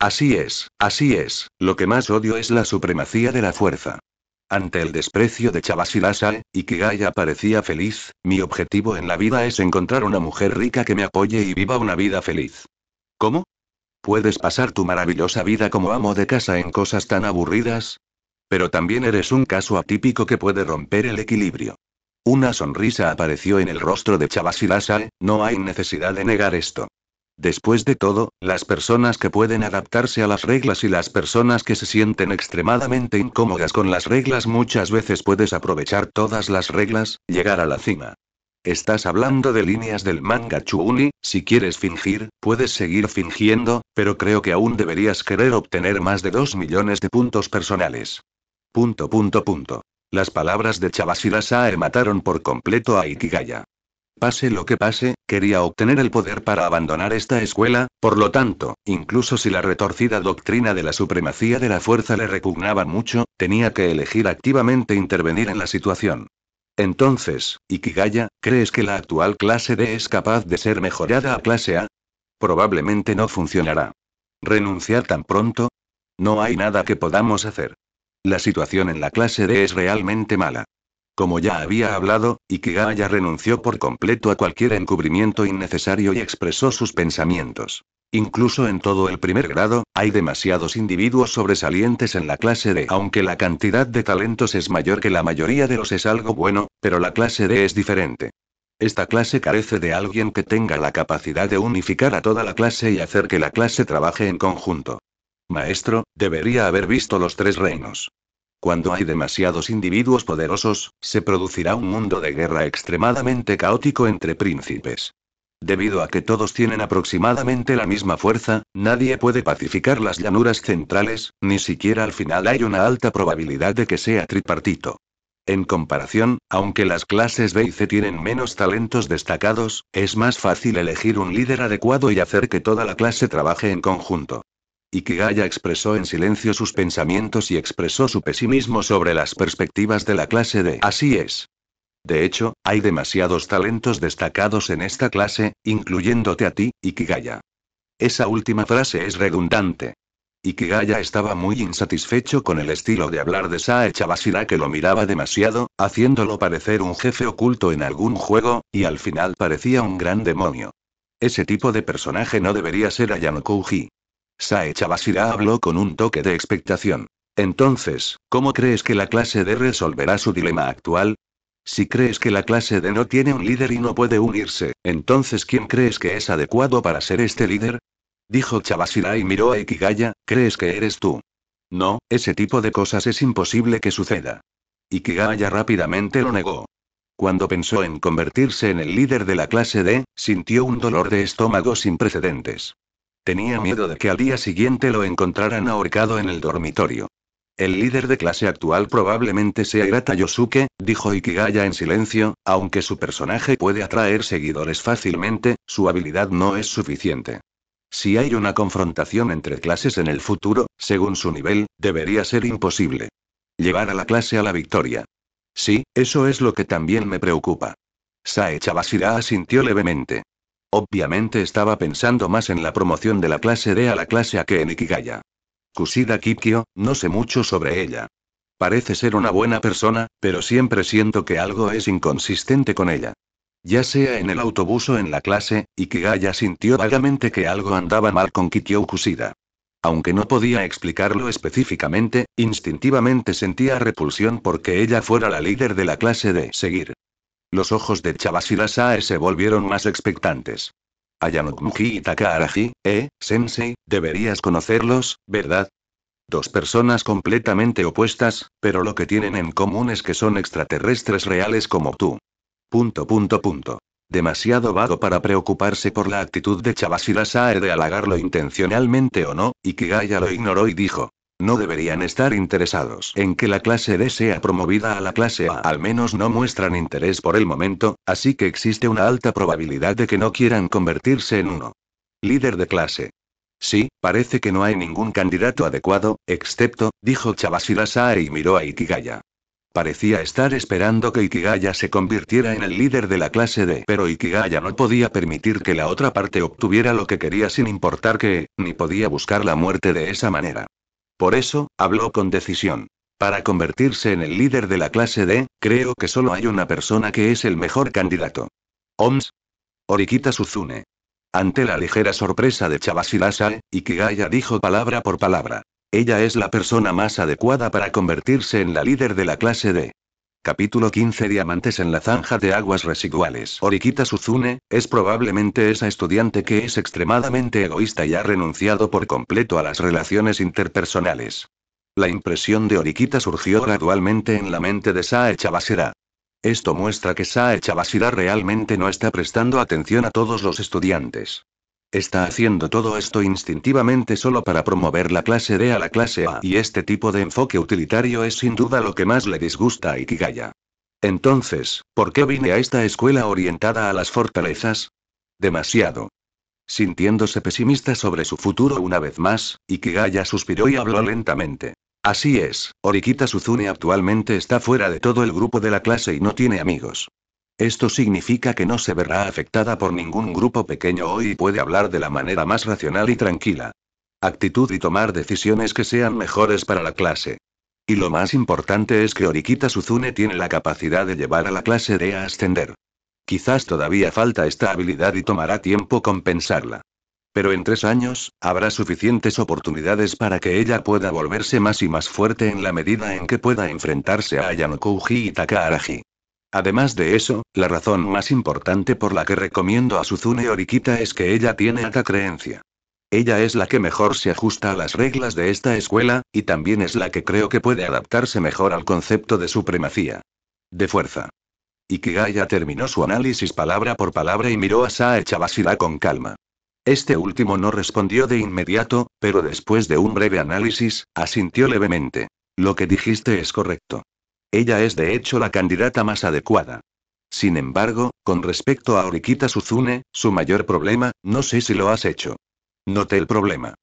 Speaker 1: Así es, así es, lo que más odio es la supremacía de la fuerza. Ante el desprecio de Chabashirasa, Ikigaya parecía feliz, mi objetivo en la vida es encontrar una mujer rica que me apoye y viva una vida feliz. ¿Cómo? ¿Puedes pasar tu maravillosa vida como amo de casa en cosas tan aburridas? Pero también eres un caso atípico que puede romper el equilibrio. Una sonrisa apareció en el rostro de Chabashirasa, no hay necesidad de negar esto. Después de todo, las personas que pueden adaptarse a las reglas y las personas que se sienten extremadamente incómodas con las reglas muchas veces puedes aprovechar todas las reglas, llegar a la cima. Estás hablando de líneas del manga Chuuni, si quieres fingir, puedes seguir fingiendo, pero creo que aún deberías querer obtener más de 2 millones de puntos personales. Punto punto punto. Las palabras de Chabashira Sae mataron por completo a Ikigaya. Pase lo que pase, quería obtener el poder para abandonar esta escuela, por lo tanto, incluso si la retorcida doctrina de la supremacía de la fuerza le repugnaba mucho, tenía que elegir activamente intervenir en la situación. Entonces, Ikigaya, ¿crees que la actual clase D es capaz de ser mejorada a clase A? Probablemente no funcionará. ¿Renunciar tan pronto? No hay nada que podamos hacer. La situación en la clase D es realmente mala. Como ya había hablado, Ikigaya renunció por completo a cualquier encubrimiento innecesario y expresó sus pensamientos. Incluso en todo el primer grado, hay demasiados individuos sobresalientes en la clase D. Aunque la cantidad de talentos es mayor que la mayoría de los es algo bueno, pero la clase D es diferente. Esta clase carece de alguien que tenga la capacidad de unificar a toda la clase y hacer que la clase trabaje en conjunto. Maestro, debería haber visto los tres reinos. Cuando hay demasiados individuos poderosos, se producirá un mundo de guerra extremadamente caótico entre príncipes. Debido a que todos tienen aproximadamente la misma fuerza, nadie puede pacificar las llanuras centrales, ni siquiera al final hay una alta probabilidad de que sea tripartito. En comparación, aunque las clases B y C tienen menos talentos destacados, es más fácil elegir un líder adecuado y hacer que toda la clase trabaje en conjunto. Ikigaya expresó en silencio sus pensamientos y expresó su pesimismo sobre las perspectivas de la clase D. Así es. De hecho, hay demasiados talentos destacados en esta clase, incluyéndote a ti, Ikigaya. Esa última frase es redundante. Ikigaya estaba muy insatisfecho con el estilo de hablar de Sae Chabashira que lo miraba demasiado, haciéndolo parecer un jefe oculto en algún juego, y al final parecía un gran demonio. Ese tipo de personaje no debería ser Ayano Kouji. Sae Chabashira habló con un toque de expectación. Entonces, ¿cómo crees que la clase D resolverá su dilema actual? Si crees que la clase D no tiene un líder y no puede unirse, entonces ¿quién crees que es adecuado para ser este líder? Dijo Chabashira y miró a Ikigaya, ¿crees que eres tú? No, ese tipo de cosas es imposible que suceda. Ikigaya rápidamente lo negó. Cuando pensó en convertirse en el líder de la clase D, sintió un dolor de estómago sin precedentes. Tenía miedo de que al día siguiente lo encontraran ahorcado en el dormitorio. El líder de clase actual probablemente sea Hirata Yosuke, dijo Ikigaya en silencio, aunque su personaje puede atraer seguidores fácilmente, su habilidad no es suficiente. Si hay una confrontación entre clases en el futuro, según su nivel, debería ser imposible. Llevar a la clase a la victoria. Sí, eso es lo que también me preocupa. Sae Chabashira asintió levemente. Obviamente estaba pensando más en la promoción de la clase D a la clase A que en Ikigaya. Kushida Kikyo, no sé mucho sobre ella. Parece ser una buena persona, pero siempre siento que algo es inconsistente con ella. Ya sea en el autobús o en la clase, Ikigaya sintió vagamente que algo andaba mal con Kikyo Kushida. Aunque no podía explicarlo específicamente, instintivamente sentía repulsión porque ella fuera la líder de la clase de seguir. Los ojos de Chabashira Sae se volvieron más expectantes. Ayanokmuji y Takaaraji, eh, sensei, deberías conocerlos, ¿verdad? Dos personas completamente opuestas, pero lo que tienen en común es que son extraterrestres reales como tú. Punto punto punto. Demasiado vago para preocuparse por la actitud de Chabashira Sae de halagarlo intencionalmente o no, y Kigaya lo ignoró y dijo. No deberían estar interesados en que la clase D sea promovida a la clase A. Al menos no muestran interés por el momento, así que existe una alta probabilidad de que no quieran convertirse en uno. Líder de clase. Sí, parece que no hay ningún candidato adecuado, excepto, dijo Chabashira Sae y miró a Ikigaya. Parecía estar esperando que Ikigaya se convirtiera en el líder de la clase D, pero Ikigaya no podía permitir que la otra parte obtuviera lo que quería sin importar que, ni podía buscar la muerte de esa manera. Por eso, habló con decisión. Para convertirse en el líder de la clase D, creo que solo hay una persona que es el mejor candidato. OMS. Orikita Suzune. Ante la ligera sorpresa de Chabashirasa, Ikigaya dijo palabra por palabra. Ella es la persona más adecuada para convertirse en la líder de la clase D. Capítulo 15 Diamantes en la zanja de aguas residuales. Orikita Suzune, es probablemente esa estudiante que es extremadamente egoísta y ha renunciado por completo a las relaciones interpersonales. La impresión de Orikita surgió gradualmente en la mente de Sae Chabashira. Esto muestra que Sae Chabashira realmente no está prestando atención a todos los estudiantes. Está haciendo todo esto instintivamente solo para promover la clase D a la clase A. Y este tipo de enfoque utilitario es sin duda lo que más le disgusta a Ikigaya. Entonces, ¿por qué vine a esta escuela orientada a las fortalezas? Demasiado. Sintiéndose pesimista sobre su futuro una vez más, Ikigaya suspiró y habló lentamente. Así es, Orikita Suzune actualmente está fuera de todo el grupo de la clase y no tiene amigos. Esto significa que no se verá afectada por ningún grupo pequeño hoy y puede hablar de la manera más racional y tranquila. Actitud y tomar decisiones que sean mejores para la clase. Y lo más importante es que Orikita Suzune tiene la capacidad de llevar a la clase de a ascender. Quizás todavía falta esta habilidad y tomará tiempo compensarla. Pero en tres años, habrá suficientes oportunidades para que ella pueda volverse más y más fuerte en la medida en que pueda enfrentarse a Ayanokouji y Takaaraji. Además de eso, la razón más importante por la que recomiendo a Suzune Orikita es que ella tiene alta creencia. Ella es la que mejor se ajusta a las reglas de esta escuela, y también es la que creo que puede adaptarse mejor al concepto de supremacía. De fuerza. Ikigaya terminó su análisis palabra por palabra y miró a Sae Chabashira con calma. Este último no respondió de inmediato, pero después de un breve análisis, asintió levemente. Lo que dijiste es correcto. Ella es de hecho la candidata más adecuada. Sin embargo, con respecto a Orikita Suzune, su mayor problema, no sé si lo has hecho. Noté el problema.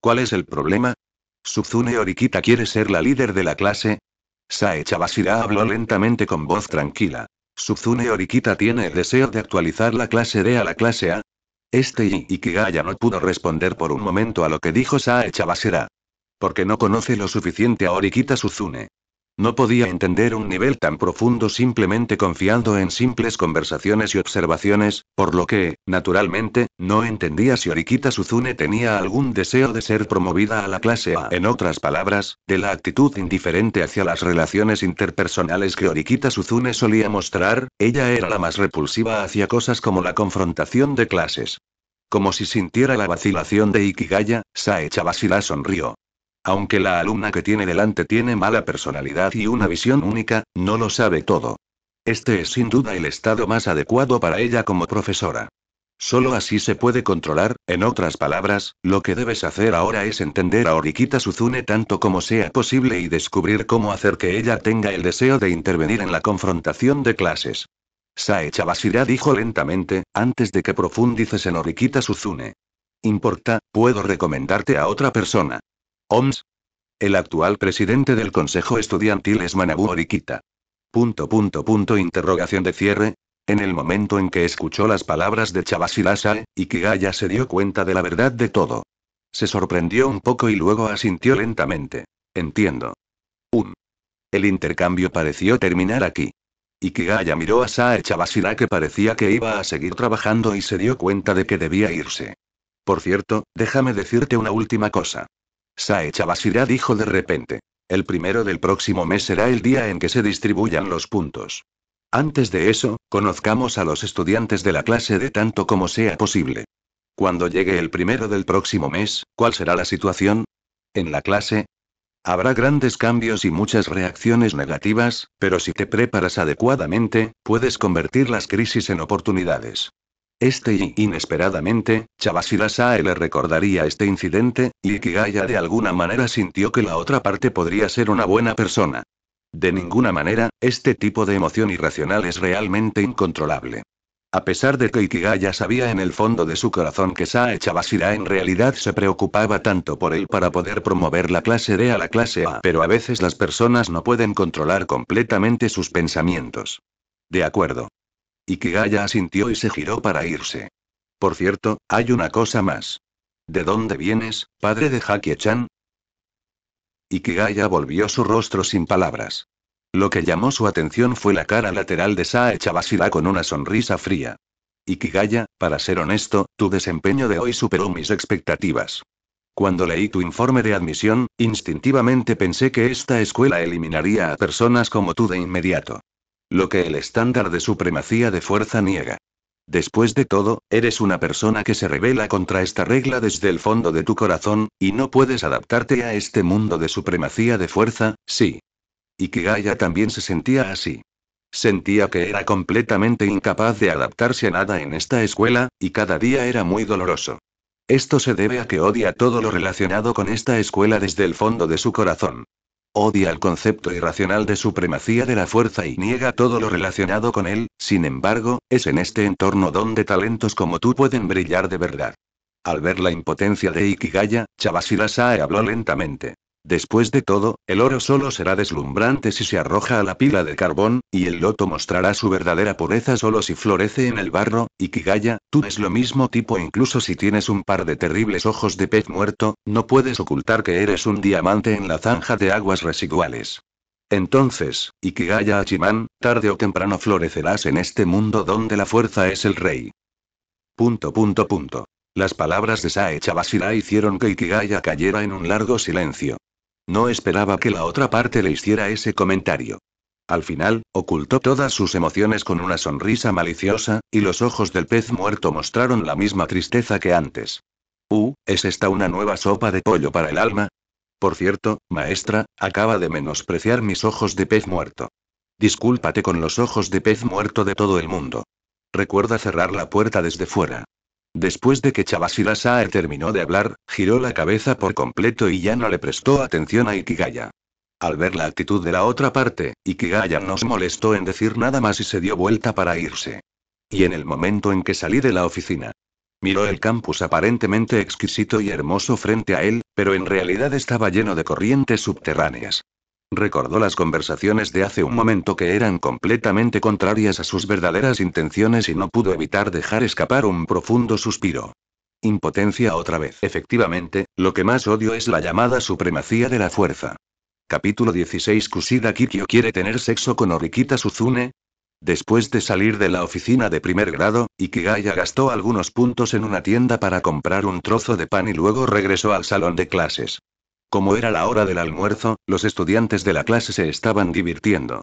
Speaker 1: ¿Cuál es el problema? Suzune Orikita quiere ser la líder de la clase. Sae Chabashira habló lentamente con voz tranquila. Suzune Orikita tiene el deseo de actualizar la clase D a la clase A. Este Ikigaya no pudo responder por un momento a lo que dijo Sae Chabashira. Porque no conoce lo suficiente a Orikita Suzune. No podía entender un nivel tan profundo simplemente confiando en simples conversaciones y observaciones, por lo que, naturalmente, no entendía si Orikita Suzune tenía algún deseo de ser promovida a la clase A. En otras palabras, de la actitud indiferente hacia las relaciones interpersonales que Orikita Suzune solía mostrar, ella era la más repulsiva hacia cosas como la confrontación de clases. Como si sintiera la vacilación de Ikigaya, Sae Chabashira sonrió. Aunque la alumna que tiene delante tiene mala personalidad y una visión única, no lo sabe todo. Este es sin duda el estado más adecuado para ella como profesora. Solo así se puede controlar, en otras palabras, lo que debes hacer ahora es entender a Orikita Suzune tanto como sea posible y descubrir cómo hacer que ella tenga el deseo de intervenir en la confrontación de clases. Sae Chabashira dijo lentamente, antes de que profundices en Orikita Suzune. Importa, puedo recomendarte a otra persona. OMS. El actual presidente del Consejo Estudiantil es Manabu Orikita. Punto punto punto interrogación de cierre. En el momento en que escuchó las palabras de Chabashirasa, Ikigaya se dio cuenta de la verdad de todo. Se sorprendió un poco y luego asintió lentamente. Entiendo. Un. El intercambio pareció terminar aquí. Ikigaya miró a Sae Chabashira que parecía que iba a seguir trabajando y se dio cuenta de que debía irse. Por cierto, déjame decirte una última cosa. Sae Chabashira dijo de repente. El primero del próximo mes será el día en que se distribuyan los puntos. Antes de eso, conozcamos a los estudiantes de la clase de tanto como sea posible. Cuando llegue el primero del próximo mes, ¿cuál será la situación? En la clase, Habrá grandes cambios y muchas reacciones negativas, pero si te preparas adecuadamente, puedes convertir las crisis en oportunidades. Este y, inesperadamente, Chabashira Sae le recordaría este incidente, y Ikigaya de alguna manera sintió que la otra parte podría ser una buena persona. De ninguna manera, este tipo de emoción irracional es realmente incontrolable. A pesar de que Ikigaya sabía en el fondo de su corazón que Sae Chabashira en realidad se preocupaba tanto por él para poder promover la clase D a la clase A, pero a veces las personas no pueden controlar completamente sus pensamientos. De acuerdo. Ikigaya asintió y se giró para irse. Por cierto, hay una cosa más. ¿De dónde vienes, padre de Hakie-chan? Ikigaya volvió su rostro sin palabras. Lo que llamó su atención fue la cara lateral de Sae Chabashira con una sonrisa fría. Ikigaya, para ser honesto, tu desempeño de hoy superó mis expectativas. Cuando leí tu informe de admisión, instintivamente pensé que esta escuela eliminaría a personas como tú de inmediato. Lo que el estándar de supremacía de fuerza niega. Después de todo, eres una persona que se revela contra esta regla desde el fondo de tu corazón, y no puedes adaptarte a este mundo de supremacía de fuerza, sí. Y Gaia también se sentía así. Sentía que era completamente incapaz de adaptarse a nada en esta escuela, y cada día era muy doloroso. Esto se debe a que odia todo lo relacionado con esta escuela desde el fondo de su corazón. Odia el concepto irracional de supremacía de la fuerza y niega todo lo relacionado con él, sin embargo, es en este entorno donde talentos como tú pueden brillar de verdad. Al ver la impotencia de Ikigaya, Chabashira habló lentamente. Después de todo, el oro solo será deslumbrante si se arroja a la pila de carbón, y el loto mostrará su verdadera pureza solo si florece en el barro, y tú es lo mismo tipo incluso si tienes un par de terribles ojos de pez muerto, no puedes ocultar que eres un diamante en la zanja de aguas residuales. Entonces, Ikigaya Achiman, tarde o temprano florecerás en este mundo donde la fuerza es el rey. Punto punto punto. Las palabras de Sae Chabashira hicieron que Ikigaya cayera en un largo silencio. No esperaba que la otra parte le hiciera ese comentario. Al final, ocultó todas sus emociones con una sonrisa maliciosa, y los ojos del pez muerto mostraron la misma tristeza que antes. Uh, ¿es esta una nueva sopa de pollo para el alma? Por cierto, maestra, acaba de menospreciar mis ojos de pez muerto. Discúlpate con los ojos de pez muerto de todo el mundo. Recuerda cerrar la puerta desde fuera. Después de que Chavasila Sae terminó de hablar, giró la cabeza por completo y ya no le prestó atención a Ikigaya. Al ver la actitud de la otra parte, Ikigaya no se molestó en decir nada más y se dio vuelta para irse. Y en el momento en que salí de la oficina, miró el campus aparentemente exquisito y hermoso frente a él, pero en realidad estaba lleno de corrientes subterráneas. Recordó las conversaciones de hace un momento que eran completamente contrarias a sus verdaderas intenciones y no pudo evitar dejar escapar un profundo suspiro. Impotencia otra vez. Efectivamente, lo que más odio es la llamada supremacía de la fuerza. Capítulo 16 Kushida Kikyo quiere tener sexo con Orikita Suzune. Después de salir de la oficina de primer grado, Ikigaya gastó algunos puntos en una tienda para comprar un trozo de pan y luego regresó al salón de clases. Como era la hora del almuerzo, los estudiantes de la clase se estaban divirtiendo.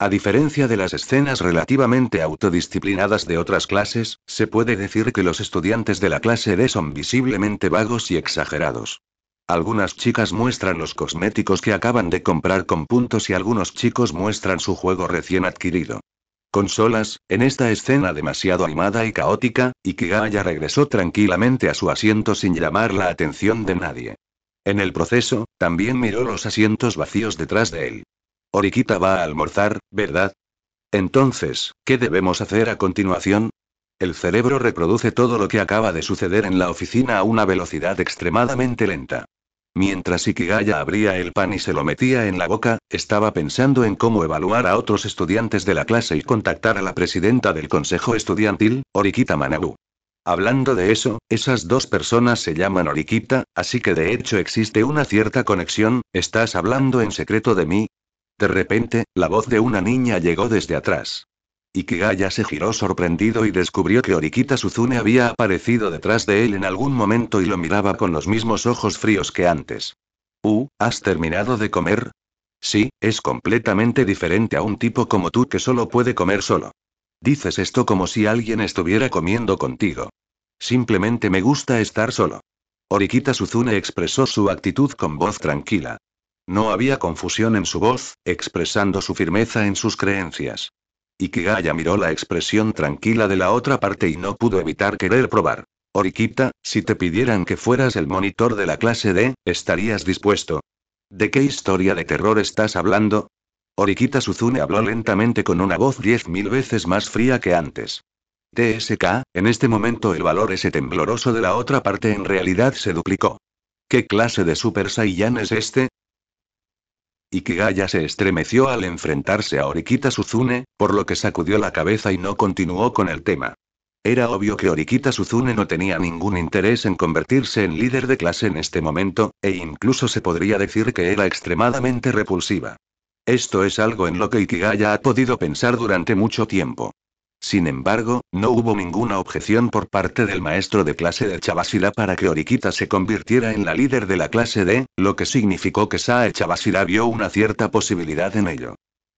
Speaker 1: A diferencia de las escenas relativamente autodisciplinadas de otras clases, se puede decir que los estudiantes de la clase D son visiblemente vagos y exagerados. Algunas chicas muestran los cosméticos que acaban de comprar con puntos y algunos chicos muestran su juego recién adquirido. Consolas, en esta escena demasiado animada y caótica, Ikigaya regresó tranquilamente a su asiento sin llamar la atención de nadie. En el proceso, también miró los asientos vacíos detrás de él. Orikita va a almorzar, ¿verdad? Entonces, ¿qué debemos hacer a continuación? El cerebro reproduce todo lo que acaba de suceder en la oficina a una velocidad extremadamente lenta. Mientras Ikigaya abría el pan y se lo metía en la boca, estaba pensando en cómo evaluar a otros estudiantes de la clase y contactar a la presidenta del consejo estudiantil, Orikita Manabu. Hablando de eso, esas dos personas se llaman Orikita, así que de hecho existe una cierta conexión, ¿estás hablando en secreto de mí? De repente, la voz de una niña llegó desde atrás. Ikigaya se giró sorprendido y descubrió que Orikita Suzune había aparecido detrás de él en algún momento y lo miraba con los mismos ojos fríos que antes. Uh, ¿has terminado de comer? Sí, es completamente diferente a un tipo como tú que solo puede comer solo. Dices esto como si alguien estuviera comiendo contigo. Simplemente me gusta estar solo. Orikita Suzune expresó su actitud con voz tranquila. No había confusión en su voz, expresando su firmeza en sus creencias. Ikigaya miró la expresión tranquila de la otra parte y no pudo evitar querer probar. Orikita, si te pidieran que fueras el monitor de la clase D, ¿estarías dispuesto? ¿De qué historia de terror estás hablando? Orikita Suzune habló lentamente con una voz diez mil veces más fría que antes. TSK, en este momento el valor ese tembloroso de la otra parte en realidad se duplicó. ¿Qué clase de Super Saiyan es este? Ikigaya se estremeció al enfrentarse a Orikita Suzune, por lo que sacudió la cabeza y no continuó con el tema. Era obvio que Orikita Suzune no tenía ningún interés en convertirse en líder de clase en este momento, e incluso se podría decir que era extremadamente repulsiva. Esto es algo en lo que Ikigaya ha podido pensar durante mucho tiempo. Sin embargo, no hubo ninguna objeción por parte del maestro de clase de Chavasira para que Orikita se convirtiera en la líder de la clase D, lo que significó que Sae Chavasira vio una cierta posibilidad en ello.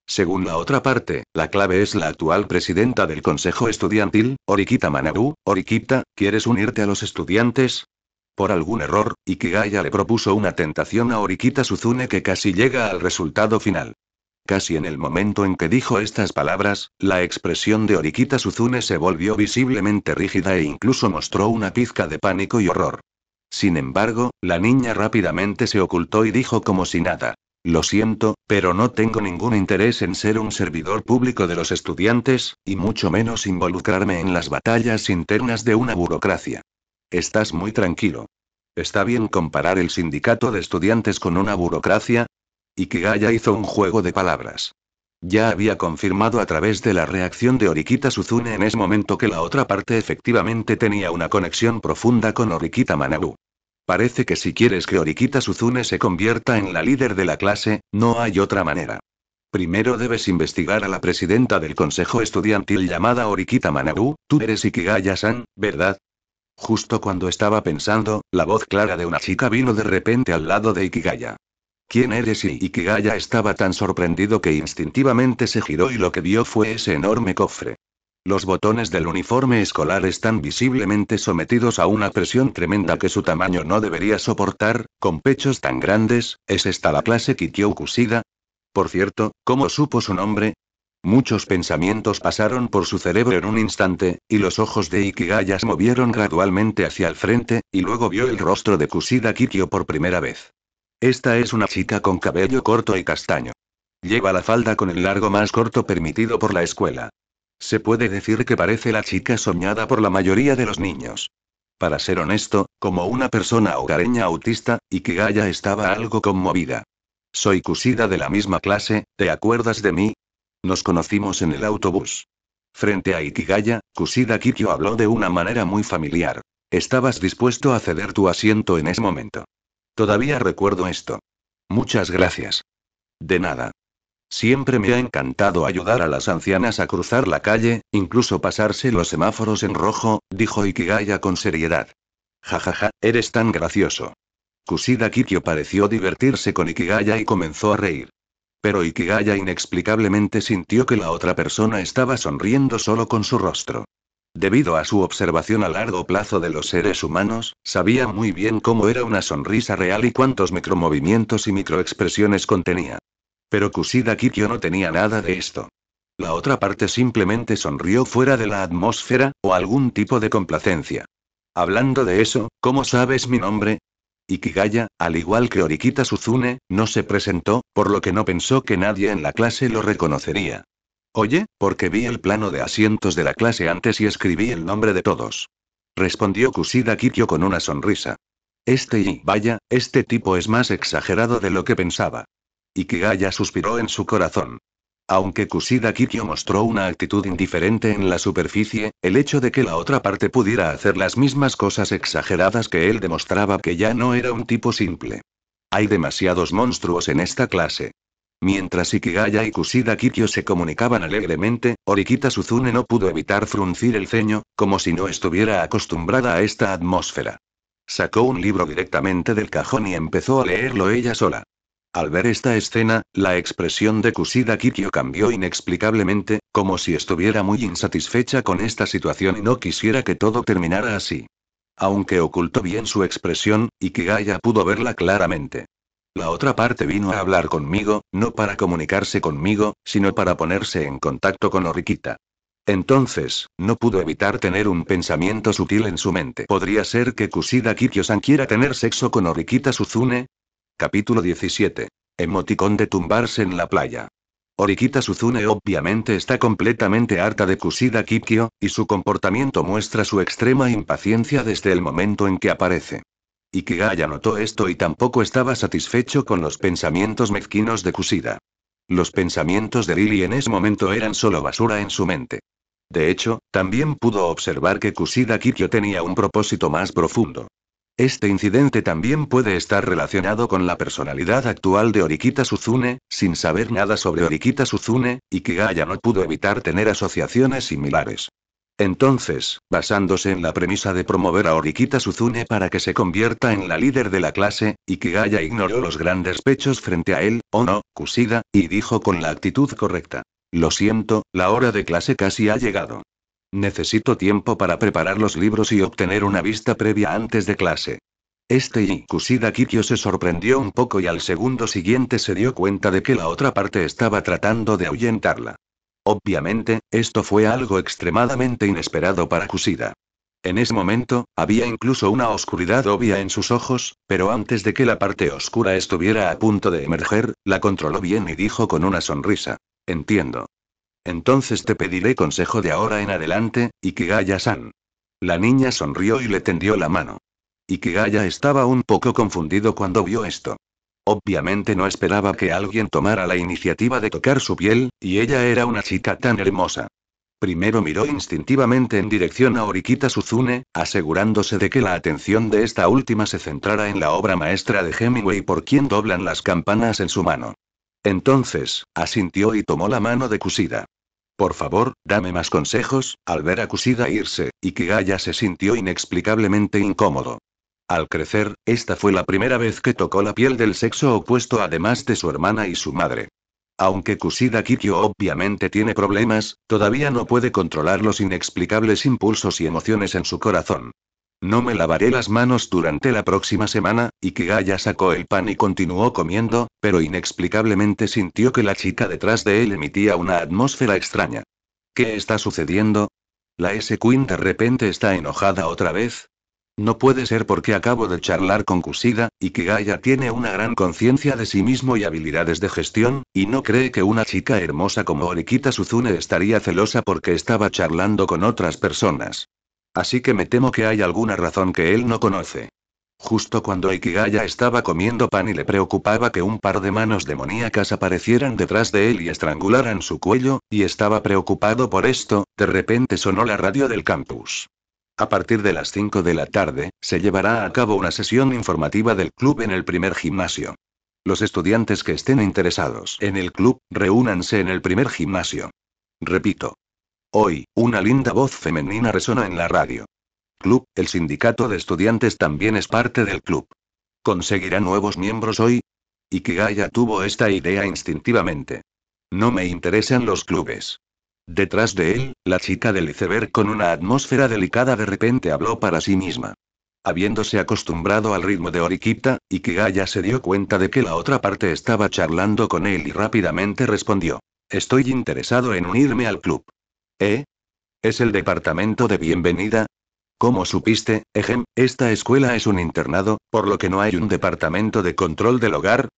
Speaker 1: Según la otra parte, la clave es la actual presidenta del consejo estudiantil, Orikita Manabu. Orikita, ¿quieres unirte a los estudiantes? Por algún error, Ikigaya le propuso una tentación a Orikita Suzune que casi llega al resultado final. Casi en el momento en que dijo estas palabras, la expresión de Orikita Suzune se volvió visiblemente rígida e incluso mostró una pizca de pánico y horror. Sin embargo, la niña rápidamente se ocultó y dijo como si nada. Lo siento, pero no tengo ningún interés en ser un servidor público de los estudiantes, y mucho menos involucrarme en las batallas internas de una burocracia. Estás muy tranquilo. ¿Está bien comparar el sindicato de estudiantes con una burocracia? Ikigaya hizo un juego de palabras. Ya había confirmado a través de la reacción de Orikita Suzune en ese momento que la otra parte efectivamente tenía una conexión profunda con Orikita Manabu. Parece que si quieres que Orikita Suzune se convierta en la líder de la clase, no hay otra manera. Primero debes investigar a la presidenta del consejo estudiantil llamada Orikita Manabu, tú eres Ikigaya-san, ¿verdad? Justo cuando estaba pensando, la voz clara de una chica vino de repente al lado de Ikigaya. ¿Quién eres? Y Ikigaya estaba tan sorprendido que instintivamente se giró y lo que vio fue ese enorme cofre. Los botones del uniforme escolar están visiblemente sometidos a una presión tremenda que su tamaño no debería soportar, con pechos tan grandes, ¿es esta la clase Kikyo Kusida? Por cierto, ¿cómo supo su nombre? Muchos pensamientos pasaron por su cerebro en un instante, y los ojos de Ikigaya se movieron gradualmente hacia el frente, y luego vio el rostro de Kusida Kikyo por primera vez. Esta es una chica con cabello corto y castaño. Lleva la falda con el largo más corto permitido por la escuela. Se puede decir que parece la chica soñada por la mayoría de los niños. Para ser honesto, como una persona hogareña autista, Ikigaya estaba algo conmovida. Soy Kusida de la misma clase, ¿te acuerdas de mí? Nos conocimos en el autobús. Frente a Ikigaya, Kusida Kikyo habló de una manera muy familiar. Estabas dispuesto a ceder tu asiento en ese momento. Todavía recuerdo esto. Muchas gracias. De nada. Siempre me ha encantado ayudar a las ancianas a cruzar la calle, incluso pasarse los semáforos en rojo, dijo Ikigaya con seriedad. Jajaja, eres tan gracioso. Kusida Kikyo pareció divertirse con Ikigaya y comenzó a reír. Pero Ikigaya inexplicablemente sintió que la otra persona estaba sonriendo solo con su rostro. Debido a su observación a largo plazo de los seres humanos, sabía muy bien cómo era una sonrisa real y cuántos micromovimientos y microexpresiones contenía. Pero Kusida Kikyo no tenía nada de esto. La otra parte simplemente sonrió fuera de la atmósfera, o algún tipo de complacencia. Hablando de eso, ¿cómo sabes mi nombre? Ikigaya, al igual que Orikita Suzune, no se presentó, por lo que no pensó que nadie en la clase lo reconocería. Oye, porque vi el plano de asientos de la clase antes y escribí el nombre de todos. Respondió Kusida Kikyo con una sonrisa. Este y, vaya, este tipo es más exagerado de lo que pensaba. Ikigaya suspiró en su corazón. Aunque Kusida Kikyo mostró una actitud indiferente en la superficie, el hecho de que la otra parte pudiera hacer las mismas cosas exageradas que él demostraba que ya no era un tipo simple. Hay demasiados monstruos en esta clase. Mientras Ikigaya y Kusida Kikyo se comunicaban alegremente, Orikita Suzune no pudo evitar fruncir el ceño, como si no estuviera acostumbrada a esta atmósfera. Sacó un libro directamente del cajón y empezó a leerlo ella sola. Al ver esta escena, la expresión de Kusida Kikyo cambió inexplicablemente, como si estuviera muy insatisfecha con esta situación y no quisiera que todo terminara así. Aunque ocultó bien su expresión, Ikigaya pudo verla claramente. La otra parte vino a hablar conmigo, no para comunicarse conmigo, sino para ponerse en contacto con Orikita. Entonces, no pudo evitar tener un pensamiento sutil en su mente. ¿Podría ser que Kusida Kikyo-san quiera tener sexo con Orikita Suzune? Capítulo 17. Emoticón de tumbarse en la playa. Orikita Suzune obviamente está completamente harta de Kusida Kikyo, y su comportamiento muestra su extrema impaciencia desde el momento en que aparece. Ikigaya notó esto y tampoco estaba satisfecho con los pensamientos mezquinos de Kusida. Los pensamientos de Lily en ese momento eran solo basura en su mente. De hecho, también pudo observar que Kusida Kikyo tenía un propósito más profundo. Este incidente también puede estar relacionado con la personalidad actual de Orikita Suzune, sin saber nada sobre Orikita Suzune, Gaia no pudo evitar tener asociaciones similares. Entonces, basándose en la premisa de promover a Orikita Suzune para que se convierta en la líder de la clase, Ikigaya ignoró los grandes pechos frente a él, o no, Kusida, y dijo con la actitud correcta. Lo siento, la hora de clase casi ha llegado. Necesito tiempo para preparar los libros y obtener una vista previa antes de clase. Este y Kusida Kikyo se sorprendió un poco y al segundo siguiente se dio cuenta de que la otra parte estaba tratando de ahuyentarla. Obviamente, esto fue algo extremadamente inesperado para Kusida. En ese momento, había incluso una oscuridad obvia en sus ojos, pero antes de que la parte oscura estuviera a punto de emerger, la controló bien y dijo con una sonrisa. Entiendo. Entonces te pediré consejo de ahora en adelante, Ikigaya-san. La niña sonrió y le tendió la mano. Ikigaya estaba un poco confundido cuando vio esto. Obviamente no esperaba que alguien tomara la iniciativa de tocar su piel, y ella era una chica tan hermosa. Primero miró instintivamente en dirección a Orikita Suzune, asegurándose de que la atención de esta última se centrara en la obra maestra de Hemingway por quien doblan las campanas en su mano. Entonces, asintió y tomó la mano de Kusida. Por favor, dame más consejos, al ver a Kusida irse, Ikigaya se sintió inexplicablemente incómodo. Al crecer, esta fue la primera vez que tocó la piel del sexo opuesto además de su hermana y su madre. Aunque Kusida Kikyo obviamente tiene problemas, todavía no puede controlar los inexplicables impulsos y emociones en su corazón. No me lavaré las manos durante la próxima semana, y Kigaya sacó el pan y continuó comiendo, pero inexplicablemente sintió que la chica detrás de él emitía una atmósfera extraña. ¿Qué está sucediendo? ¿La S-Queen de repente está enojada otra vez? No puede ser porque acabo de charlar con Kusida, y Kigaya tiene una gran conciencia de sí mismo y habilidades de gestión, y no cree que una chica hermosa como Orikita Suzune estaría celosa porque estaba charlando con otras personas. Así que me temo que hay alguna razón que él no conoce. Justo cuando Ikigaya estaba comiendo pan y le preocupaba que un par de manos demoníacas aparecieran detrás de él y estrangularan su cuello, y estaba preocupado por esto, de repente sonó la radio del campus. A partir de las 5 de la tarde, se llevará a cabo una sesión informativa del club en el primer gimnasio. Los estudiantes que estén interesados en el club, reúnanse en el primer gimnasio. Repito, Hoy, una linda voz femenina resonó en la radio. Club, el sindicato de estudiantes también es parte del club. ¿Conseguirá nuevos miembros hoy? Ikigaya tuvo esta idea instintivamente. No me interesan los clubes. Detrás de él, la chica del iceberg con una atmósfera delicada de repente habló para sí misma. Habiéndose acostumbrado al ritmo de Orikita, Ikigaya se dio cuenta de que la otra parte estaba charlando con él y rápidamente respondió. Estoy interesado en unirme al club. ¿Eh? ¿Es el departamento de bienvenida? ¿Cómo supiste, Ejem, esta escuela es un internado, por lo que no hay un departamento de control del hogar?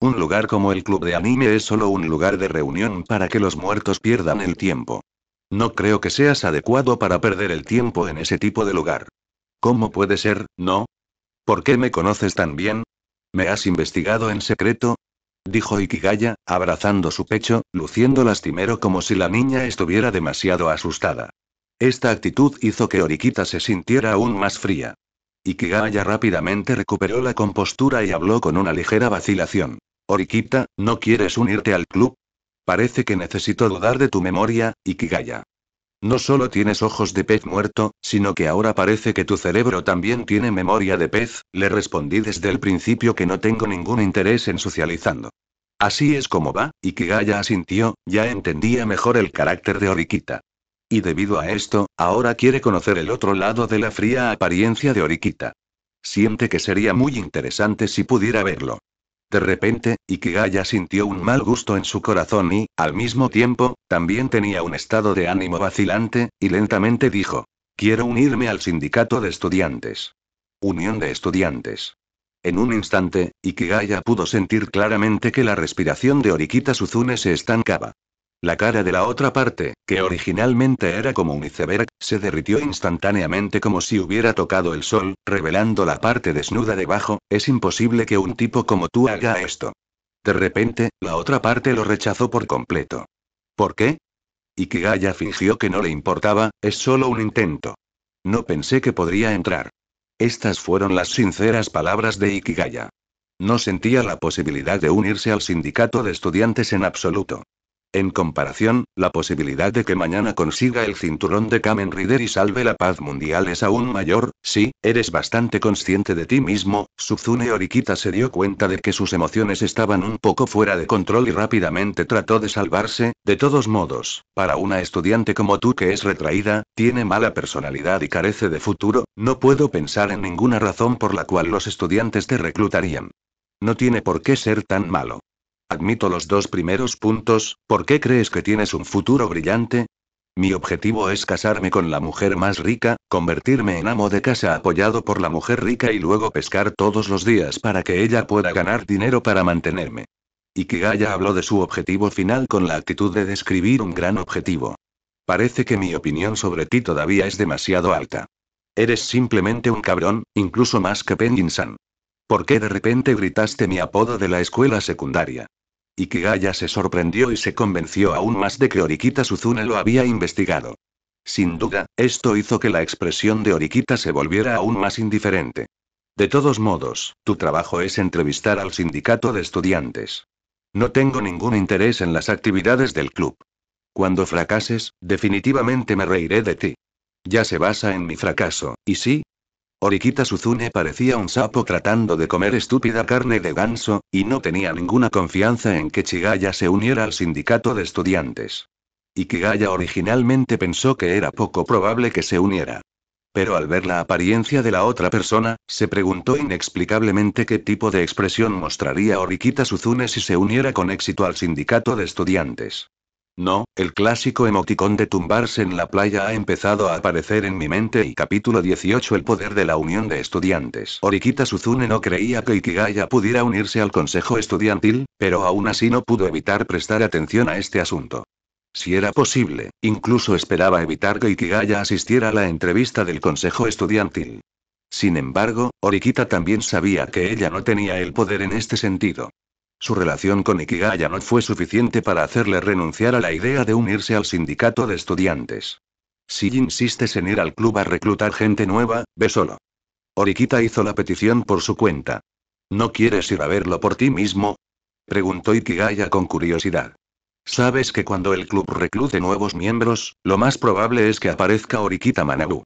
Speaker 1: Un lugar como el club de anime es solo un lugar de reunión para que los muertos pierdan el tiempo. No creo que seas adecuado para perder el tiempo en ese tipo de lugar. ¿Cómo puede ser, no? ¿Por qué me conoces tan bien? ¿Me has investigado en secreto? Dijo Ikigaya, abrazando su pecho, luciendo lastimero como si la niña estuviera demasiado asustada. Esta actitud hizo que Orikita se sintiera aún más fría. Ikigaya rápidamente recuperó la compostura y habló con una ligera vacilación. Orikita, ¿no quieres unirte al club? Parece que necesito dudar de tu memoria, Ikigaya. No solo tienes ojos de pez muerto, sino que ahora parece que tu cerebro también tiene memoria de pez, le respondí desde el principio que no tengo ningún interés en socializando. Así es como va, y Kigaya asintió, ya entendía mejor el carácter de Orikita. Y debido a esto, ahora quiere conocer el otro lado de la fría apariencia de Orikita. Siente que sería muy interesante si pudiera verlo. De repente, Ikigaya sintió un mal gusto en su corazón y, al mismo tiempo, también tenía un estado de ánimo vacilante, y lentamente dijo. Quiero unirme al sindicato de estudiantes. Unión de estudiantes. En un instante, Ikigaya pudo sentir claramente que la respiración de Orikita Suzune se estancaba. La cara de la otra parte, que originalmente era como un iceberg, se derritió instantáneamente como si hubiera tocado el sol, revelando la parte desnuda debajo, es imposible que un tipo como tú haga esto. De repente, la otra parte lo rechazó por completo. ¿Por qué? Ikigaya fingió que no le importaba, es solo un intento. No pensé que podría entrar. Estas fueron las sinceras palabras de Ikigaya. No sentía la posibilidad de unirse al sindicato de estudiantes en absoluto. En comparación, la posibilidad de que mañana consiga el cinturón de Kamen Rider y salve la paz mundial es aún mayor, sí, eres bastante consciente de ti mismo, Suzune Orikita se dio cuenta de que sus emociones estaban un poco fuera de control y rápidamente trató de salvarse, de todos modos, para una estudiante como tú que es retraída, tiene mala personalidad y carece de futuro, no puedo pensar en ninguna razón por la cual los estudiantes te reclutarían. No tiene por qué ser tan malo. Admito los dos primeros puntos, ¿por qué crees que tienes un futuro brillante? Mi objetivo es casarme con la mujer más rica, convertirme en amo de casa apoyado por la mujer rica y luego pescar todos los días para que ella pueda ganar dinero para mantenerme. Ikigaya habló de su objetivo final con la actitud de describir un gran objetivo. Parece que mi opinión sobre ti todavía es demasiado alta. Eres simplemente un cabrón, incluso más que Penjin-san. ¿Por qué de repente gritaste mi apodo de la escuela secundaria? Ikigaya se sorprendió y se convenció aún más de que Orikita Suzune lo había investigado. Sin duda, esto hizo que la expresión de Orikita se volviera aún más indiferente. De todos modos, tu trabajo es entrevistar al sindicato de estudiantes. No tengo ningún interés en las actividades del club. Cuando fracases, definitivamente me reiré de ti. Ya se basa en mi fracaso, ¿y sí? Orikita Suzune parecía un sapo tratando de comer estúpida carne de ganso, y no tenía ninguna confianza en que Chigaya se uniera al sindicato de estudiantes. Ikigaya originalmente pensó que era poco probable que se uniera. Pero al ver la apariencia de la otra persona, se preguntó inexplicablemente qué tipo de expresión mostraría Orikita Suzune si se uniera con éxito al sindicato de estudiantes. No, el clásico emoticón de tumbarse en la playa ha empezado a aparecer en mi mente y capítulo 18 El poder de la unión de estudiantes. Orikita Suzune no creía que Ikigaya pudiera unirse al consejo estudiantil, pero aún así no pudo evitar prestar atención a este asunto. Si era posible, incluso esperaba evitar que Ikigaya asistiera a la entrevista del consejo estudiantil. Sin embargo, Orikita también sabía que ella no tenía el poder en este sentido. Su relación con Ikigaya no fue suficiente para hacerle renunciar a la idea de unirse al sindicato de estudiantes. Si insistes en ir al club a reclutar gente nueva, ve solo. Orikita hizo la petición por su cuenta. ¿No quieres ir a verlo por ti mismo? Preguntó Ikigaya con curiosidad. Sabes que cuando el club reclute nuevos miembros, lo más probable es que aparezca Orikita Manabu.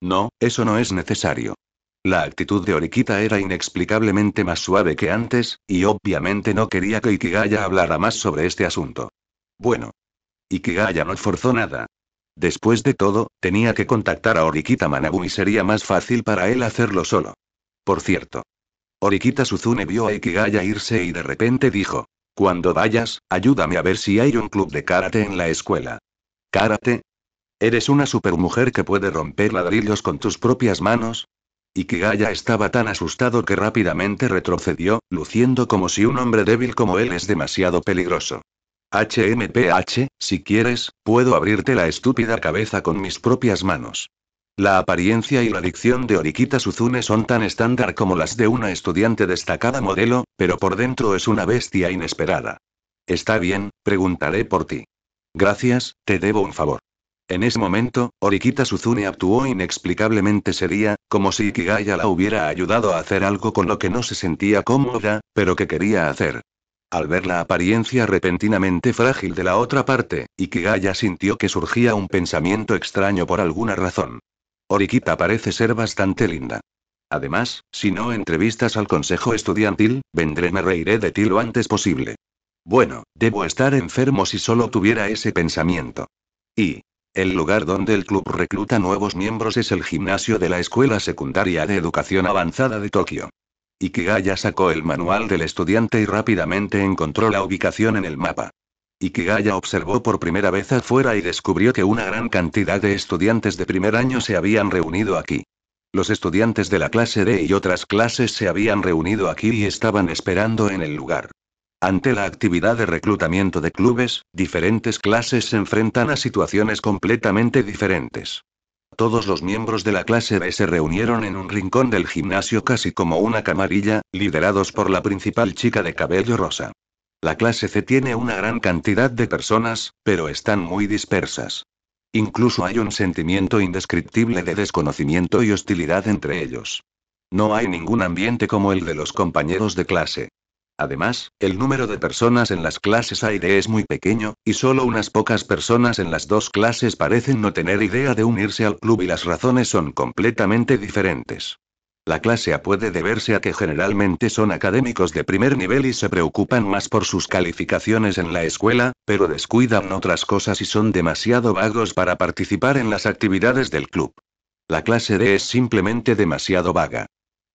Speaker 1: No, eso no es necesario. La actitud de Orikita era inexplicablemente más suave que antes, y obviamente no quería que Ikigaya hablara más sobre este asunto. Bueno. Ikigaya no forzó nada. Después de todo, tenía que contactar a Orikita Manabu y sería más fácil para él hacerlo solo. Por cierto. Orikita Suzune vio a Ikigaya irse y de repente dijo. Cuando vayas, ayúdame a ver si hay un club de karate en la escuela. ¿Karate? ¿Eres una supermujer que puede romper ladrillos con tus propias manos? Ikigaya estaba tan asustado que rápidamente retrocedió, luciendo como si un hombre débil como él es demasiado peligroso. HMPH, si quieres, puedo abrirte la estúpida cabeza con mis propias manos. La apariencia y la dicción de Orikita Suzune son tan estándar como las de una estudiante destacada modelo, pero por dentro es una bestia inesperada. Está bien, preguntaré por ti. Gracias, te debo un favor. En ese momento, Orikita Suzune actuó inexplicablemente seria, como si Ikigaya la hubiera ayudado a hacer algo con lo que no se sentía cómoda, pero que quería hacer. Al ver la apariencia repentinamente frágil de la otra parte, Ikigaya sintió que surgía un pensamiento extraño por alguna razón. Orikita parece ser bastante linda. Además, si no entrevistas al consejo estudiantil, vendré me reiré de ti lo antes posible. Bueno, debo estar enfermo si solo tuviera ese pensamiento. Y, el lugar donde el club recluta nuevos miembros es el gimnasio de la Escuela Secundaria de Educación Avanzada de Tokio. Ikigaya sacó el manual del estudiante y rápidamente encontró la ubicación en el mapa. Ikigaya observó por primera vez afuera y descubrió que una gran cantidad de estudiantes de primer año se habían reunido aquí. Los estudiantes de la clase D y otras clases se habían reunido aquí y estaban esperando en el lugar. Ante la actividad de reclutamiento de clubes, diferentes clases se enfrentan a situaciones completamente diferentes. Todos los miembros de la clase B se reunieron en un rincón del gimnasio casi como una camarilla, liderados por la principal chica de cabello rosa. La clase C tiene una gran cantidad de personas, pero están muy dispersas. Incluso hay un sentimiento indescriptible de desconocimiento y hostilidad entre ellos. No hay ningún ambiente como el de los compañeros de clase. Además, el número de personas en las clases A y D es muy pequeño, y solo unas pocas personas en las dos clases parecen no tener idea de unirse al club y las razones son completamente diferentes. La clase A puede deberse a que generalmente son académicos de primer nivel y se preocupan más por sus calificaciones en la escuela, pero descuidan otras cosas y son demasiado vagos para participar en las actividades del club. La clase D es simplemente demasiado vaga.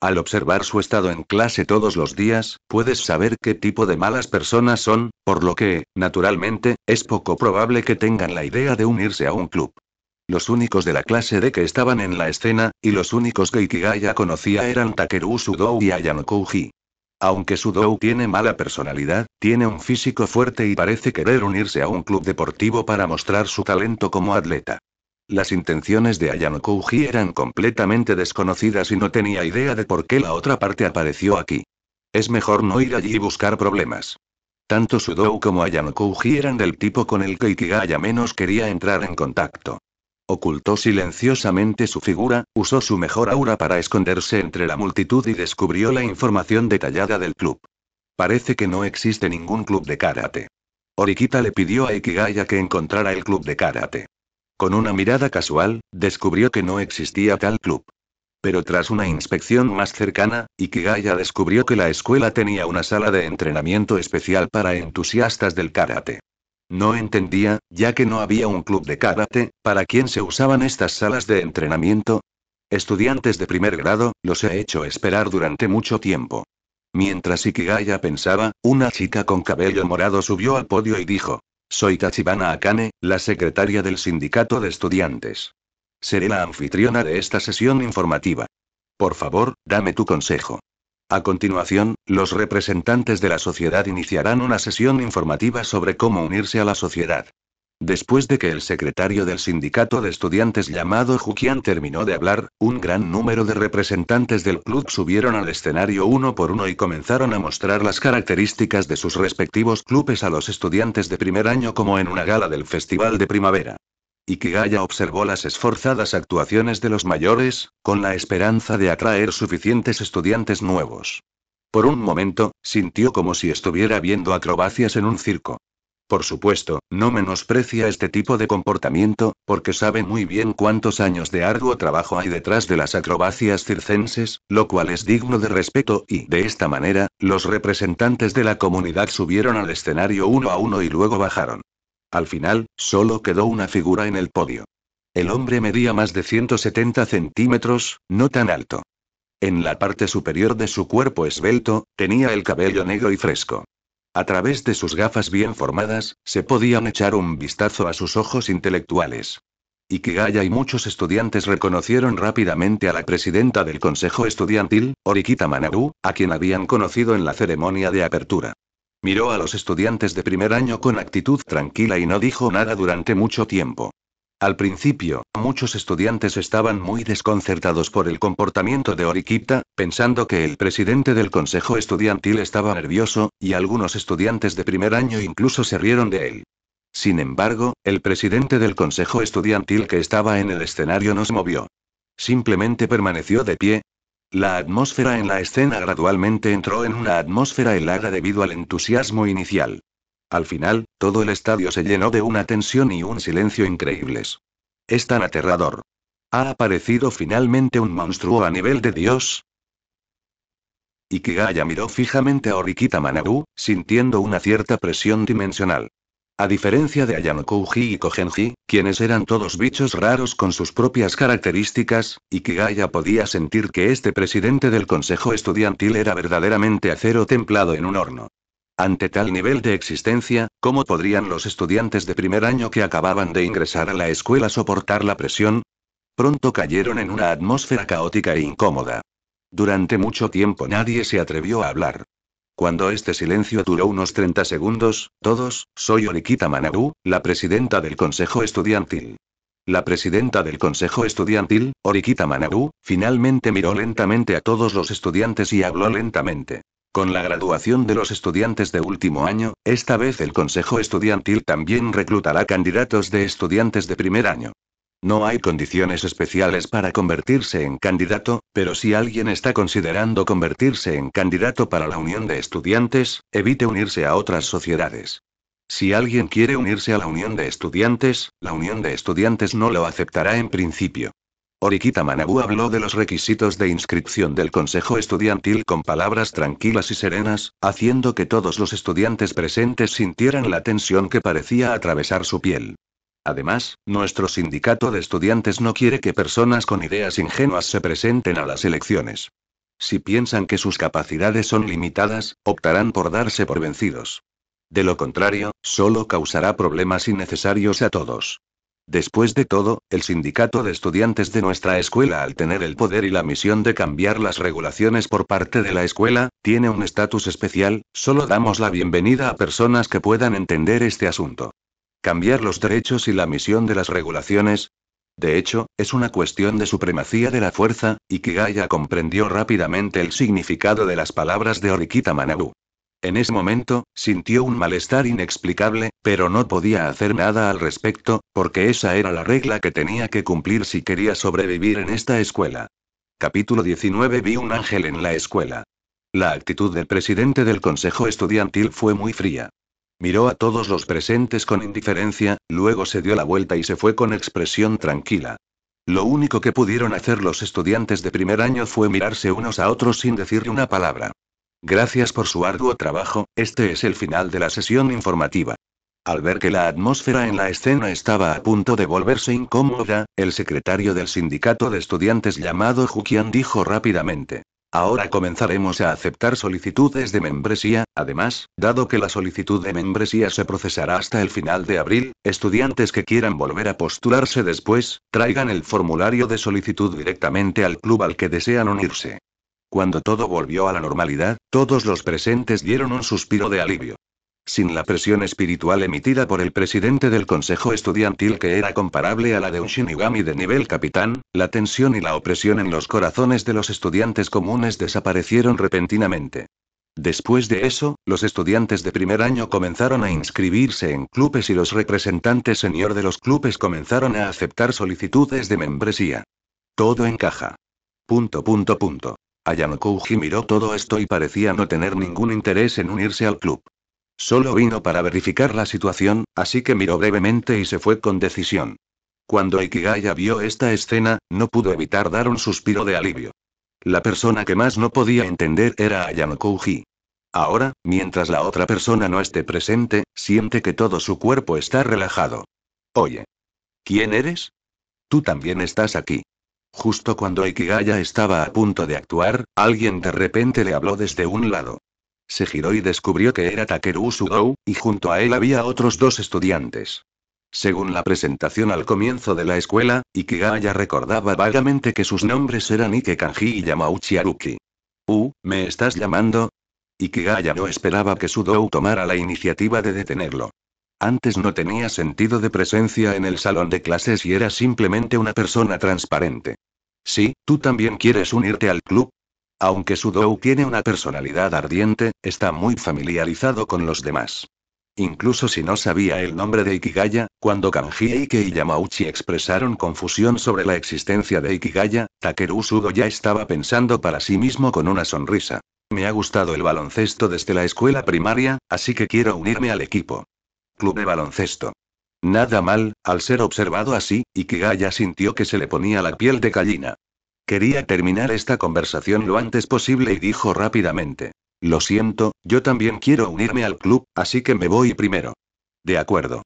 Speaker 1: Al observar su estado en clase todos los días, puedes saber qué tipo de malas personas son, por lo que, naturalmente, es poco probable que tengan la idea de unirse a un club. Los únicos de la clase D que estaban en la escena, y los únicos que Ikigaya conocía eran Takeru Sudou y Ayano Kouji. Aunque Sudou tiene mala personalidad, tiene un físico fuerte y parece querer unirse a un club deportivo para mostrar su talento como atleta. Las intenciones de Ayano Kouji eran completamente desconocidas y no tenía idea de por qué la otra parte apareció aquí. Es mejor no ir allí y buscar problemas. Tanto Sudou como Ayano Kouji eran del tipo con el que Ikigaya menos quería entrar en contacto. Ocultó silenciosamente su figura, usó su mejor aura para esconderse entre la multitud y descubrió la información detallada del club. Parece que no existe ningún club de karate. Orikita le pidió a Ikigaya que encontrara el club de karate. Con una mirada casual, descubrió que no existía tal club. Pero tras una inspección más cercana, Ikigaya descubrió que la escuela tenía una sala de entrenamiento especial para entusiastas del karate. No entendía, ya que no había un club de karate, ¿para quién se usaban estas salas de entrenamiento? Estudiantes de primer grado, los he hecho esperar durante mucho tiempo. Mientras Ikigaya pensaba, una chica con cabello morado subió al podio y dijo, soy Tachibana Akane, la secretaria del sindicato de estudiantes. Seré la anfitriona de esta sesión informativa. Por favor, dame tu consejo. A continuación, los representantes de la sociedad iniciarán una sesión informativa sobre cómo unirse a la sociedad. Después de que el secretario del sindicato de estudiantes llamado Jukian terminó de hablar, un gran número de representantes del club subieron al escenario uno por uno y comenzaron a mostrar las características de sus respectivos clubes a los estudiantes de primer año como en una gala del festival de primavera. Ikigaya observó las esforzadas actuaciones de los mayores, con la esperanza de atraer suficientes estudiantes nuevos. Por un momento, sintió como si estuviera viendo acrobacias en un circo. Por supuesto, no menosprecia este tipo de comportamiento, porque sabe muy bien cuántos años de arduo trabajo hay detrás de las acrobacias circenses, lo cual es digno de respeto y, de esta manera, los representantes de la comunidad subieron al escenario uno a uno y luego bajaron. Al final, solo quedó una figura en el podio. El hombre medía más de 170 centímetros, no tan alto. En la parte superior de su cuerpo esbelto, tenía el cabello negro y fresco. A través de sus gafas bien formadas, se podían echar un vistazo a sus ojos intelectuales. Ikigaya y muchos estudiantes reconocieron rápidamente a la presidenta del consejo estudiantil, Orikita Manabu, a quien habían conocido en la ceremonia de apertura. Miró a los estudiantes de primer año con actitud tranquila y no dijo nada durante mucho tiempo. Al principio, muchos estudiantes estaban muy desconcertados por el comportamiento de Orikita, pensando que el presidente del consejo estudiantil estaba nervioso, y algunos estudiantes de primer año incluso se rieron de él. Sin embargo, el presidente del consejo estudiantil que estaba en el escenario no se movió. Simplemente permaneció de pie, la atmósfera en la escena gradualmente entró en una atmósfera helada debido al entusiasmo inicial. Al final, todo el estadio se llenó de una tensión y un silencio increíbles. Es tan aterrador. ¿Ha aparecido finalmente un monstruo a nivel de Dios? Ikigaya miró fijamente a Orikita Manabu, sintiendo una cierta presión dimensional. A diferencia de Ayanokouji y Kogenji, quienes eran todos bichos raros con sus propias características, Ikigaya podía sentir que este presidente del consejo estudiantil era verdaderamente acero templado en un horno. Ante tal nivel de existencia, ¿cómo podrían los estudiantes de primer año que acababan de ingresar a la escuela soportar la presión? Pronto cayeron en una atmósfera caótica e incómoda. Durante mucho tiempo nadie se atrevió a hablar. Cuando este silencio duró unos 30 segundos, todos, soy Orikita Manabu, la presidenta del Consejo Estudiantil. La presidenta del Consejo Estudiantil, Orikita Manabu, finalmente miró lentamente a todos los estudiantes y habló lentamente. Con la graduación de los estudiantes de último año, esta vez el Consejo Estudiantil también reclutará candidatos de estudiantes de primer año. No hay condiciones especiales para convertirse en candidato, pero si alguien está considerando convertirse en candidato para la Unión de Estudiantes, evite unirse a otras sociedades. Si alguien quiere unirse a la Unión de Estudiantes, la Unión de Estudiantes no lo aceptará en principio. Orikita Manabu habló de los requisitos de inscripción del Consejo Estudiantil con palabras tranquilas y serenas, haciendo que todos los estudiantes presentes sintieran la tensión que parecía atravesar su piel. Además, nuestro sindicato de estudiantes no quiere que personas con ideas ingenuas se presenten a las elecciones. Si piensan que sus capacidades son limitadas, optarán por darse por vencidos. De lo contrario, solo causará problemas innecesarios a todos. Después de todo, el sindicato de estudiantes de nuestra escuela al tener el poder y la misión de cambiar las regulaciones por parte de la escuela, tiene un estatus especial, solo damos la bienvenida a personas que puedan entender este asunto. Cambiar los derechos y la misión de las regulaciones. De hecho, es una cuestión de supremacía de la fuerza, y Kigaya comprendió rápidamente el significado de las palabras de Orikita Manabu. En ese momento, sintió un malestar inexplicable, pero no podía hacer nada al respecto, porque esa era la regla que tenía que cumplir si quería sobrevivir en esta escuela. Capítulo 19 Vi un ángel en la escuela. La actitud del presidente del consejo estudiantil fue muy fría. Miró a todos los presentes con indiferencia, luego se dio la vuelta y se fue con expresión tranquila. Lo único que pudieron hacer los estudiantes de primer año fue mirarse unos a otros sin decir una palabra. Gracias por su arduo trabajo, este es el final de la sesión informativa. Al ver que la atmósfera en la escena estaba a punto de volverse incómoda, el secretario del sindicato de estudiantes llamado Jukian dijo rápidamente. Ahora comenzaremos a aceptar solicitudes de membresía, además, dado que la solicitud de membresía se procesará hasta el final de abril, estudiantes que quieran volver a postularse después, traigan el formulario de solicitud directamente al club al que desean unirse. Cuando todo volvió a la normalidad, todos los presentes dieron un suspiro de alivio. Sin la presión espiritual emitida por el presidente del consejo estudiantil que era comparable a la de un Shinigami de nivel capitán, la tensión y la opresión en los corazones de los estudiantes comunes desaparecieron repentinamente. Después de eso, los estudiantes de primer año comenzaron a inscribirse en clubes y los representantes senior de los clubes comenzaron a aceptar solicitudes de membresía. Todo encaja. Punto punto punto. Ayano miró todo esto y parecía no tener ningún interés en unirse al club. Solo vino para verificar la situación, así que miró brevemente y se fue con decisión. Cuando Ikigaya vio esta escena, no pudo evitar dar un suspiro de alivio. La persona que más no podía entender era Ayano Kouji. Ahora, mientras la otra persona no esté presente, siente que todo su cuerpo está relajado. Oye. ¿Quién eres? Tú también estás aquí. Justo cuando Ikigaya estaba a punto de actuar, alguien de repente le habló desde un lado. Se giró y descubrió que era Takeru Sudou, y junto a él había otros dos estudiantes. Según la presentación al comienzo de la escuela, Ikigaya recordaba vagamente que sus nombres eran Ike Kanji y Yamauchi Haruki. Uh, ¿me estás llamando? Ikigaya no esperaba que Sudou tomara la iniciativa de detenerlo. Antes no tenía sentido de presencia en el salón de clases y era simplemente una persona transparente. Sí, tú también quieres unirte al club, aunque Sudou tiene una personalidad ardiente, está muy familiarizado con los demás. Incluso si no sabía el nombre de Ikigaya, cuando Kanji Eike y Yamauchi expresaron confusión sobre la existencia de Ikigaya, Takeru Sudo ya estaba pensando para sí mismo con una sonrisa. Me ha gustado el baloncesto desde la escuela primaria, así que quiero unirme al equipo. Club de baloncesto. Nada mal, al ser observado así, Ikigaya sintió que se le ponía la piel de gallina. Quería terminar esta conversación lo antes posible y dijo rápidamente. Lo siento, yo también quiero unirme al club, así que me voy primero. De acuerdo.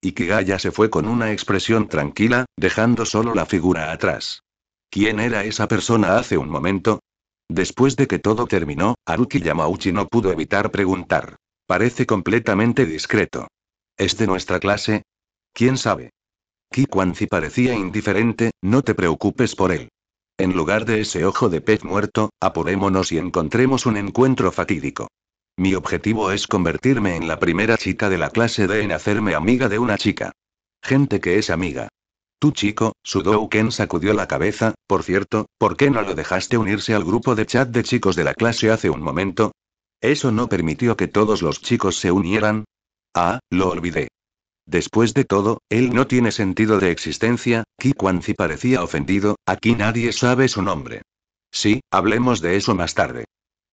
Speaker 1: Ikigaya se fue con una expresión tranquila, dejando solo la figura atrás. ¿Quién era esa persona hace un momento? Después de que todo terminó, Haruki Yamauchi no pudo evitar preguntar. Parece completamente discreto. ¿Es de nuestra clase? ¿Quién sabe? Ki parecía indiferente, no te preocupes por él. En lugar de ese ojo de pez muerto, apurémonos y encontremos un encuentro fatídico. Mi objetivo es convertirme en la primera chica de la clase D en hacerme amiga de una chica. Gente que es amiga. Tú chico, Sudouken sacudió la cabeza, por cierto, ¿por qué no lo dejaste unirse al grupo de chat de chicos de la clase hace un momento? ¿Eso no permitió que todos los chicos se unieran? Ah, lo olvidé. Después de todo, él no tiene sentido de existencia, Ki parecía ofendido, aquí nadie sabe su nombre. Sí, hablemos de eso más tarde.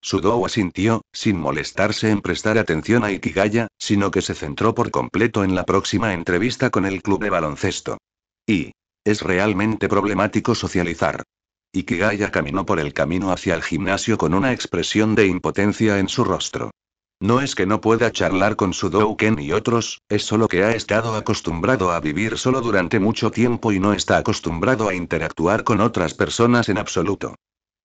Speaker 1: Sudou asintió, sin molestarse en prestar atención a Ikigaya, sino que se centró por completo en la próxima entrevista con el club de baloncesto. Y. Es realmente problemático socializar. Ikigaya caminó por el camino hacia el gimnasio con una expresión de impotencia en su rostro. No es que no pueda charlar con Sudouken y otros, es solo que ha estado acostumbrado a vivir solo durante mucho tiempo y no está acostumbrado a interactuar con otras personas en absoluto.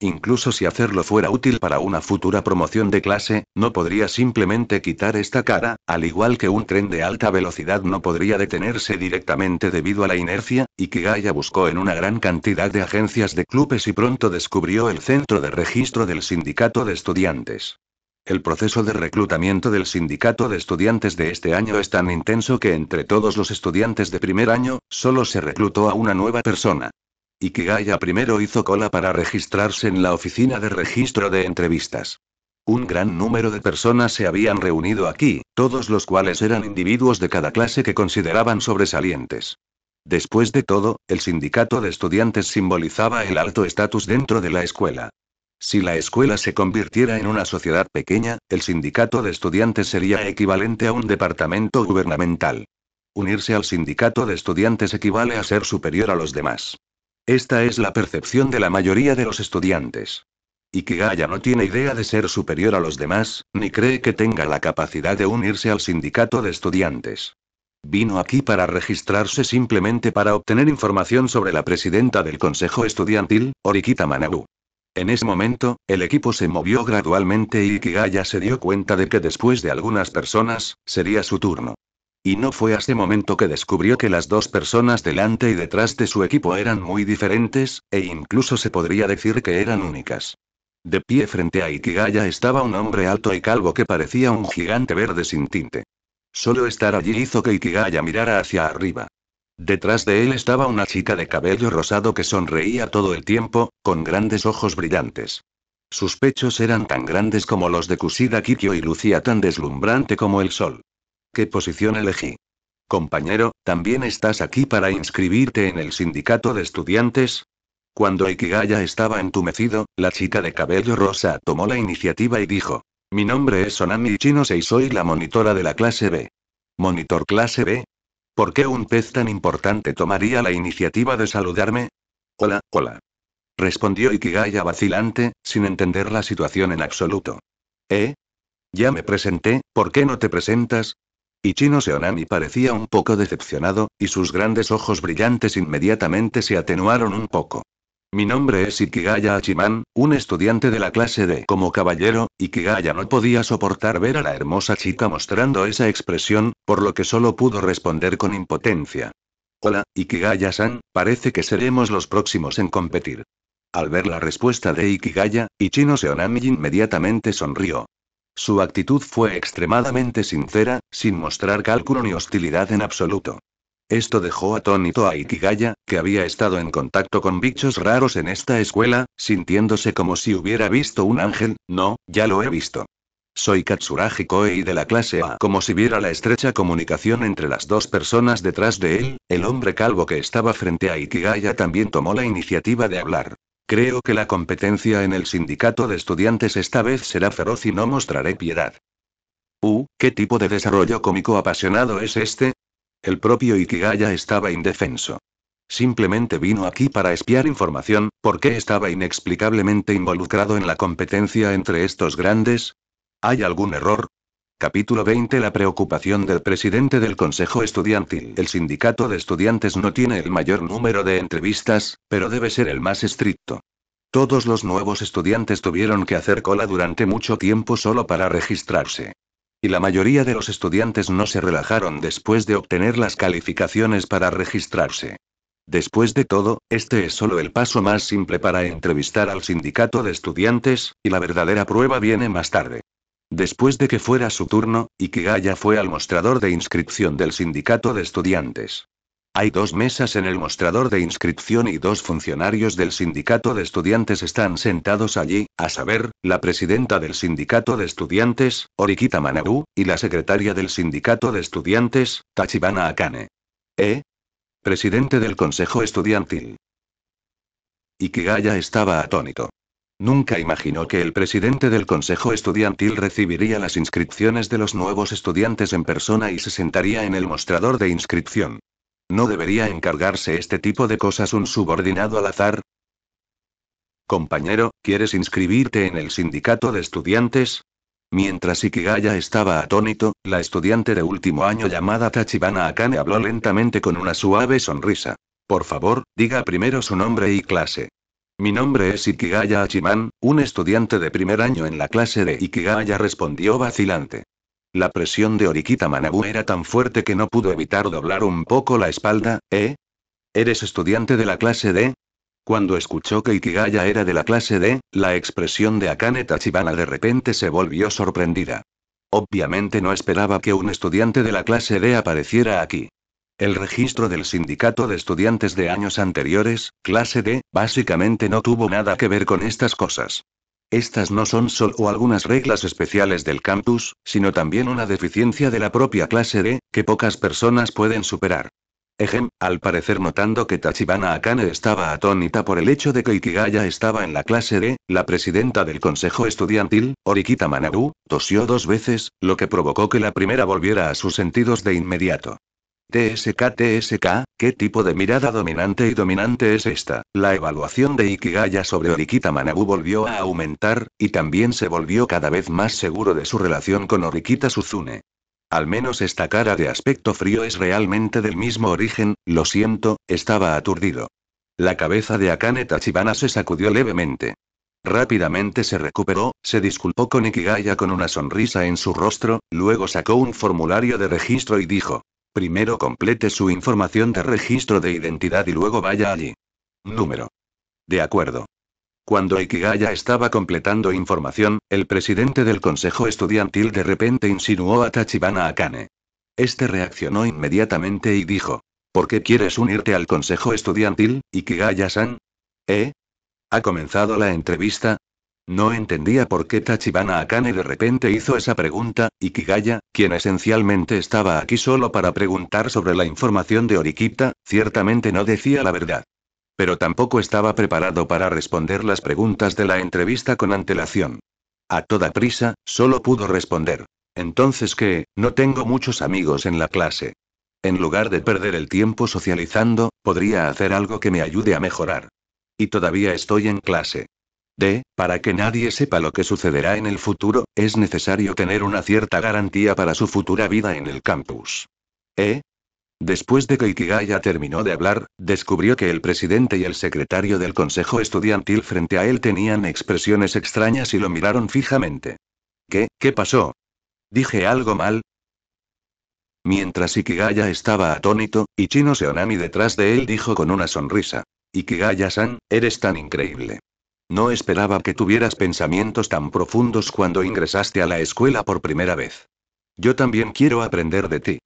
Speaker 1: Incluso si hacerlo fuera útil para una futura promoción de clase, no podría simplemente quitar esta cara, al igual que un tren de alta velocidad no podría detenerse directamente debido a la inercia, y Gaia buscó en una gran cantidad de agencias de clubes y pronto descubrió el centro de registro del sindicato de estudiantes. El proceso de reclutamiento del sindicato de estudiantes de este año es tan intenso que entre todos los estudiantes de primer año, solo se reclutó a una nueva persona. Ikigaya primero hizo cola para registrarse en la oficina de registro de entrevistas. Un gran número de personas se habían reunido aquí, todos los cuales eran individuos de cada clase que consideraban sobresalientes. Después de todo, el sindicato de estudiantes simbolizaba el alto estatus dentro de la escuela. Si la escuela se convirtiera en una sociedad pequeña, el sindicato de estudiantes sería equivalente a un departamento gubernamental. Unirse al sindicato de estudiantes equivale a ser superior a los demás. Esta es la percepción de la mayoría de los estudiantes. Ikigaya no tiene idea de ser superior a los demás, ni cree que tenga la capacidad de unirse al sindicato de estudiantes. Vino aquí para registrarse simplemente para obtener información sobre la presidenta del consejo estudiantil, Orikita Manabu. En ese momento, el equipo se movió gradualmente y Ikigaya se dio cuenta de que después de algunas personas, sería su turno. Y no fue a ese momento que descubrió que las dos personas delante y detrás de su equipo eran muy diferentes, e incluso se podría decir que eran únicas. De pie frente a Ikigaya estaba un hombre alto y calvo que parecía un gigante verde sin tinte. Solo estar allí hizo que Ikigaya mirara hacia arriba. Detrás de él estaba una chica de cabello rosado que sonreía todo el tiempo, con grandes ojos brillantes. Sus pechos eran tan grandes como los de Kusida Kikyo y lucía tan deslumbrante como el sol. ¿Qué posición elegí? Compañero, ¿también estás aquí para inscribirte en el sindicato de estudiantes? Cuando Ikigaya estaba entumecido, la chica de cabello rosa tomó la iniciativa y dijo. Mi nombre es Sonami Ichino y soy la monitora de la clase B. ¿Monitor clase B? ¿Por qué un pez tan importante tomaría la iniciativa de saludarme? Hola, hola. Respondió Ikigaya vacilante, sin entender la situación en absoluto. ¿Eh? Ya me presenté, ¿por qué no te presentas? Ichino Seonami parecía un poco decepcionado, y sus grandes ojos brillantes inmediatamente se atenuaron un poco. Mi nombre es Ikigaya Achiman, un estudiante de la clase D. Como caballero, Ikigaya no podía soportar ver a la hermosa chica mostrando esa expresión, por lo que solo pudo responder con impotencia. Hola, Ikigaya-san, parece que seremos los próximos en competir. Al ver la respuesta de Ikigaya, Ichino Seonami inmediatamente sonrió. Su actitud fue extremadamente sincera, sin mostrar cálculo ni hostilidad en absoluto. Esto dejó atónito a Ikigaya, que había estado en contacto con bichos raros en esta escuela, sintiéndose como si hubiera visto un ángel, no, ya lo he visto. Soy Katsuragi Koei de la clase A. Como si viera la estrecha comunicación entre las dos personas detrás de él, el hombre calvo que estaba frente a Ikigaya también tomó la iniciativa de hablar. Creo que la competencia en el sindicato de estudiantes esta vez será feroz y no mostraré piedad. Uh, ¿qué tipo de desarrollo cómico apasionado es este? El propio Ikigaya estaba indefenso. Simplemente vino aquí para espiar información, ¿por qué estaba inexplicablemente involucrado en la competencia entre estos grandes? ¿Hay algún error? Capítulo 20 La preocupación del presidente del Consejo Estudiantil. El sindicato de estudiantes no tiene el mayor número de entrevistas, pero debe ser el más estricto. Todos los nuevos estudiantes tuvieron que hacer cola durante mucho tiempo solo para registrarse. Y la mayoría de los estudiantes no se relajaron después de obtener las calificaciones para registrarse. Después de todo, este es solo el paso más simple para entrevistar al sindicato de estudiantes, y la verdadera prueba viene más tarde. Después de que fuera su turno, Ikigaya fue al mostrador de inscripción del sindicato de estudiantes. Hay dos mesas en el mostrador de inscripción y dos funcionarios del sindicato de estudiantes están sentados allí, a saber, la presidenta del sindicato de estudiantes, Orikita Manabu, y la secretaria del sindicato de estudiantes, Tachibana Akane. ¿Eh? Presidente del consejo estudiantil. Ikigaya estaba atónito. Nunca imaginó que el presidente del Consejo Estudiantil recibiría las inscripciones de los nuevos estudiantes en persona y se sentaría en el mostrador de inscripción. ¿No debería encargarse este tipo de cosas un subordinado al azar? Compañero, ¿quieres inscribirte en el sindicato de estudiantes? Mientras Ikigaya estaba atónito, la estudiante de último año llamada Tachibana Akane habló lentamente con una suave sonrisa. Por favor, diga primero su nombre y clase. Mi nombre es Ikigaya Achiman, un estudiante de primer año en la clase de Ikigaya respondió vacilante. La presión de Orikita Manabu era tan fuerte que no pudo evitar doblar un poco la espalda, ¿eh? ¿Eres estudiante de la clase D? Cuando escuchó que Ikigaya era de la clase D, la expresión de Akane Tachibana de repente se volvió sorprendida. Obviamente no esperaba que un estudiante de la clase D apareciera aquí. El registro del sindicato de estudiantes de años anteriores, clase D, básicamente no tuvo nada que ver con estas cosas. Estas no son solo algunas reglas especiales del campus, sino también una deficiencia de la propia clase D, que pocas personas pueden superar. Ejem, al parecer notando que Tachibana Akane estaba atónita por el hecho de que Ikigaya estaba en la clase D, la presidenta del consejo estudiantil, Orikita Manabu, tosió dos veces, lo que provocó que la primera volviera a sus sentidos de inmediato. TSK TSK, ¿qué tipo de mirada dominante y dominante es esta? La evaluación de Ikigaya sobre Orikita Manabu volvió a aumentar, y también se volvió cada vez más seguro de su relación con Orikita Suzune. Al menos esta cara de aspecto frío es realmente del mismo origen, lo siento, estaba aturdido. La cabeza de Akane Tachibana se sacudió levemente. Rápidamente se recuperó, se disculpó con Ikigaya con una sonrisa en su rostro, luego sacó un formulario de registro y dijo, Primero complete su información de registro de identidad y luego vaya allí. Número. De acuerdo. Cuando Ikigaya estaba completando información, el presidente del consejo estudiantil de repente insinuó a Tachibana Akane. Este reaccionó inmediatamente y dijo: ¿Por qué quieres unirte al consejo estudiantil, Ikigaya-san? ¿Eh? ¿Ha comenzado la entrevista? No entendía por qué Tachibana Akane de repente hizo esa pregunta, y Kigaya, quien esencialmente estaba aquí solo para preguntar sobre la información de Orikita, ciertamente no decía la verdad. Pero tampoco estaba preparado para responder las preguntas de la entrevista con antelación. A toda prisa, solo pudo responder. Entonces que, no tengo muchos amigos en la clase. En lugar de perder el tiempo socializando, podría hacer algo que me ayude a mejorar. Y todavía estoy en clase. D. Para que nadie sepa lo que sucederá en el futuro, es necesario tener una cierta garantía para su futura vida en el campus. E. Después de que Ikigaya terminó de hablar, descubrió que el presidente y el secretario del consejo estudiantil frente a él tenían expresiones extrañas y lo miraron fijamente. ¿Qué, qué pasó? ¿Dije algo mal? Mientras Ikigaya estaba atónito, Ichino Seonami detrás de él dijo con una sonrisa. Ikigaya-san, eres tan increíble. No esperaba que tuvieras pensamientos tan profundos cuando ingresaste a la escuela por primera vez. Yo también quiero aprender de ti.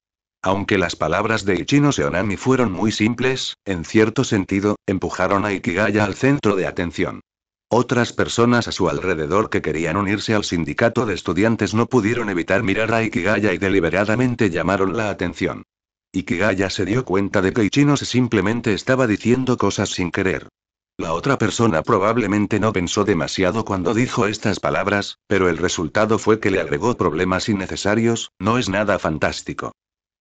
Speaker 1: Aunque las palabras de Ichino Seonami fueron muy simples, en cierto sentido, empujaron a Ikigaya al centro de atención. Otras personas a su alrededor que querían unirse al sindicato de estudiantes no pudieron evitar mirar a Ikigaya y deliberadamente llamaron la atención. Ikigaya se dio cuenta de que Ichino se simplemente estaba diciendo cosas sin querer. La otra persona probablemente no pensó demasiado cuando dijo estas palabras, pero el resultado fue que le agregó problemas innecesarios, no es nada fantástico.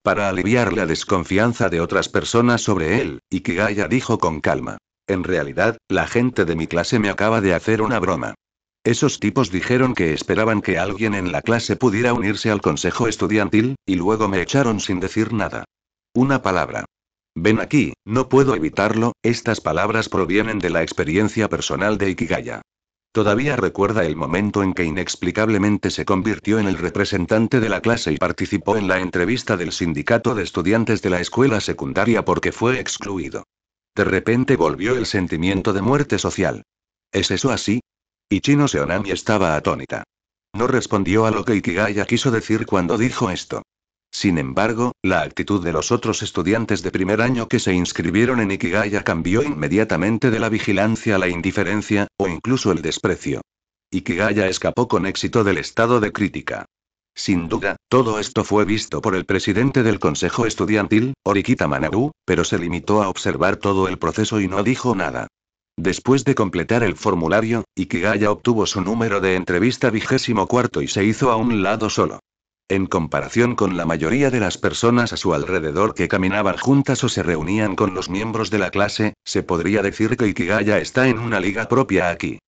Speaker 1: Para aliviar la desconfianza de otras personas sobre él, Ikigaya dijo con calma. En realidad, la gente de mi clase me acaba de hacer una broma. Esos tipos dijeron que esperaban que alguien en la clase pudiera unirse al consejo estudiantil, y luego me echaron sin decir nada. Una palabra. Ven aquí, no puedo evitarlo, estas palabras provienen de la experiencia personal de Ikigaya. Todavía recuerda el momento en que inexplicablemente se convirtió en el representante de la clase y participó en la entrevista del sindicato de estudiantes de la escuela secundaria porque fue excluido. De repente volvió el sentimiento de muerte social. ¿Es eso así? Ichino Seonami estaba atónita. No respondió a lo que Ikigaya quiso decir cuando dijo esto. Sin embargo, la actitud de los otros estudiantes de primer año que se inscribieron en Ikigaya cambió inmediatamente de la vigilancia a la indiferencia, o incluso el desprecio. Ikigaya escapó con éxito del estado de crítica. Sin duda, todo esto fue visto por el presidente del consejo estudiantil, Orikita Manabu, pero se limitó a observar todo el proceso y no dijo nada. Después de completar el formulario, Ikigaya obtuvo su número de entrevista vigésimo cuarto y se hizo a un lado solo. En comparación con la mayoría de las personas a su alrededor que caminaban juntas o se reunían con los miembros de la clase, se podría decir que Ikigaya está en una liga propia aquí.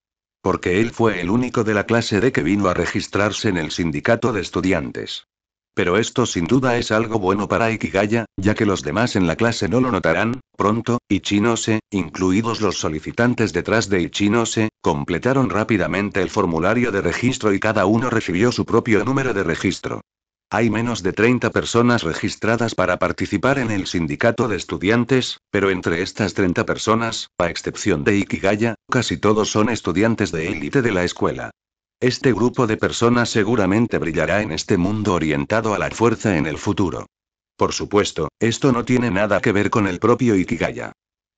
Speaker 1: Porque él fue el único de la clase de que vino a registrarse en el sindicato de estudiantes. Pero esto sin duda es algo bueno para Ikigaya, ya que los demás en la clase no lo notarán, pronto, Ichinose, incluidos los solicitantes detrás de Ichinose, completaron rápidamente el formulario de registro y cada uno recibió su propio número de registro. Hay menos de 30 personas registradas para participar en el sindicato de estudiantes, pero entre estas 30 personas, a excepción de Ikigaya, casi todos son estudiantes de élite de la escuela. Este grupo de personas seguramente brillará en este mundo orientado a la fuerza en el futuro. Por supuesto, esto no tiene nada que ver con el propio Ikigaya.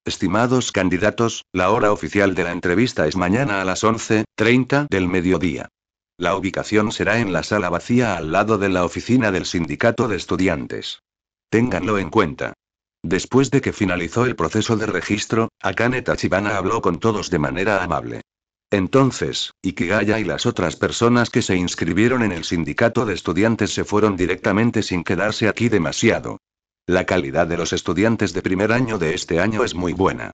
Speaker 1: Estimados candidatos, la hora oficial de la entrevista es mañana a las 11.30 del mediodía. La ubicación será en la sala vacía al lado de la oficina del sindicato de estudiantes. Ténganlo en cuenta. Después de que finalizó el proceso de registro, Akane Tachibana habló con todos de manera amable. Entonces, Ikigaya y las otras personas que se inscribieron en el sindicato de estudiantes se fueron directamente sin quedarse aquí demasiado. La calidad de los estudiantes de primer año de este año es muy buena.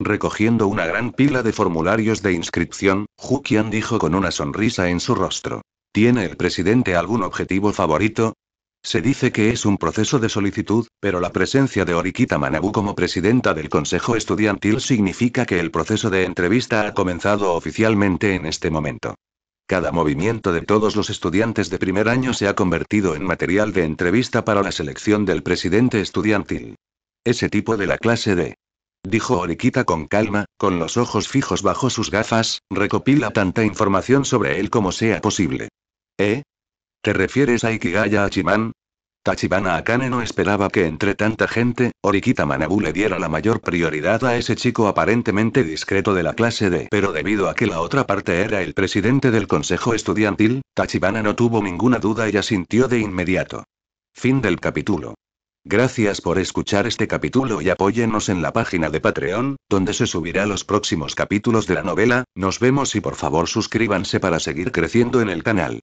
Speaker 1: Recogiendo una gran pila de formularios de inscripción, Hukian dijo con una sonrisa en su rostro. ¿Tiene el presidente algún objetivo favorito? Se dice que es un proceso de solicitud, pero la presencia de Orikita Manabu como presidenta del Consejo Estudiantil significa que el proceso de entrevista ha comenzado oficialmente en este momento. Cada movimiento de todos los estudiantes de primer año se ha convertido en material de entrevista para la selección del presidente estudiantil. Ese tipo de la clase D. Dijo Orikita con calma, con los ojos fijos bajo sus gafas, recopila tanta información sobre él como sea posible. ¿Eh? ¿Te refieres a Ikigaya Achiman? Tachibana Akane no esperaba que entre tanta gente, Orikita Manabu le diera la mayor prioridad a ese chico aparentemente discreto de la clase D. Pero debido a que la otra parte era el presidente del consejo estudiantil, Tachibana no tuvo ninguna duda y asintió de inmediato. Fin del capítulo. Gracias por escuchar este capítulo y apóyennos en la página de Patreon, donde se subirá los próximos capítulos de la novela, nos vemos y por favor suscríbanse para seguir creciendo en el canal.